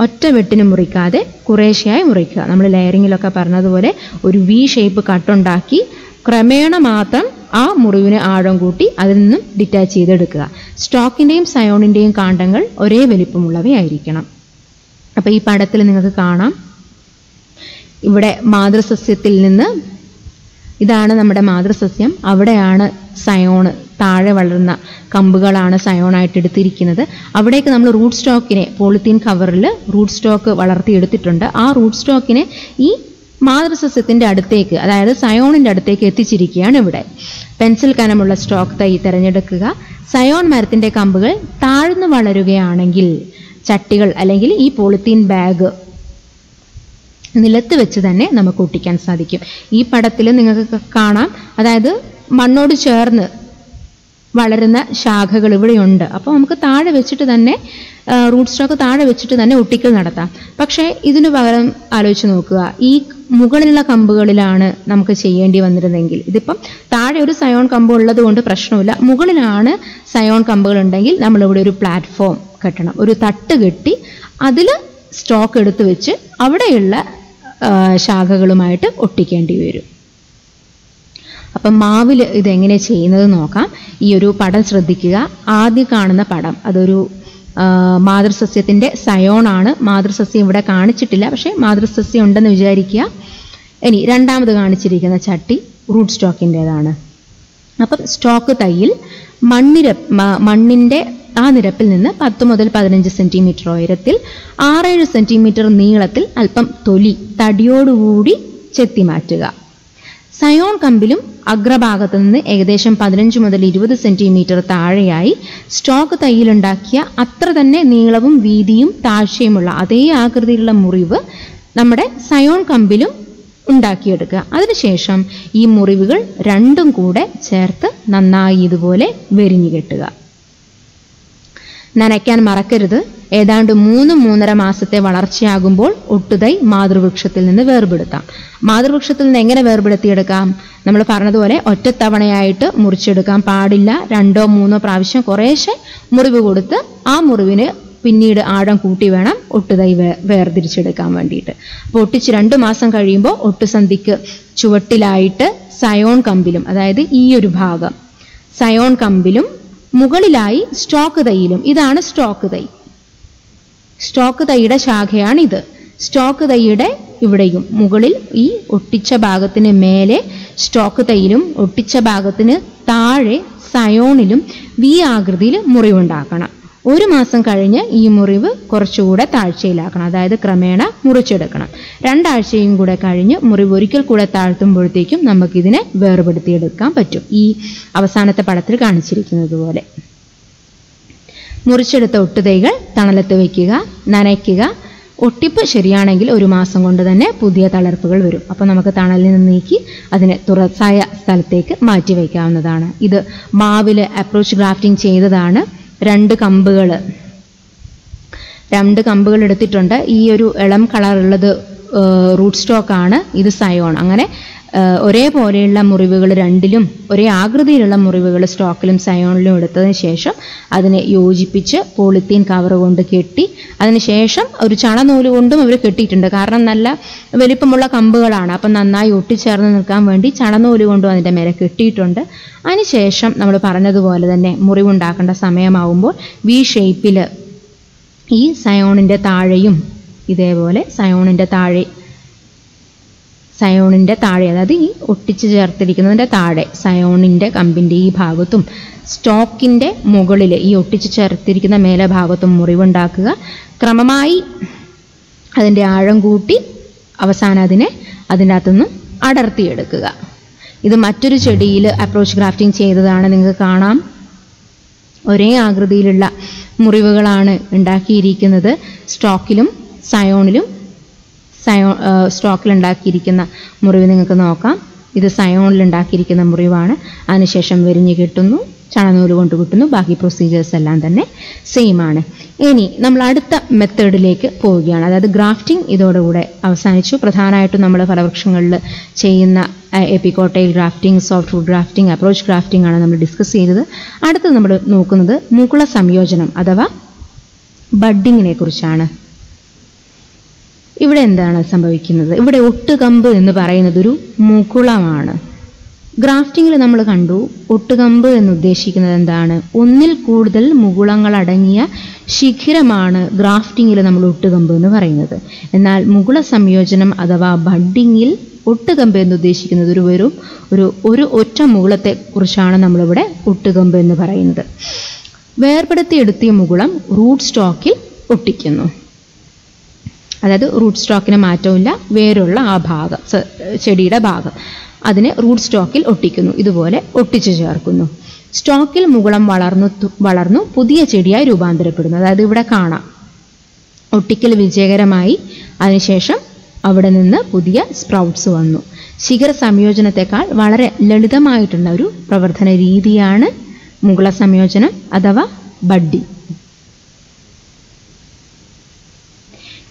ഒറ്റ വെട്ടിന് മുറിക്കാതെ കുറേശ്ശെയായി മുറിക്കുക. നമ്മൾ ലെയറിങ്ങിലൊക്കെ പറഞ്ഞതുപോലെ ഒരു വി ഷേപ്പ് കട്ടുണ്ടാക്കി ക്രമേണ മാത്രം ആ മുറിവിന് ആഴം കൂട്ടി അതിൽ നിന്നും ഡിറ്റാച്ച് ചെയ്തെടുക്കുക. സ്റ്റോക്കിന്റെയും സയോണിന്റെയും കാണ്ടങ്ങൾ ഒരേ വലിപ്പമുള്ളവയായിരിക്കണം. അപ്പോൾ ഈ പടത്തിൽ നിങ്ങൾക്ക് കാണാം. ഇവിടെ മാതൃസസ്യത്തിൽ നിന്ന് ഇതാണ് നമ്മുടെ മാതൃസസ്യം. അവിടെയാണ് സയോണ് താഴെ വളരുന്ന കമ്പുകളാണ് സയോണായിട്ട് എടുത്തിരിക്കുന്നത്. അവിടേക്ക് നമ്മൾ റൂട്ട് സ്റ്റോക്കിനെ പോളിത്തീൻ കവറിൽ റൂട്ട് സ്റ്റോക്ക് വളർത്തിയെടുത്തിട്ടുണ്ട്. ആ റൂട്ട് സ്റ്റോക്കിനെ ഈ മാതൃസസ്യത്തിന്റെ അടുത്തേക്ക് അതായത് സയോണിന്റെ അടുത്തേക്ക് എത്തിച്ചിരിക്കുകയാണ് ഇവിടെ. പെൻസിൽ കനമുള്ള സ്റ്റോക്ക് തൈ തിരഞ്ഞെടുക്കുക. സയോൺ മരത്തിന്റെ കമ്പുകൾ താഴ്ന്നു വളരുകയാണെങ്കിൽ ചട്ടികൾ അല്ലെങ്കിൽ ഈ പോളിത്തീൻ ബാഗ് നിലത്ത് വെച്ച് തന്നെ നമുക്ക് ഒട്ടിക്കാൻ സാധിക്കും. ഈ പടത്തിൽ നിങ്ങൾക്ക് കാണാം. അതായത് മണ്ണോട് ചേർന്ന് വളരുന്ന ശാഖകൾ ഇവിടെയുണ്ട്. അപ്പോൾ നമുക്ക് താഴെ വെച്ചിട്ട് തന്നെ റൂട്ട് സ്റ്റോക്ക് താഴെ വെച്ചിട്ട് തന്നെ ഒട്ടിക്കൽ നടത്താം. പക്ഷേ ഇതിനു പകരം ആലോചിച്ച് നോക്കുക. ഈ മുകളിലുള്ള കമ്പുകളിലാണ് നമുക്ക് ചെയ്യേണ്ടി വന്നിരുന്നെങ്കിൽ ഇതിപ്പം താഴെ ഒരു സയോൺ കമ്പ് ഉള്ളത് കൊണ്ട് പ്രശ്നമില്ല. മുകളിലാണ് സയോൺ കമ്പുകൾ ഉണ്ടെങ്കിൽ നമ്മളിവിടെ ഒരു പ്ലാറ്റ്ഫോം കെട്ടണം. ഒരു തട്ട് കെട്ടി അതിൽ സ്റ്റോക്ക് എടുത്തു വെച്ച് അവിടെയുള്ള ശാഖകളുമായിട്ട് ഒട്ടിക്കേണ്ടി വരും. അപ്പം മാവിൽ ഇതെങ്ങനെ ചെയ്യുന്നത് നോക്കാം. ഈ ഒരു പടം ശ്രദ്ധിക്കുക. ആദ്യം കാണുന്ന പടം. അതൊരു മാതൃസസ്യത്തിന്റെ സയോണാണ്. മാതൃസസ്യം ഇവിടെ കാണിച്ചിട്ടില്ല. പക്ഷേ മാതൃസസ്യം ഉണ്ടെന്ന് വിചാരിക്കുക. ഇനി രണ്ടാമത് കാണിച്ചിരിക്കുന്ന ചട്ടി റൂട്ട് സ്റ്റോക്കിന്റേതാണ്. അപ്പം സ്റ്റോക്ക് തൈയിൽ മണ്ണിര മണ്ണിന്റെ ആ നിരപ്പിൽ നിന്ന് പത്ത് മുതൽ പതിനഞ്ച് സെന്റിമീറ്റർ ഉയരത്തിൽ ആറേഴ് സെന്റിമീറ്റർ നീളത്തിൽ അല്പം തൊലി തടിയോടുകൂടി ചെത്തി മാറ്റുക സയോൺ കമ്പിലും അഗ്രഭാഗത്തു നിന്ന് ഏകദേശം പതിനഞ്ച് മുതൽ ഇരുപത് സെന്റിമീറ്റർ താഴെയായി സ്റ്റോക്ക് തൈയിലുണ്ടാക്കിയ അത്ര തന്നെ നീളവും വീതിയും താഴ്ചയുമുള്ള അതേ ആകൃതിയിലുള്ള മുറിവ് നമ്മുടെ സയോൺ കമ്പിലും ഉണ്ടാക്കിയെടുക്കുക. അതിനുശേഷം ഈ മുറിവുകൾ രണ്ടും കൂടെ ചേർത്ത് നന്നായി ഇതുപോലെ വെരിഞ്ഞു കെട്ടുക. നനയ്ക്കാൻ മറക്കരുത്. ഏതാണ്ട് മൂന്ന് മൂന്നര മാസത്തെ വളർച്ചയാകുമ്പോൾ ഒട്ടുതൈ മാതൃവൃക്ഷത്തിൽ നിന്ന് വേർപെടുത്താം. മാതൃവൃക്ഷത്തിൽ നിന്ന് എങ്ങനെ വേർപെടുത്തിയെടുക്കാം? നമ്മൾ പറഞ്ഞതുപോലെ ഒറ്റത്തവണയായിട്ട് മുറിച്ചെടുക്കാൻ പാടില്ല. രണ്ടോ മൂന്നോ പ്രാവശ്യം കുറേശ്ശെ മുറിവ് കൊടുത്ത് ആ മുറിവിന് പിന്നീട് ആഴം കൂട്ടി വേണം ഒട്ടുതൈ വേർതിരിച്ചെടുക്കാൻ വേണ്ടിയിട്ട്. അപ്പോൾ ഒട്ടിച്ച് രണ്ട് മാസം കഴിയുമ്പോൾ ഒട്ടുസന്ധിക്ക് ചുവട്ടിലായിട്ട് സയോൺ കമ്പിലും അതായത് ഈ ഒരു ഭാഗം സയോൺ കമ്പിലും മുകളിലായി സ്റ്റോക്ക് തൈയിലും. ഇതാണ് സ്റ്റോക്ക് തൈ. സ്റ്റോക്ക് തൈയുടെ ശാഖയാണ് ഇത് സ്റ്റോക്ക് തൈയുടെ ഇവിടെയും മുകളിൽ ഈ ഒട്ടിച്ച ഭാഗത്തിന് മേലെ സ്റ്റോക്ക് തൈയിലും ഒട്ടിച്ച ഭാഗത്തിന് താഴെ സയോണിലും വി ആകൃതിയിൽ മുറിവുണ്ടാക്കണം. ഒരു മാസം കഴിഞ്ഞ് ഈ മുറിവ് കുറച്ചുകൂടെ താഴ്ചയിലാക്കണം. അതായത് ക്രമേണ മുറിച്ചെടുക്കണം. രണ്ടാഴ്ചയും കൂടെ കഴിഞ്ഞ് മുറിവ് ഒരിക്കൽ കൂടെ താഴ്ത്തുമ്പോഴത്തേക്കും നമുക്കിതിനെ വേർപെടുത്തിയെടുക്കാൻ പറ്റും. ഈ അവസാനത്തെ പടത്തിൽ കാണിച്ചിരിക്കുന്നത് പോലെ. മുറിച്ചെടുത്ത ഒട്ടുതൈകൾ തണലത്ത് വയ്ക്കുക നനയ്ക്കുക. ഒട്ടിപ്പ് ശരിയാണെങ്കിൽ ഒരു മാസം കൊണ്ട് തന്നെ പുതിയ തളർപ്പുകൾ വരും. അപ്പോൾ നമുക്ക് തണലിൽ നിന്ന് നീക്കി അതിനെ തുറസായ സ്ഥലത്തേക്ക് മാറ്റി വയ്ക്കാവുന്നതാണ്. ഇത് മാവിൽ അപ്രോച്ച് ഗ്രാഫ്റ്റിംഗ് ചെയ്തതാണ്. രണ്ട് കമ്പുകൾ രണ്ട് കമ്പുകൾ എടുത്തിട്ടുണ്ട് ഈ ഒരു ഇളം കളറുള്ളത് റൂട്ട് സ്റ്റോക്ക് ആണ്. ഇത് സയോൺ അങ്ങനെ ഒരേ ഒരേപോലെയുള്ള മുറിവുകൾ രണ്ടിലും ഒരേ ആകൃതിയിലുള്ള മുറിവുകൾ സ്റ്റോക്കിലും സയോണിലും എടുത്തതിന് ശേഷം അതിനെ യോജിപ്പിച്ച് പോളിത്തീൻ കവർ കൊണ്ട് കെട്ടി അതിനുശേഷം ഒരു ചണനൂൽ കൊണ്ടും അവർ കെട്ടിയിട്ടുണ്ട്. കാരണം നല്ല വലിപ്പമുള്ള കമ്പുകളാണ്. അപ്പം നന്നായി ഒട്ടിച്ചേർന്ന് നിൽക്കാൻ വേണ്ടി ചണനൂൽ കൊണ്ടും അതിന്റെ മേലെ കെട്ടിയിട്ടുണ്ട്. അതിനുശേഷം നമ്മൾ പറഞ്ഞതുപോലെ തന്നെ മുറിവുണ്ടാക്കേണ്ട സമയമാകുമ്പോൾ വി ഷേപ്പിൽ ഈ സയോണിന്റെ താഴെയും ഇതേപോലെ സയോണിന്റെ താഴെ സയോണിന്റെ താഴെ അതായത് ഈ ഒട്ടിച്ചു ചേർത്തിരിക്കുന്നതിന്റെ താഴെ സയോണിന്റെ കമ്പിന്റെ ഈ ഭാഗത്തും സ്റ്റോക്കിന്റെ മുകളിൽ ഈ ഒട്ടിച്ചു ചേർത്തിരിക്കുന്ന മേലെ ഭാഗത്തും മുറിവുണ്ടാക്കുക. ക്രമമായി അതിന്റെ ആഴം കൂട്ടി അവസാനം അതിനെ അതിന്റെ അകത്തുനിന്ന് അടർത്തിയെടുക്കുക. ഇത് മറ്റൊരു ചെടിയിൽ അപ്രോച്ച് ഗ്രാഫ്റ്റിംഗ് ചെയ്തതാണ്. നിങ്ങൾക്ക് കാണാം. ഒരേ ആകൃതിയിലുള്ള മുറിവുകളാണ് ഉണ്ടാക്കിയിരിക്കുന്നത്. സ്റ്റോക്കിലും സയോണിലും സയോ സ്റ്റോക്കിൽ ഉണ്ടാക്കിയിരിക്കുന്ന മുറിവ് നിങ്ങൾക്ക് നോക്കാം. ഇത് സയോണിൽ ഉണ്ടാക്കിയിരിക്കുന്ന മുറിവാണ്. അതിനുശേഷം വെരിഞ്ഞ് കിട്ടുന്നു ചണനൂൽ കൊണ്ട് കിട്ടുന്നു ബാക്കി പ്രൊസീജിയേഴ്സ് എല്ലാം തന്നെ സെയിം ആണ്. ഇനി നമ്മൾ അടുത്ത മെത്തേഡിലേക്ക് പോവുകയാണ്. അതായത് ഗ്രാഫ്റ്റിംഗ് ഇതോടുകൂടെ അവസാനിച്ചു. പ്രധാനമായിട്ടും നമ്മൾ ഫലവൃക്ഷങ്ങളിൽ ചെയ്യുന്ന എപ്പിക്കോട്ടയിൽ grafting soft wood grafting approach grafting ആണ് നമ്മൾ ഡിസ്കസ് ചെയ്തത്. അടുത്ത് നമ്മൾ നോക്കുന്നത് മുകുള സംയോജനം അഥവാ ബഡ്ഡിങ്ങിനെ കുറിച്ചാണ്. ഇവിടെ എന്താണ് സംഭവിക്കുന്നത്? ഇവിടെ ഒട്ടുകമ്പ് എന്ന് പറയുന്നത് ഒരു മുകുളമാണ്. ഗ്രാഫ്റ്റിംഗിൽ നമ്മൾ കണ്ടു ഒട്ടുകമ്പ് എന്ന് ഉദ്ദേശിക്കുന്നത് എന്താണ്? ഒന്നിൽ കൂടുതൽ മുകുളങ്ങൾ അടങ്ങിയ ശിഖിരമാണ് ഗ്രാഫ്റ്റിംഗിൽ നമ്മൾ ഒട്ടുകമ്പ് എന്ന് പറയുന്നത്. എന്നാൽ മുകുള സംയോജനം അഥവാ ബഡ്ഡിങ്ങിൽ ഒട്ടുകമ്പ് എന്ന് ഉദ്ദേശിക്കുന്നത് ഒരു വെറും ഒരു ഒരു ഒറ്റ മുകുളത്തെ കുറിച്ചാണ് നമ്മളിവിടെ ഒട്ടുകമ്പ് എന്ന് പറയുന്നത്. വേർപെടുത്തിയെടുത്തിയ മുകുളം റൂട്ട് സ്റ്റോക്കിൽ ഒട്ടിക്കുന്നു. അതായത് റൂട്ട് സ്റ്റോക്കിന് മാറ്റമില്ല വേരുള്ള ആ ഭാഗം ചെടിയുടെ ഭാഗം. അതിനെ റൂട്ട് സ്റ്റോക്കിൽ ഒട്ടിക്കുന്നു ഇതുപോലെ ഒട്ടിച്ചു ചേർക്കുന്നു. സ്റ്റോക്കിൽ മുകുളം വളർന്നു വളർന്നു പുതിയ ചെടിയായി രൂപാന്തരപ്പെടുന്നു. അതായത് ഇവിടെ കാണാം. ഒട്ടിക്കൽ വിജയകരമായി. അതിനുശേഷം അവിടെ നിന്ന് പുതിയ സ്പ്രൗട്ട്സ് വന്നു. ശിഖര സംയോജനത്തെക്കാൾ വളരെ ലളിതമായിട്ടുള്ള ഒരു പ്രവർത്തന രീതിയാണ് മുകുള സംയോജനം അഥവാ ബഡ്ഡി.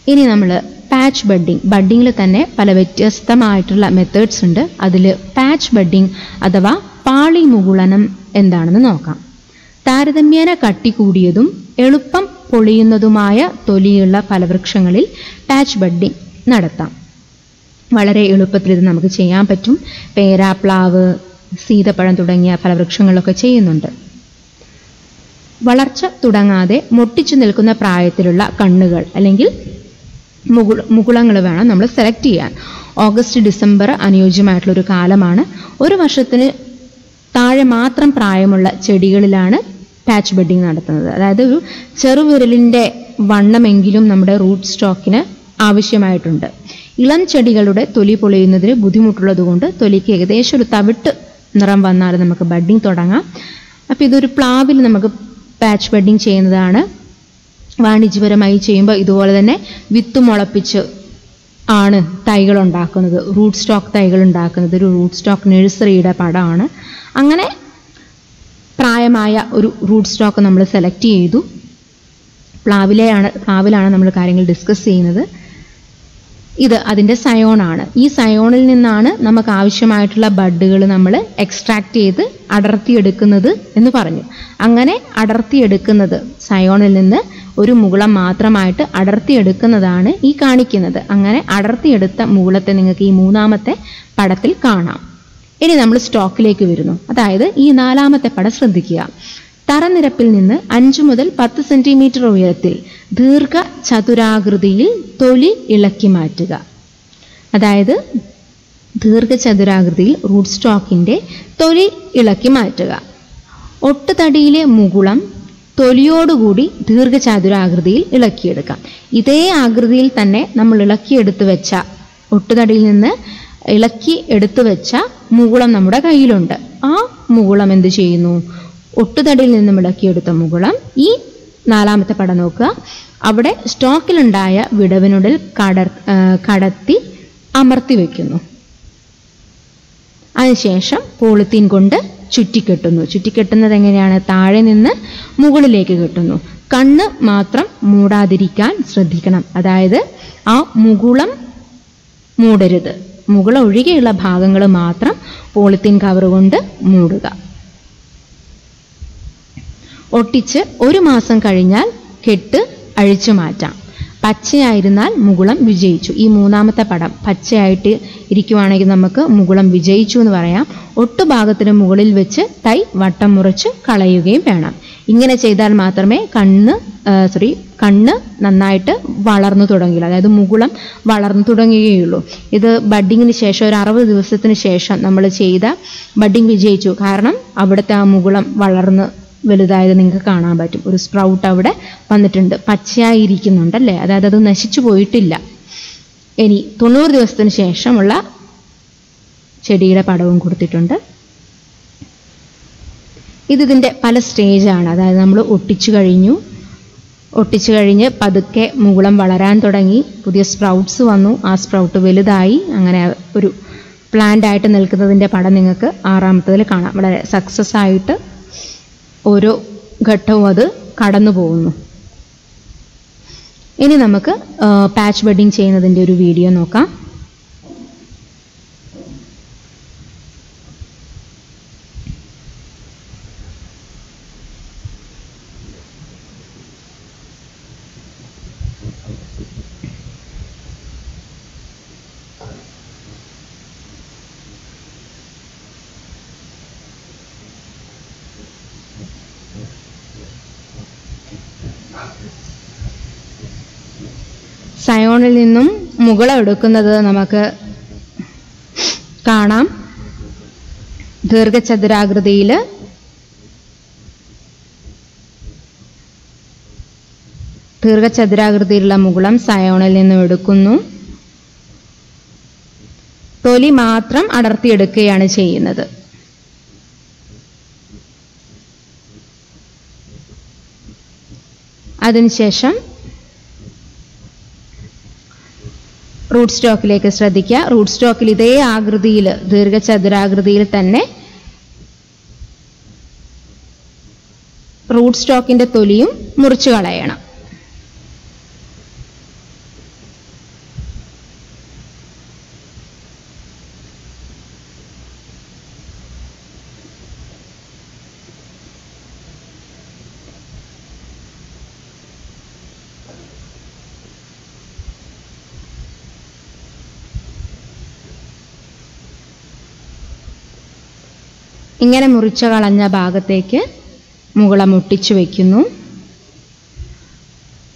ഇനി നമ്മൾ പാച്ച് ബഡ്ഡിംഗ് ബഡ്ഡിങ്ങിൽ തന്നെ പല വ്യത്യസ്തമായിട്ടുള്ള മെത്തേഡ്സ് ഉണ്ട്. അതിൽ പാച്ച് ബഡ്ഡിംഗ് അഥവാ പാളി മുകുളനം എന്താണെന്ന് നോക്കാം. താരതമ്യേന കട്ടി കൂടിയതും എളുപ്പം പൊളിയുന്നതുമായ തൊലിയുള്ള ഫലവൃക്ഷങ്ങളിൽ പാച്ച് ബഡ്ഡിംഗ് നടത്താം. വളരെ എളുപ്പത്തിൽ ഇത് നമുക്ക് ചെയ്യാൻ പറ്റും. പേര പ്ലാവ് സീതപ്പഴം തുടങ്ങിയ ഫലവൃക്ഷങ്ങളൊക്കെ ചെയ്യുന്നുണ്ട്. വളർച്ച തുടങ്ങാതെ മൊട്ടിച്ചു നിൽക്കുന്ന പ്രായത്തിലുള്ള കണ്ണുകൾ അല്ലെങ്കിൽ മുകുള മുകുളങ്ങൾ വേണം നമ്മൾ സെലക്ട് ചെയ്യാൻ. ഓഗസ്റ്റ് ഡിസംബർ അനുയോജ്യമായിട്ടുള്ള ഒരു കാലമാണ്. ഒരു വർഷത്തിന് താഴെ മാത്രം പ്രായമുള്ള ചെടികളിലാണ് പാച്ച് ബെഡിങ് നടത്തുന്നത്. അതായത് ഒരു ചെറുവിരലിന്റെ വണ്ണമെങ്കിലും നമ്മുടെ റൂട്ട് സ്റ്റോക്കിന് ആവശ്യമായിട്ടുണ്ട്. ഇളം ചെടികളുടെ തൊലി പൊളിയുന്നതിന് ബുദ്ധിമുട്ടുള്ളതുകൊണ്ട് തൊലിക്ക് ഏകദേശം ഒരു തവിട്ട് നിറം വന്നാൽ നമുക്ക് ബഡ്ഡിങ് തുടങ്ങാം. അപ്പോൾ ഇതൊരു പ്ലാവിൽ നമുക്ക് പാച്ച് ബെഡിങ് ചെയ്യുന്നതാണ് വാണിജ്യപരമായി ചെയ്യുമ്പോൾ ഇതുപോലെ തന്നെ വിത്ത് മുളപ്പിച്ച് ആണ് തൈകൾ ഉണ്ടാക്കുന്നത്. റൂട്ട് സ്റ്റോക്ക് തൈകൾ ഉണ്ടാക്കുന്നത്. ഒരു റൂട്ട് സ്റ്റോക്ക് നഴ്സറിയുടെ പടമാണ്. അങ്ങനെ പ്രായമായ ഒരു റൂട്ട് സ്റ്റോക്ക് നമ്മൾ സെലക്ട് ചെയ്തു. പ്ലാവിലെയാണ് പ്ലാവിലാണ് നമ്മൾ കാര്യങ്ങൾ ഡിസ്കസ് ചെയ്യുന്നത്. ഇത് അതിന്റെ സയോണാണ് ഈ സയോണിൽ നിന്നാണ് നമുക്ക് ആവശ്യമായിട്ടുള്ള ബഡുകൾ നമ്മൾ എക്സ്ട്രാക്ട് ചെയ്ത് അടർത്തിയെടുക്കുന്നത് എന്ന് പറഞ്ഞു. അങ്ങനെ അടർത്തിയെടുക്കുന്നത് സയോണിൽ നിന്ന് ഒരു മുകുളം മാത്രമായിട്ട് അടർത്തിയെടുക്കുന്നതാണ് ഈ കാണിക്കുന്നത്. അങ്ങനെ അടർത്തിയെടുത്ത മുകുളത്തെ നിങ്ങൾക്ക് ഈ മൂന്നാമത്തെ പടത്തിൽ കാണാം. ഇനി നമ്മൾ സ്റ്റോക്കിലേക്ക് വരുന്നു. അതായത് ഈ നാലാമത്തെ പടം ശ്രദ്ധിക്കുക. തറനിരപ്പിൽ നിന്ന് അഞ്ചു മുതൽ പത്ത് സെന്റിമീറ്റർ ഉയരത്തിൽ ദീർഘ ചതുരാകൃതിയിൽ തൊലി ഇളക്കി മാറ്റുക. അതായത് ദീർഘചതുരാകൃതിയിൽ റൂട്ട് സ്റ്റോക്കിന്റെ തൊലി ഇളക്കി മാറ്റുക. ഒട്ടുതടിയിലെ മുകുളം തൊലിയോടുകൂടി ദീർഘചാതുരാകൃതിയിൽ ഇളക്കിയെടുക്കാം. ഇതേ ആകൃതിയിൽ തന്നെ നമ്മൾ ഇളക്കിയെടുത്ത് വെച്ച ഒട്ടുതടിയിൽ നിന്ന് ഇളക്കി എടുത്തു വെച്ച മുകുളം നമ്മുടെ കയ്യിലുണ്ട്. ആ മുകുളം എന്ത് ചെയ്യുന്നു? ഒട്ടുതടിയിൽ നിന്നും ഇളക്കിയെടുത്ത മുകുളം. ഈ നാലാമത്തെ പടം നോക്കുക. അവിടെ സ്റ്റോക്കിലുണ്ടായ വിടവിനുള്ളിൽ കടർ കടത്തി അമർത്തി വയ്ക്കുന്നു അതിനുശേഷം പോളിത്തീൻ കൊണ്ട് ചുറ്റിക്കെട്ടുന്നു. ചുറ്റിക്കെട്ടുന്നത് എങ്ങനെയാണ്? താഴെ നിന്ന് മുകളിലേക്ക് കെട്ടുന്നു. കണ്ണ് മാത്രം മൂടാതിരിക്കാൻ ശ്രദ്ധിക്കണം. അതായത് ആ മുകുളം മൂടരുത്. മുകളം ഒഴികെയുള്ള ഭാഗങ്ങൾ മാത്രം പോളിത്തീൻ കവർ കൊണ്ട് മൂടുക. ഒട്ടിച്ച് ഒരു മാസം കഴിഞ്ഞാൽ കെട്ട് അഴിച്ചു മാറ്റാം. പച്ചയായിരുന്നാൽ മുകുളം വിജയിച്ചു. ഈ മൂന്നാമത്തെ പടം പച്ചയായിട്ട് ഇരിക്കുവാണെങ്കിൽ നമുക്ക് മുകുളം വിജയിച്ചു എന്ന് പറയാം. ഒട്ടുഭാഗത്തിന് മുകളിൽ വെച്ച് തൈ വട്ടം മുറിച്ച് കളയുകയും വേണം. ഇങ്ങനെ ചെയ്താൽ മാത്രമേ കണ്ണ് സോറി കണ്ണ് നന്നായിട്ട് വളർന്നു തുടങ്ങില്ല അതായത് മുകുളം വളർന്നു തുടങ്ങുകയുള്ളൂ. ഇത് ബഡ്ഡിങ്ങിന് ശേഷം ഒരു അറുപത് ദിവസത്തിന് ശേഷം നമ്മൾ ചെയ്ത ബഡ്ഡിങ് വിജയിച്ചു. കാരണം അവിടുത്തെ ആ മുകുളം വളർന്ന് വലുതായത് നിങ്ങൾക്ക് കാണാൻ പറ്റും. ഒരു സ്പ്രൗട്ട് അവിടെ വന്നിട്ടുണ്ട്. പച്ചയായിരിക്കുന്നുണ്ടല്ലേ? അതായത് അത് നശിച്ചു പോയിട്ടില്ല. ഇനി തൊണ്ണൂറ് ദിവസത്തിന് ശേഷമുള്ള ചെടിയുടെ പടവും കൊടുത്തിട്ടുണ്ട്. ഇത് ഇതിന്റെ പല സ്റ്റേജാണ് അതായത് നമ്മൾ ഒട്ടിച്ചു കഴിഞ്ഞു. ഒട്ടിച്ചു കഴിഞ്ഞ് പതുക്കെ മുകുളം വളരാൻ തുടങ്ങി. പുതിയ സ്പ്രൗട്ട്സ് വന്നു. ആ സ്പ്രൗട്ട് വലുതായി. അങ്ങനെ ഒരു പ്ലാന്റ് ആയിട്ട് നിൽക്കുന്നതിന്റെ പടം നിങ്ങൾക്ക് ആറാമത്തതിൽ കാണാം. വളരെ സക്സസ് ആയിട്ട് ഓരോ ഘട്ടവും അത് കടന്നു പോകുന്നു. ഇനി നമുക്ക് പാച്ച് ബെഡിങ് ചെയ്യുന്നതിന്റെ ഒരു വീഡിയോ നോക്കാം. സയോണിൽ നിന്നും മുകളം എടുക്കുന്നത് നമുക്ക് കാണാം. ദീർഘചതുരാകൃതിയിൽ ദീർഘചതുരാകൃതിയിലുള്ള മുകുളം സയോണിൽ നിന്നും എടുക്കുന്നു. തൊലി മാത്രം അടർത്തിയെടുക്കുകയാണ് ചെയ്യുന്നത്. അതിനുശേഷം റൂട്ട് സ്റ്റോക്കിലേക്ക് ശ്രദ്ധിക്കുക. റൂട്ട് സ്റ്റോക്കിൽ ഇതേ ആകൃതിയിൽ ദീർഘചതുരാകൃതിയിൽ തന്നെ റൂട്ട് സ്റ്റോക്കിന്റെ തൊലിയും മുറിച്ചു കളയണം. ഇങ്ങനെ മുറിച്ച കളഞ്ഞ ഭാഗത്തേക്ക് മുകളം ഒട്ടിച്ചു വയ്ക്കുന്നു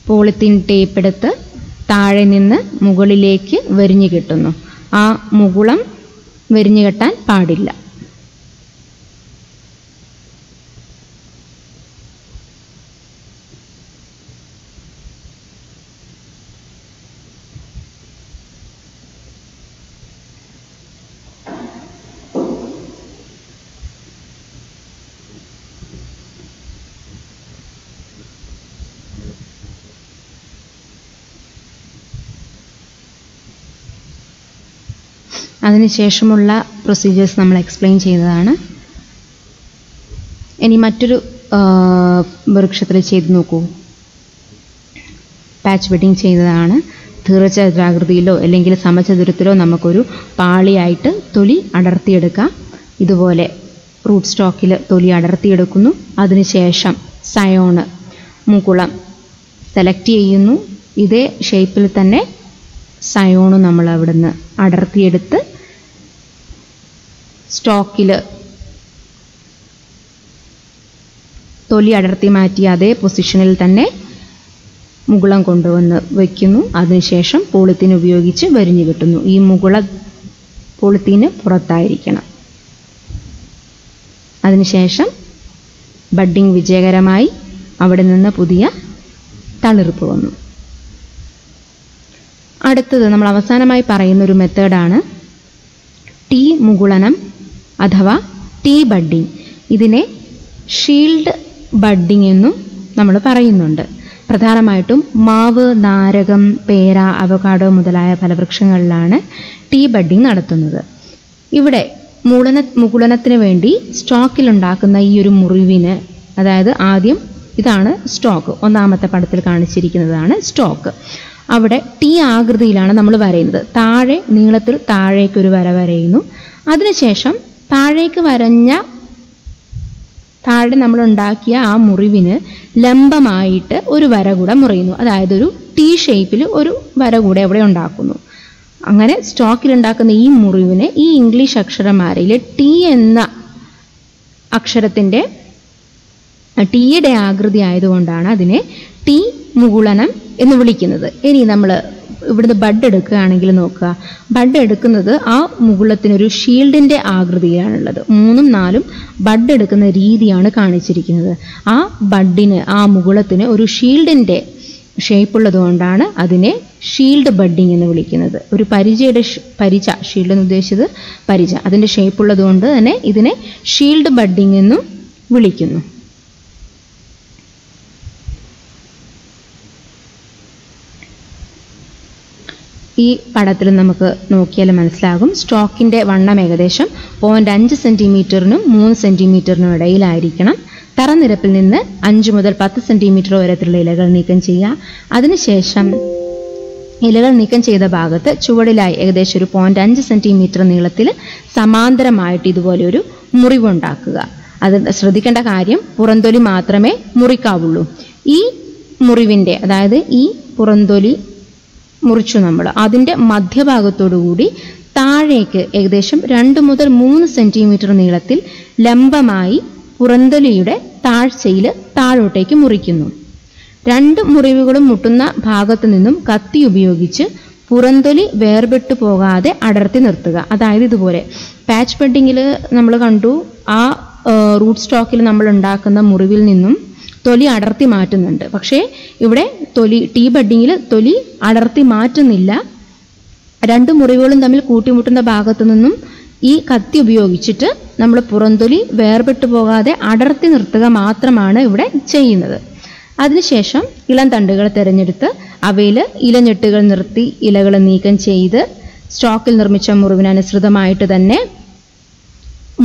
പോളിത്തീൻ ടേപ്പ് എടുത്ത് താഴെ നിന്ന് മുകളിലേക്ക് വെരിഞ്ഞു കെട്ടുന്നു. ആ മുകുളം വെരിഞ്ഞു കെട്ടാൻ പാടില്ല. അതിനുശേഷമുള്ള പ്രൊസീജിയേഴ്സ് നമ്മൾ എക്സ്പ്ലെയിൻ ചെയ്തതാണ്. ഇനി മറ്റൊരു വൃക്ഷത്തിൽ ചെയ്ത് നോക്കൂ. പാച്ച് വെഡിങ് ചെയ്തതാണ്. ദീർഘചതുരാകൃതിയിലോ അല്ലെങ്കിൽ സമചതുരത്തിലോ നമുക്കൊരു പാളിയായിട്ട് തൊലി അടർത്തിയെടുക്കാം. ഇതുപോലെ റൂട്ട് സ്റ്റോക്കിൽ തൊലി അടർത്തിയെടുക്കുന്നു. അതിനുശേഷം സയോണ് മുകുളം സെലക്ട് ചെയ്യുന്നു. ഇതേ ഷേപ്പിൽ തന്നെ സയോണ് നമ്മൾ അവിടുന്ന് അടർത്തിയെടുത്ത് സ്റ്റോക്കിൽ തൊലി അടർത്തി മാറ്റി അതേ പൊസിഷനിൽ തന്നെ മുകുളം കൊണ്ടുവന്ന് വയ്ക്കുന്നു അതിനുശേഷം പോളിത്തീൻ ഉപയോഗിച്ച് വരിഞ്ഞു കിട്ടുന്നു. ഈ മുകുള പോളിത്തീന് പുറത്തായിരിക്കണം. അതിനുശേഷം ബഡ്ഡിംഗ് വിജയകരമായി അവിടെ നിന്ന് പുതിയ തളിർപ്പ് വന്നു. അടുത്തത് നമ്മൾ അവസാനമായി പറയുന്ന ഒരു മെത്തേഡാണ് ടീ മുകുളനം അഥവാ ടീ ബഡ്ഡിംഗ് ഇതിനെ ഷീൽഡ് ബഡ്ഡിംഗ് എന്നും നമ്മൾ പറയുന്നുണ്ട്. പ്രധാനമായിട്ടും മാവ് നാരകം പേര അവകാഡോ മുതലായ ഫലവൃക്ഷങ്ങളിലാണ് ടീ ബഡ്ഡിങ് നടത്തുന്നത്. ഇവിടെ മുളന മുകുളനത്തിന് വേണ്ടി സ്റ്റോക്കിലുണ്ടാക്കുന്ന ഈ ഒരു മുറിവിന് അതായത് ആദ്യം ഇതാണ് സ്റ്റോക്ക്. ഒന്നാമത്തെ പടത്തിൽ കാണിച്ചിരിക്കുന്നതാണ് സ്റ്റോക്ക്. അവിടെ ടി ആകൃതിയിലാണ് നമ്മൾ വരയുന്നത്. താഴെ നീളത്തിൽ താഴേക്കൊരു വര വരയുന്നു. അതിനുശേഷം താഴേക്ക് വരഞ്ഞ താഴെ നമ്മൾ ഉണ്ടാക്കിയ ആ മുറിവിന് ലംബമായിട്ട് ഒരു വര കൂടെ മുറിയുന്നു. അതായത് ഒരു ടി ഷേപ്പിൽ ഒരു വര കൂടെ അവിടെ ഉണ്ടാക്കുന്നു. അങ്ങനെ സ്റ്റോക്കിൽ ഉണ്ടാക്കുന്ന ഈ മുറിവിനെ ഈ ഇംഗ്ലീഷ് അക്ഷരമാലയിലെ ടി എന്ന അക്ഷരത്തിന്റെ ടീയുടെ ആകൃതി ആയതുകൊണ്ടാണ് അതിനെ ടി മുകുളനം എന്ന് വിളിക്കുന്നത്. ഇനി നമ്മൾ ഇവിടുന്ന് ബഡ് എടുക്കുകയാണെങ്കിൽ നോക്കുക. ബഡ് എടുക്കുന്നത് ആ മുകുളത്തിനൊരു ഷീൽഡിന്റെ ആകൃതിയിലാണുള്ളത്. മൂന്നും നാലും ബഡ് എടുക്കുന്ന രീതിയാണ് കാണിച്ചിരിക്കുന്നത്. ആ ബഡിന് ആ മുകുളത്തിന് ഒരു ഷീൽഡിന്റെ ഷേപ്പ് ഉള്ളതുകൊണ്ടാണ് അതിനെ ഷീൽഡ് ബഡ്ഡിംഗ് എന്ന് വിളിക്കുന്നത്. ഒരു പരിചയുടെ പരിച ഷീൽഡ് എന്ന് ഉദ്ദേശിച്ചത് പരിച. അതിന്റെ ഷേപ്പ് ഉള്ളതുകൊണ്ട് തന്നെ ഇതിനെ ഷീൽഡ് ബഡ്ഡിംഗ് എന്നും വിളിക്കുന്നു. ഈ പടത്തിൽ നമുക്ക് നോക്കിയാൽ മനസ്സിലാകും. സ്റ്റോക്കിന്റെ വണ്ണം ഏകദേശം പോയിന്റ് അഞ്ച് സെന്റിമീറ്ററിനും മൂന്ന് സെന്റിമീറ്ററിനും ഇടയിലായിരിക്കണം. തറനിരപ്പിൽ നിന്ന് അഞ്ച് മുതൽ പത്ത് സെന്റിമീറ്റർ ഉയരത്തിലുള്ള ഇലകൾ നീക്കം ചെയ്യുക. അതിനുശേഷം ഇലകൾ നീക്കം ചെയ്ത ഭാഗത്ത് ചുവടിലായി ഏകദേശം ഒരു പോയിന്റ് അഞ്ച് സെന്റിമീറ്റർ നീളത്തിൽ സമാന്തരമായിട്ട് ഇതുപോലെ ഒരു മുറിവുണ്ടാക്കുക. അത് ശ്രദ്ധിക്കേണ്ട കാര്യം പുറന്തൊലി മാത്രമേ മുറിക്കാവുള്ളൂ. ഈ മുറിവിന്റെ അതായത് ഈ പുറന്തൊലി മുറിച്ചു നമ്മൾ. അതിന്റെ മധ്യഭാഗത്തോടു കൂടി താഴേക്ക് ഏകദേശം രണ്ട് മുതൽ മൂന്ന് സെന്റിമീറ്റർ നീളത്തിൽ ലംബമായി പുറന്തലിയുടെ താഴ്ചയിൽ താഴോട്ടേക്ക് മുറിക്കുന്നു. രണ്ട് മുറിവുകളും മുട്ടുന്ന ഭാഗത്തു നിന്നും കത്തി ഉപയോഗിച്ച് പുറന്തൊലി വേർപെട്ടു പോകാതെ അടർത്തി നിർത്തുക. അതായത് ഇതുപോലെ പാച്ച് ബെഡിങ്ങിൽ നമ്മൾ കണ്ടു ആ റൂട്ട് സ്റ്റോക്കിൽ നമ്മൾ ഉണ്ടാക്കുന്ന മുറിവിൽ നിന്നും തൊലി അടർത്തി മാറ്റുന്നുണ്ട്. പക്ഷേ ഇവിടെ തൊലി ടീ ബഡിങ്ങിൽ തൊലി അടർത്തി മാറ്റുന്നില്ല. രണ്ട് മുറിവുകളും തമ്മിൽ കൂട്ടിമുട്ടുന്ന ഭാഗത്തു നിന്നും ഈ കത്തി ഉപയോഗിച്ചിട്ട് നമ്മൾ പുറന്തൊലി വേർപെട്ടു പോകാതെ അടർത്തി നിർത്തുക മാത്രമാണ് ഇവിടെ ചെയ്യുന്നത്. അതിനുശേഷം ഇളം തണ്ടുകൾ തിരഞ്ഞെടുത്ത് അവയിൽ ഇലഞ്ഞെട്ടുകൾ നിർത്തി ഇലകൾ നീക്കം ചെയ്ത് സ്റ്റോക്കിൽ നിർമ്മിച്ച മുറിവിനനുസൃതമായിട്ട് തന്നെ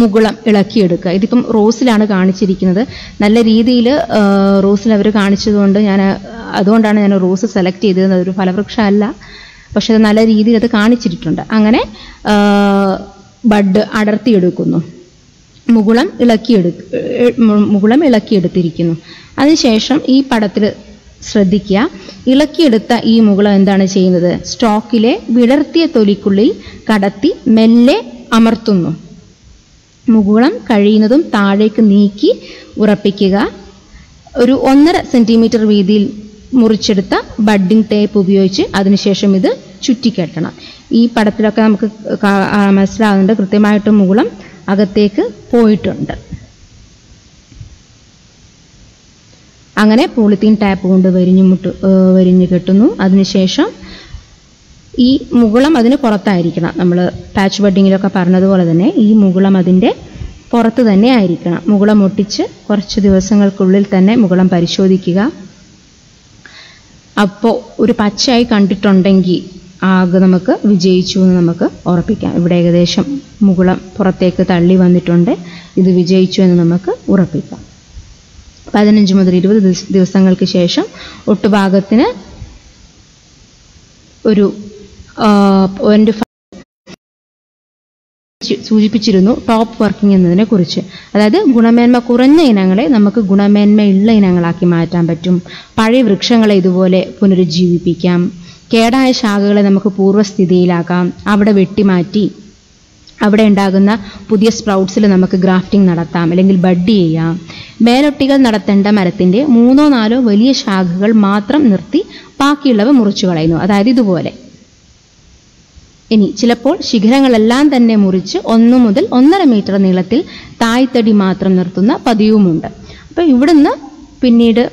മുകുളം ഇളക്കിയെടുക്കുക. ഇതിപ്പം റോസിലാണ് കാണിച്ചിരിക്കുന്നത്. നല്ല രീതിയിൽ റോസിൽ അവർ കാണിച്ചതുകൊണ്ട് ഞാൻ അതുകൊണ്ടാണ് ഞാൻ റോസ് സെലക്ട് ചെയ്തത് അതൊരു ഫലവൃക്ഷമല്ല. പക്ഷെ നല്ല രീതിയിൽ അത് കാണിച്ചിട്ടുണ്ട്. അങ്ങനെ ബഡ് അടർത്തിയെടുക്കുന്നു. മുകുളം ഇളക്കിയെടു മുകുളം ഇളക്കിയെടുത്തിരിക്കുന്നു. അതിനുശേഷം ഈ പടത്തിൽ ശ്രദ്ധിക്കുക. ഇളക്കിയെടുത്ത ഈ മുകുളം എന്താണ് ചെയ്യുന്നത്? സ്റ്റോക്കിലെ വിടർത്തിയ തൊലിക്കുള്ളിൽ കടത്തി മെല്ലെ അമർത്തുന്നു. മുകുളം കഴിയുന്നതും താഴേക്ക് നീക്കി ഉറപ്പിക്കുക. ഒരു ഒന്നര സെന്റിമീറ്റർ വീതിയിൽ മുറിച്ചെടുത്ത ബഡ്ഡിംഗ് ടേപ്പ് ഉപയോഗിച്ച് അതിനുശേഷം ഇത് ചുറ്റിക്കെട്ടണം. ഈ പടത്തിലൊക്കെ നമുക്ക് മനസ്സിലാകുന്നുണ്ട് കൃത്യമായിട്ട് മുകുളം അകത്തേക്ക് പോയിട്ടുണ്ട്. അങ്ങനെ പോളിത്തീൻ ടാപ്പ് കൊണ്ട് വരിഞ്ഞു മുട്ട് വരിഞ്ഞു കെട്ടുന്നു. അതിനുശേഷം ഈ മുകുളം അതിന് പുറത്തായിരിക്കണം. നമ്മൾ പാച്ച് ബഡിങ്ങിലൊക്കെ പറഞ്ഞതുപോലെ തന്നെ ഈ മുകുളം അതിന്റെ പുറത്ത് തന്നെ ആയിരിക്കണം. മുകുളം ഒട്ടിച്ച് കുറച്ച് ദിവസങ്ങൾക്കുള്ളിൽ തന്നെ മുകുളം പരിശോധിക്കുക. അപ്പോൾ ഒരു പച്ചയായി കണ്ടിട്ടുണ്ടെങ്കിൽ ആകെ നമുക്ക് വിജയിച്ചു എന്ന് നമുക്ക് ഉറപ്പിക്കാം. ഇവിടെ ഏകദേശം മുകുളം പുറത്തേക്ക് തള്ളി വന്നിട്ടുണ്ട്. ഇത് വിജയിച്ചു എന്ന് നമുക്ക് ഉറപ്പിക്കാം. പതിനഞ്ച് മുതൽ ഇരുപത് ദിവസ- ദിവസങ്ങൾക്ക് ശേഷം ഒട്ടുഭാഗത്തിന് ഒരു സൂചിപ്പിച്ചിരുന്നു ടോപ്പ് വർക്കിംഗ് എന്നതിനെ കുറിച്ച്. അതായത് ഗുണമേന്മ കുറഞ്ഞ ഇനങ്ങളെ നമുക്ക് ഗുണമേന്മയുള്ള ഇനങ്ങളാക്കി മാറ്റാൻ പറ്റും. പഴയ വൃക്ഷങ്ങളെ ഇതുപോലെ പുനരുജ്ജീവിപ്പിക്കാം. കേടായ ശാഖകളെ നമുക്ക് പൂർവസ്ഥിതിയിലാക്കാം അവിടെ വെട്ടിമാറ്റി അവിടെ ഉണ്ടാകുന്ന പുതിയ സ്പ്രൗട്ട്സിൽ നമുക്ക് ഗ്രാഫ്റ്റിംഗ് നടത്താം അല്ലെങ്കിൽ ബഡ് ചെയ്യാം. മേലൊട്ടികൾ നടത്തേണ്ട മരത്തിന്റെ മൂന്നോ നാലോ വലിയ ശാഖകൾ മാത്രം നിർത്തി ബാക്കിയുള്ളവ മുറിച്ചു കളയുന്നു. അതായത് ഇതുപോലെ. ഇനി ചിലപ്പോൾ ശിഖരങ്ങളെല്ലാം തന്നെ മുറിച്ച് ഒന്നു മുതൽ ഒന്നര മീറ്റർ നീളത്തിൽ തായ്തടി മാത്രം നിർത്തുന്ന പതിവുമുണ്ട്. അപ്പോൾ ഇവിടുന്ന് പിന്നീട്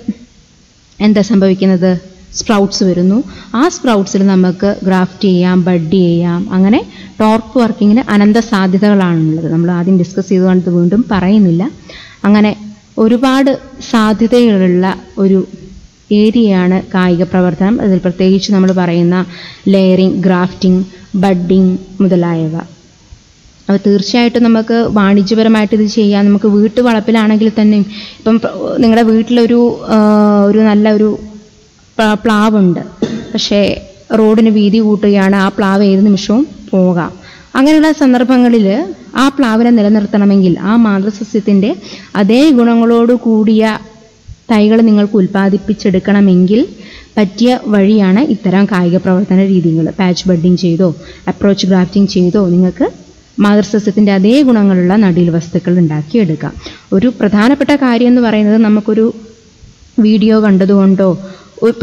എന്താ സംഭവിക്കുന്നത്? സ്പ്രൗട്ട്സ് വരുന്നു. ആ സ്പ്രൗട്ട്സിൽ നമുക്ക് ഗ്രാഫ്റ്റ് ചെയ്യാം ബഡ് ചെയ്യാം അങ്ങനെ ടോർപ്പ് വർക്കിങ്ങിന് അനന്ത സാധ്യതകളാണുള്ളത്. നമ്മൾ ആദ്യം ഡിസ്കസ് ചെയ്തുകൊണ്ട് വീണ്ടും പറയുന്നില്ല. അങ്ങനെ ഒരുപാട് സാധ്യതകളുള്ള ഒരു ഏരിയയാണ് കായിക പ്രവർത്തനം. അതിൽ പ്രത്യേകിച്ച് നമ്മൾ പറയുന്ന ലെയറിംഗ് ഗ്രാഫ്റ്റിംഗ് ബഡ്ഡിംഗ് മുതലായവ. അപ്പോൾ തീർച്ചയായിട്ടും നമുക്ക് വാണിജ്യപരമായിട്ട് ഇത് ചെയ്യാം. നമുക്ക് വീട്ടു വളപ്പിലാണെങ്കിൽ തന്നെയും ഇപ്പം നിങ്ങളുടെ വീട്ടിലൊരു ഒരു നല്ല ഒരു പ്ല- പ്ലാവുണ്ട്. പക്ഷേ റോഡിന് വീതി കൂട്ടുകയാണ്. ആ പ്ലാവ് ഏത് നിമിഷവും പോകാം. അങ്ങനെയുള്ള സന്ദർഭങ്ങളിൽ ആ പ്ലാവിനെ നിലനിർത്തണമെങ്കിൽ ആ മാതൃസസ്യത്തിന്റെ അതേ ഗുണങ്ങളോട് കൂടിയ തൈകൾ നിങ്ങൾക്ക് ഉൽപ്പാദിപ്പിച്ചെടുക്കണമെങ്കിൽ പറ്റിയ വഴിയാണ് ഇത്തരം കായിക പ്രവർത്തന രീതികൾ. പാച്ച് ബഡ്ഡിങ് ചെയ്തോ അപ്രോച്ച് ഗ്രാഫ്റ്റിംഗ് ചെയ്തോ നിങ്ങൾക്ക് മാതൃസസ്യത്തിന്റെ അതേ ഗുണങ്ങളുള്ള നടീൽ വസ്തുക്കൾ ഉണ്ടാക്കിയെടുക്കാം. ഒരു പ്രധാനപ്പെട്ട കാര്യം എന്ന് പറയുന്നത് നമുക്കൊരു വീഡിയോ കണ്ടതുകൊണ്ടോ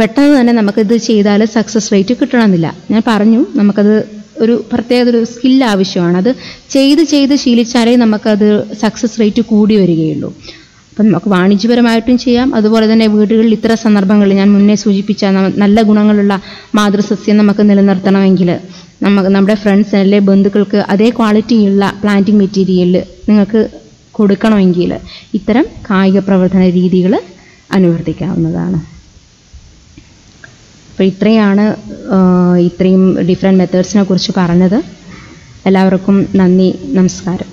പെട്ടെന്ന് തന്നെ നമുക്കിത് ചെയ്താൽ സക്സസ് റേറ്റ് കിട്ടണമെന്നില്ല. ഞാൻ പറഞ്ഞു നമുക്കത് ഒരു പ്രത്യേക ഒരു സ്കിൽ ആവശ്യമാണ്. അത് ചെയ്ത് ചെയ്ത് ശീലിച്ചാലേ നമുക്കത് സക്സസ് റേറ്റ് കൂടി വരികയുള്ളൂ. അപ്പം നമുക്ക് വാണിജ്യപരമായിട്ടും ചെയ്യാം. അതുപോലെ തന്നെ വീടുകളിൽ ഇത്തരം സന്ദർഭങ്ങളിൽ ഞാൻ മുന്നേ സൂചിപ്പിച്ച നല്ല ഗുണങ്ങളുള്ള മാതൃസസ്യം നമുക്ക് നിലനിർത്തണമെങ്കിൽ നമുക്ക് നമ്മുടെ ഫ്രണ്ട്സ് അല്ലെ ബന്ധുക്കൾക്ക് അതേ ക്വാളിറ്റിയുള്ള പ്ലാന്റിംഗ് മെറ്റീരിയൽ നിങ്ങൾക്ക് കൊടുക്കണമെങ്കിൽ ഇത്തരം കായിക പ്രവർത്തന രീതികൾ അനുവർത്തിക്കാവുന്നതാണ്. അപ്പോൾ ഇത്രയാണ് ഇത്രയും ഡിഫറെന്റ് മെത്തേഡ്സിനെ കുറിച്ച് പറഞ്ഞത്. എല്ലാവർക്കും നന്ദി നമസ്കാരം.